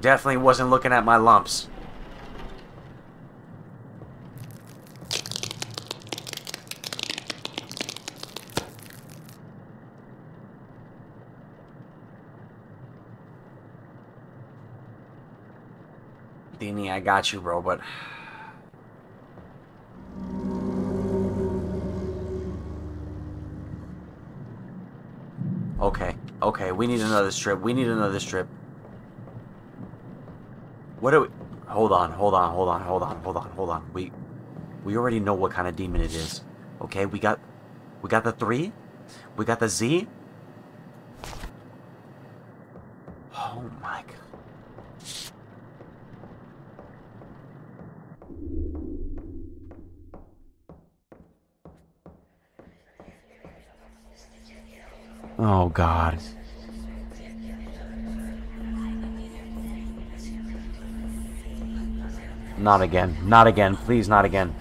Definitely wasn't looking at my lumps. Dini, I got you, bro, but... Okay, okay, we need another strip. We need another strip. What do we... Hold on, hold on, hold on, hold on, hold on, hold on. We... We already know what kind of demon it is. Okay, we got... We got the 3. We got the Z. Oh god. Not again. Not again. Please, not again.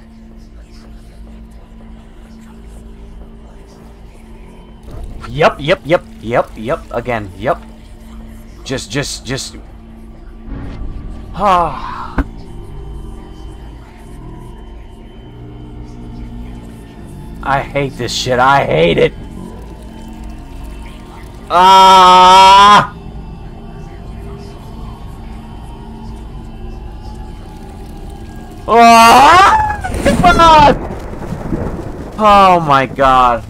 Yep, yep, yep, yep, yep, again, yep. Just, just, just. Ah. I hate this shit. I hate it. Ah! Fuck! Oh my god.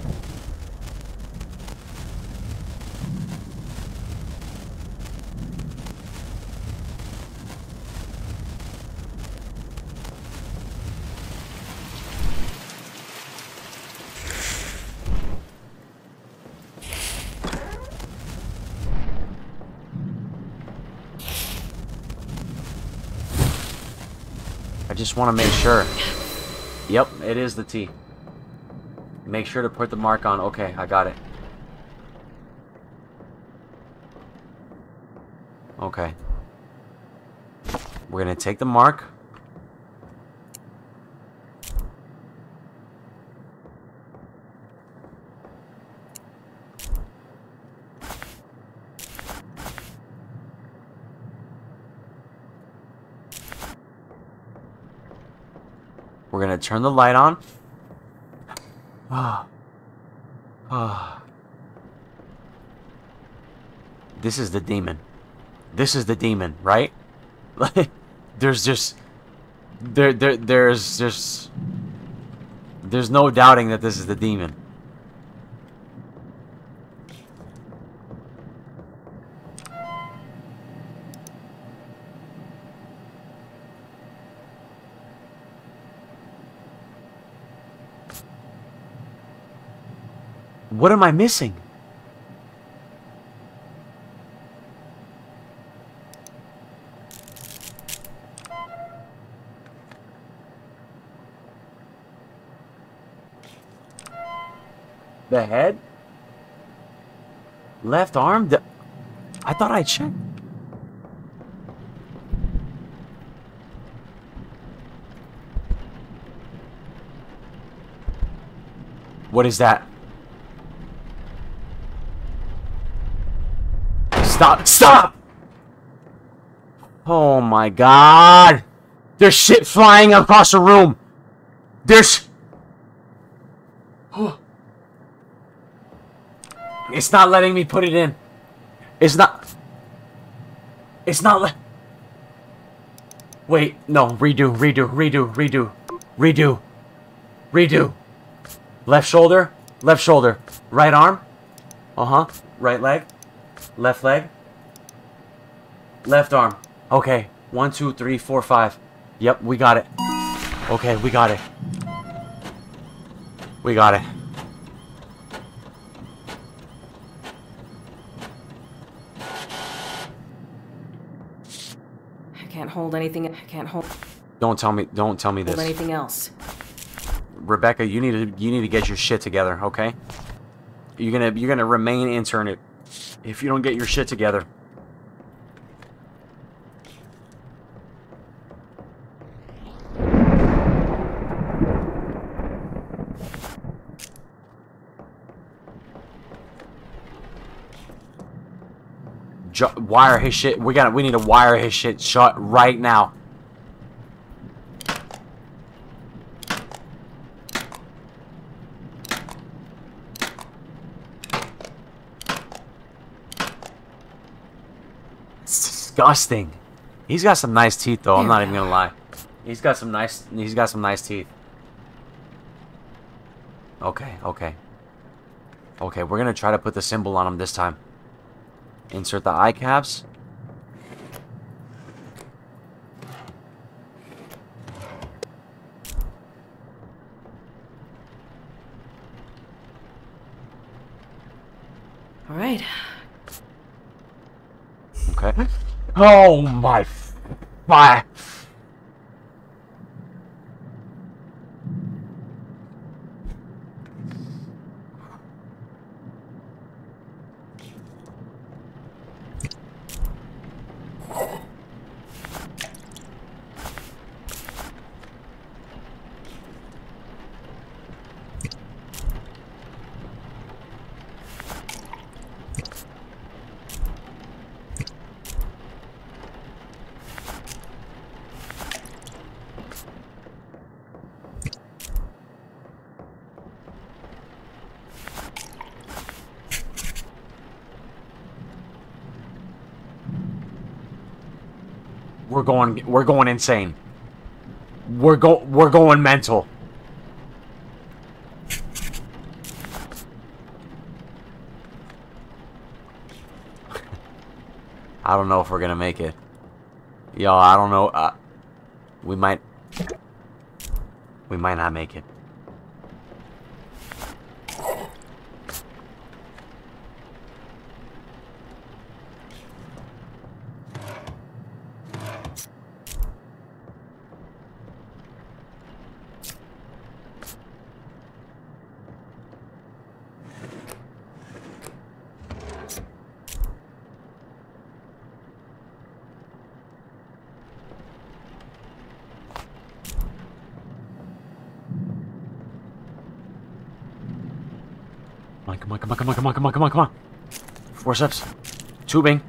I just want to make sure. Yep, it is the T. Make sure to put the mark on. Okay, I got it. Okay. We're going to take the mark. We're gonna turn the light on. Ah. Ah. This is the demon. This is the demon, right? Like, there's just there there there's just there's no doubting that this is the demon. What am I missing? The head? Left arm? The I thought I checked. What is that? Stop! Stop! Oh my god! There's shit flying across the room! There's... It's not letting me put it in. It's not... It's not let... Wait, no, redo, redo, redo, redo, redo, redo. Left shoulder, left shoulder, right arm, uh-huh, right leg, left leg, left arm. Okay, one, two, three, four, five. Yep, we got it. Okay, we got it. We got it. I can't hold anything. I can't hold, Don't tell me, don't tell me hold this. anything else. Rebecca, you need to you need to get your shit together, okay? You're gonna you're gonna remain intern if you don't get your shit together. Wire his shit. We got we need to wire his shit shut right now. It's disgusting. He's got some nice teeth though, I'm not even gonna lie. He's got some nice he's got some nice teeth. Okay, okay. Okay, we're gonna try to put the symbol on him this time. Insert the eye caps. All right. Okay. Oh my fire. We're going insane. We're go we're going mental. I don't know if we're gonna make it. Yo, I don't know. Uh, we might. We might not make it. Come on, come on, come on, come on, come on. Forceps. Tubing.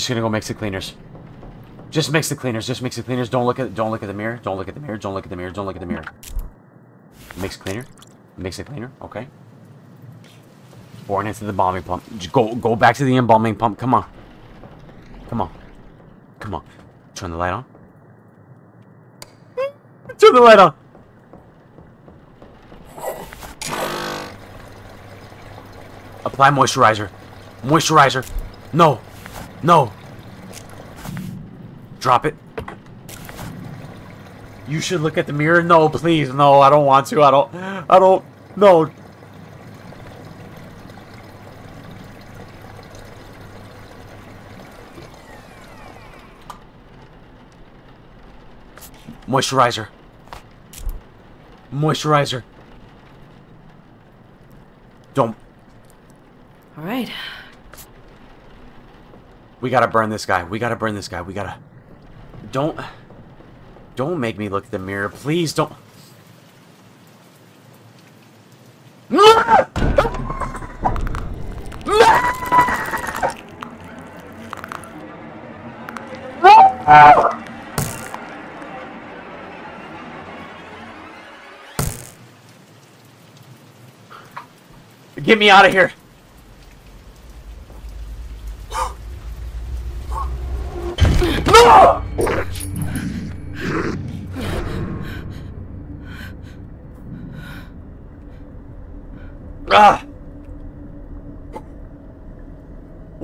Just gonna go mix the cleaners. Just mix the cleaners. Just mix the cleaners. Don't look at. Don't look at the mirror. Don't look at the mirror. Don't look at the mirror. Don't look at the mirror. Mix cleaner. Mix the cleaner. Okay. Pouring into the embalming pump. Just go. Go back to the embalming pump. Come on. Come on. Come on. Turn the light on. Turn the light on. Apply moisturizer. Moisturizer. No. No. Drop it. You should look at the mirror. No, please. No, I don't want to. I don't. I don't. No. Moisturizer. Moisturizer. Don't. All right. We gotta burn this guy. We gotta burn this guy. We gotta. Don't. Don't make me look at the mirror. Please don't. Get me out of here.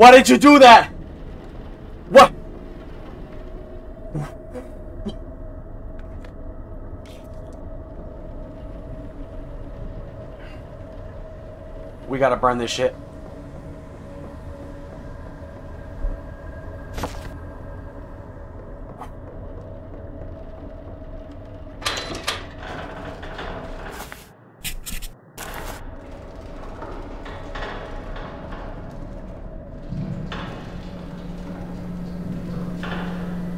Why did you do that? What? We gotta burn this shit.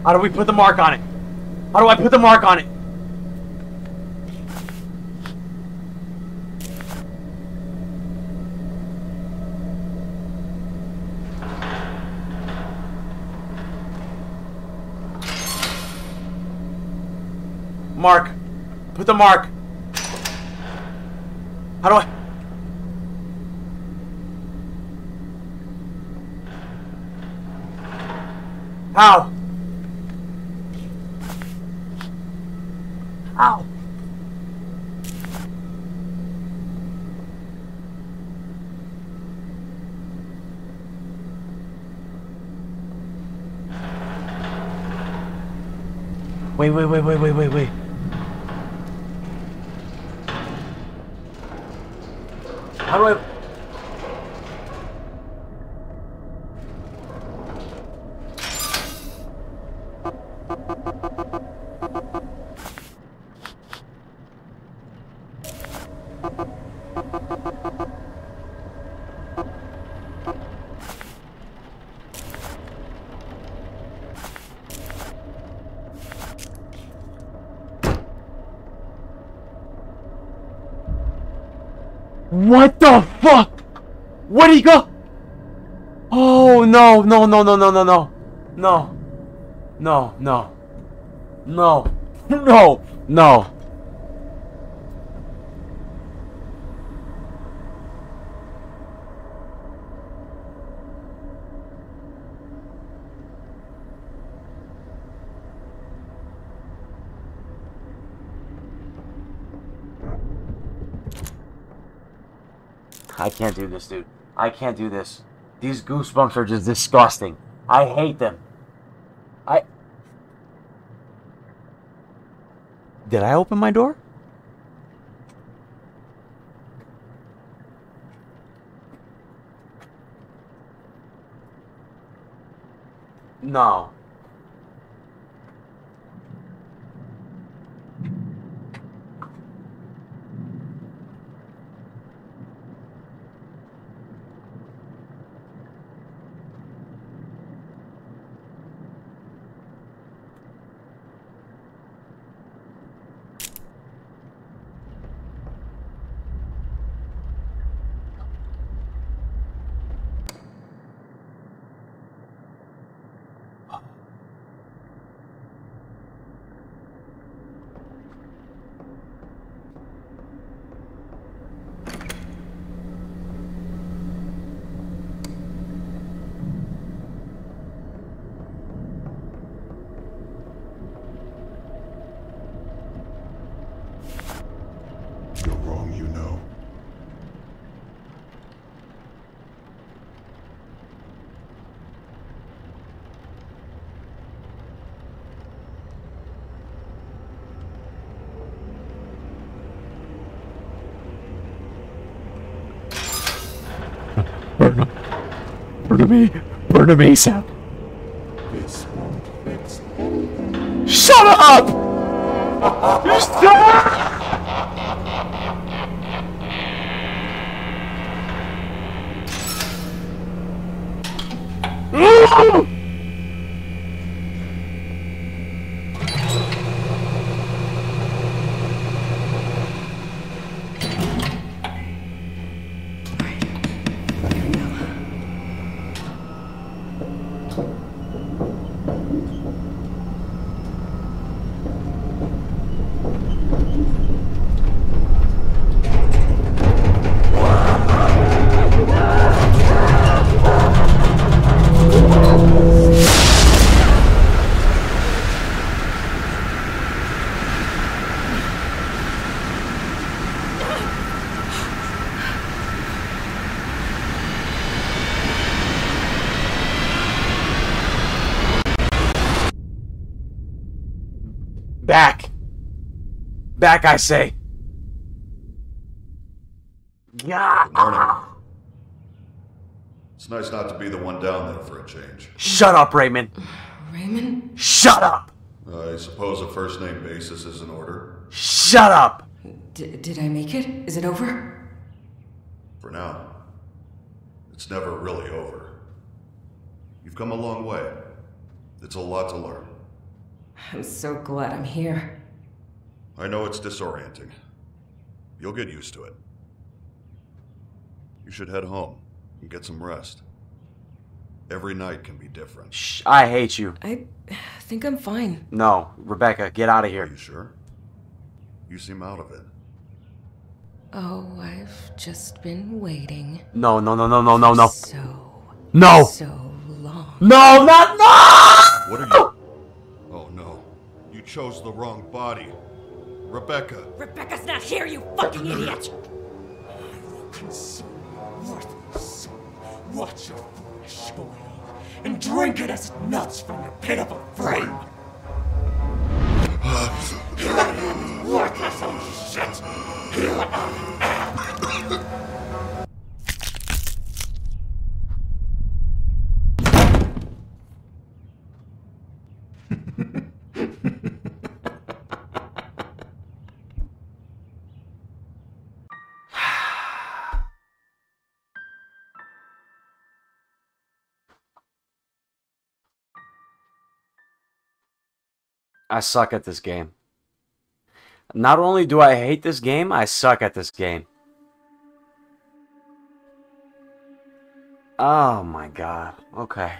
How do we put the mark on it? How do I put the mark on it? Mark. Put the mark. How do I? How? How? Wait, wait, wait, wait, wait, wait, wait. No, no, no, no, no, no, no. No. No, no. No. No. I can't do this, dude. I can't do this. These goosebumps are just disgusting. I hate them. I. Did I open my door? No. You're wrong, you know. Burn him. Burn me. Him ASAP. Back, I say. Yeah. Good morning. It's nice not to be the one down there for a change. Shut up, Raymond. Raymond? Shut up. I suppose a first name basis is in order. Shut up. D- did I make it? Is it over? For now. It's never really over. You've come a long way. It's a lot to learn. I'm so glad I'm here. I know it's disorienting. You'll get used to it. You should head home and get some rest. Every night can be different. Shh, I hate you. I think I'm fine. No, Rebecca, get out of here. Are here. you sure? You seem out of it. Oh, I've just been waiting. No, no, no, no, no, no, no. So. No! So long. No, not no! What are you? Oh no. You chose the wrong body. Rebecca. Rebecca's not here, you fucking idiot! I will consume worthless. Watch your flesh boil and drink it as it melts from your pitiful frame. worthless old shit! You I suck at this game. Not only do I hate this game, I suck at this game. Oh my god. Okay.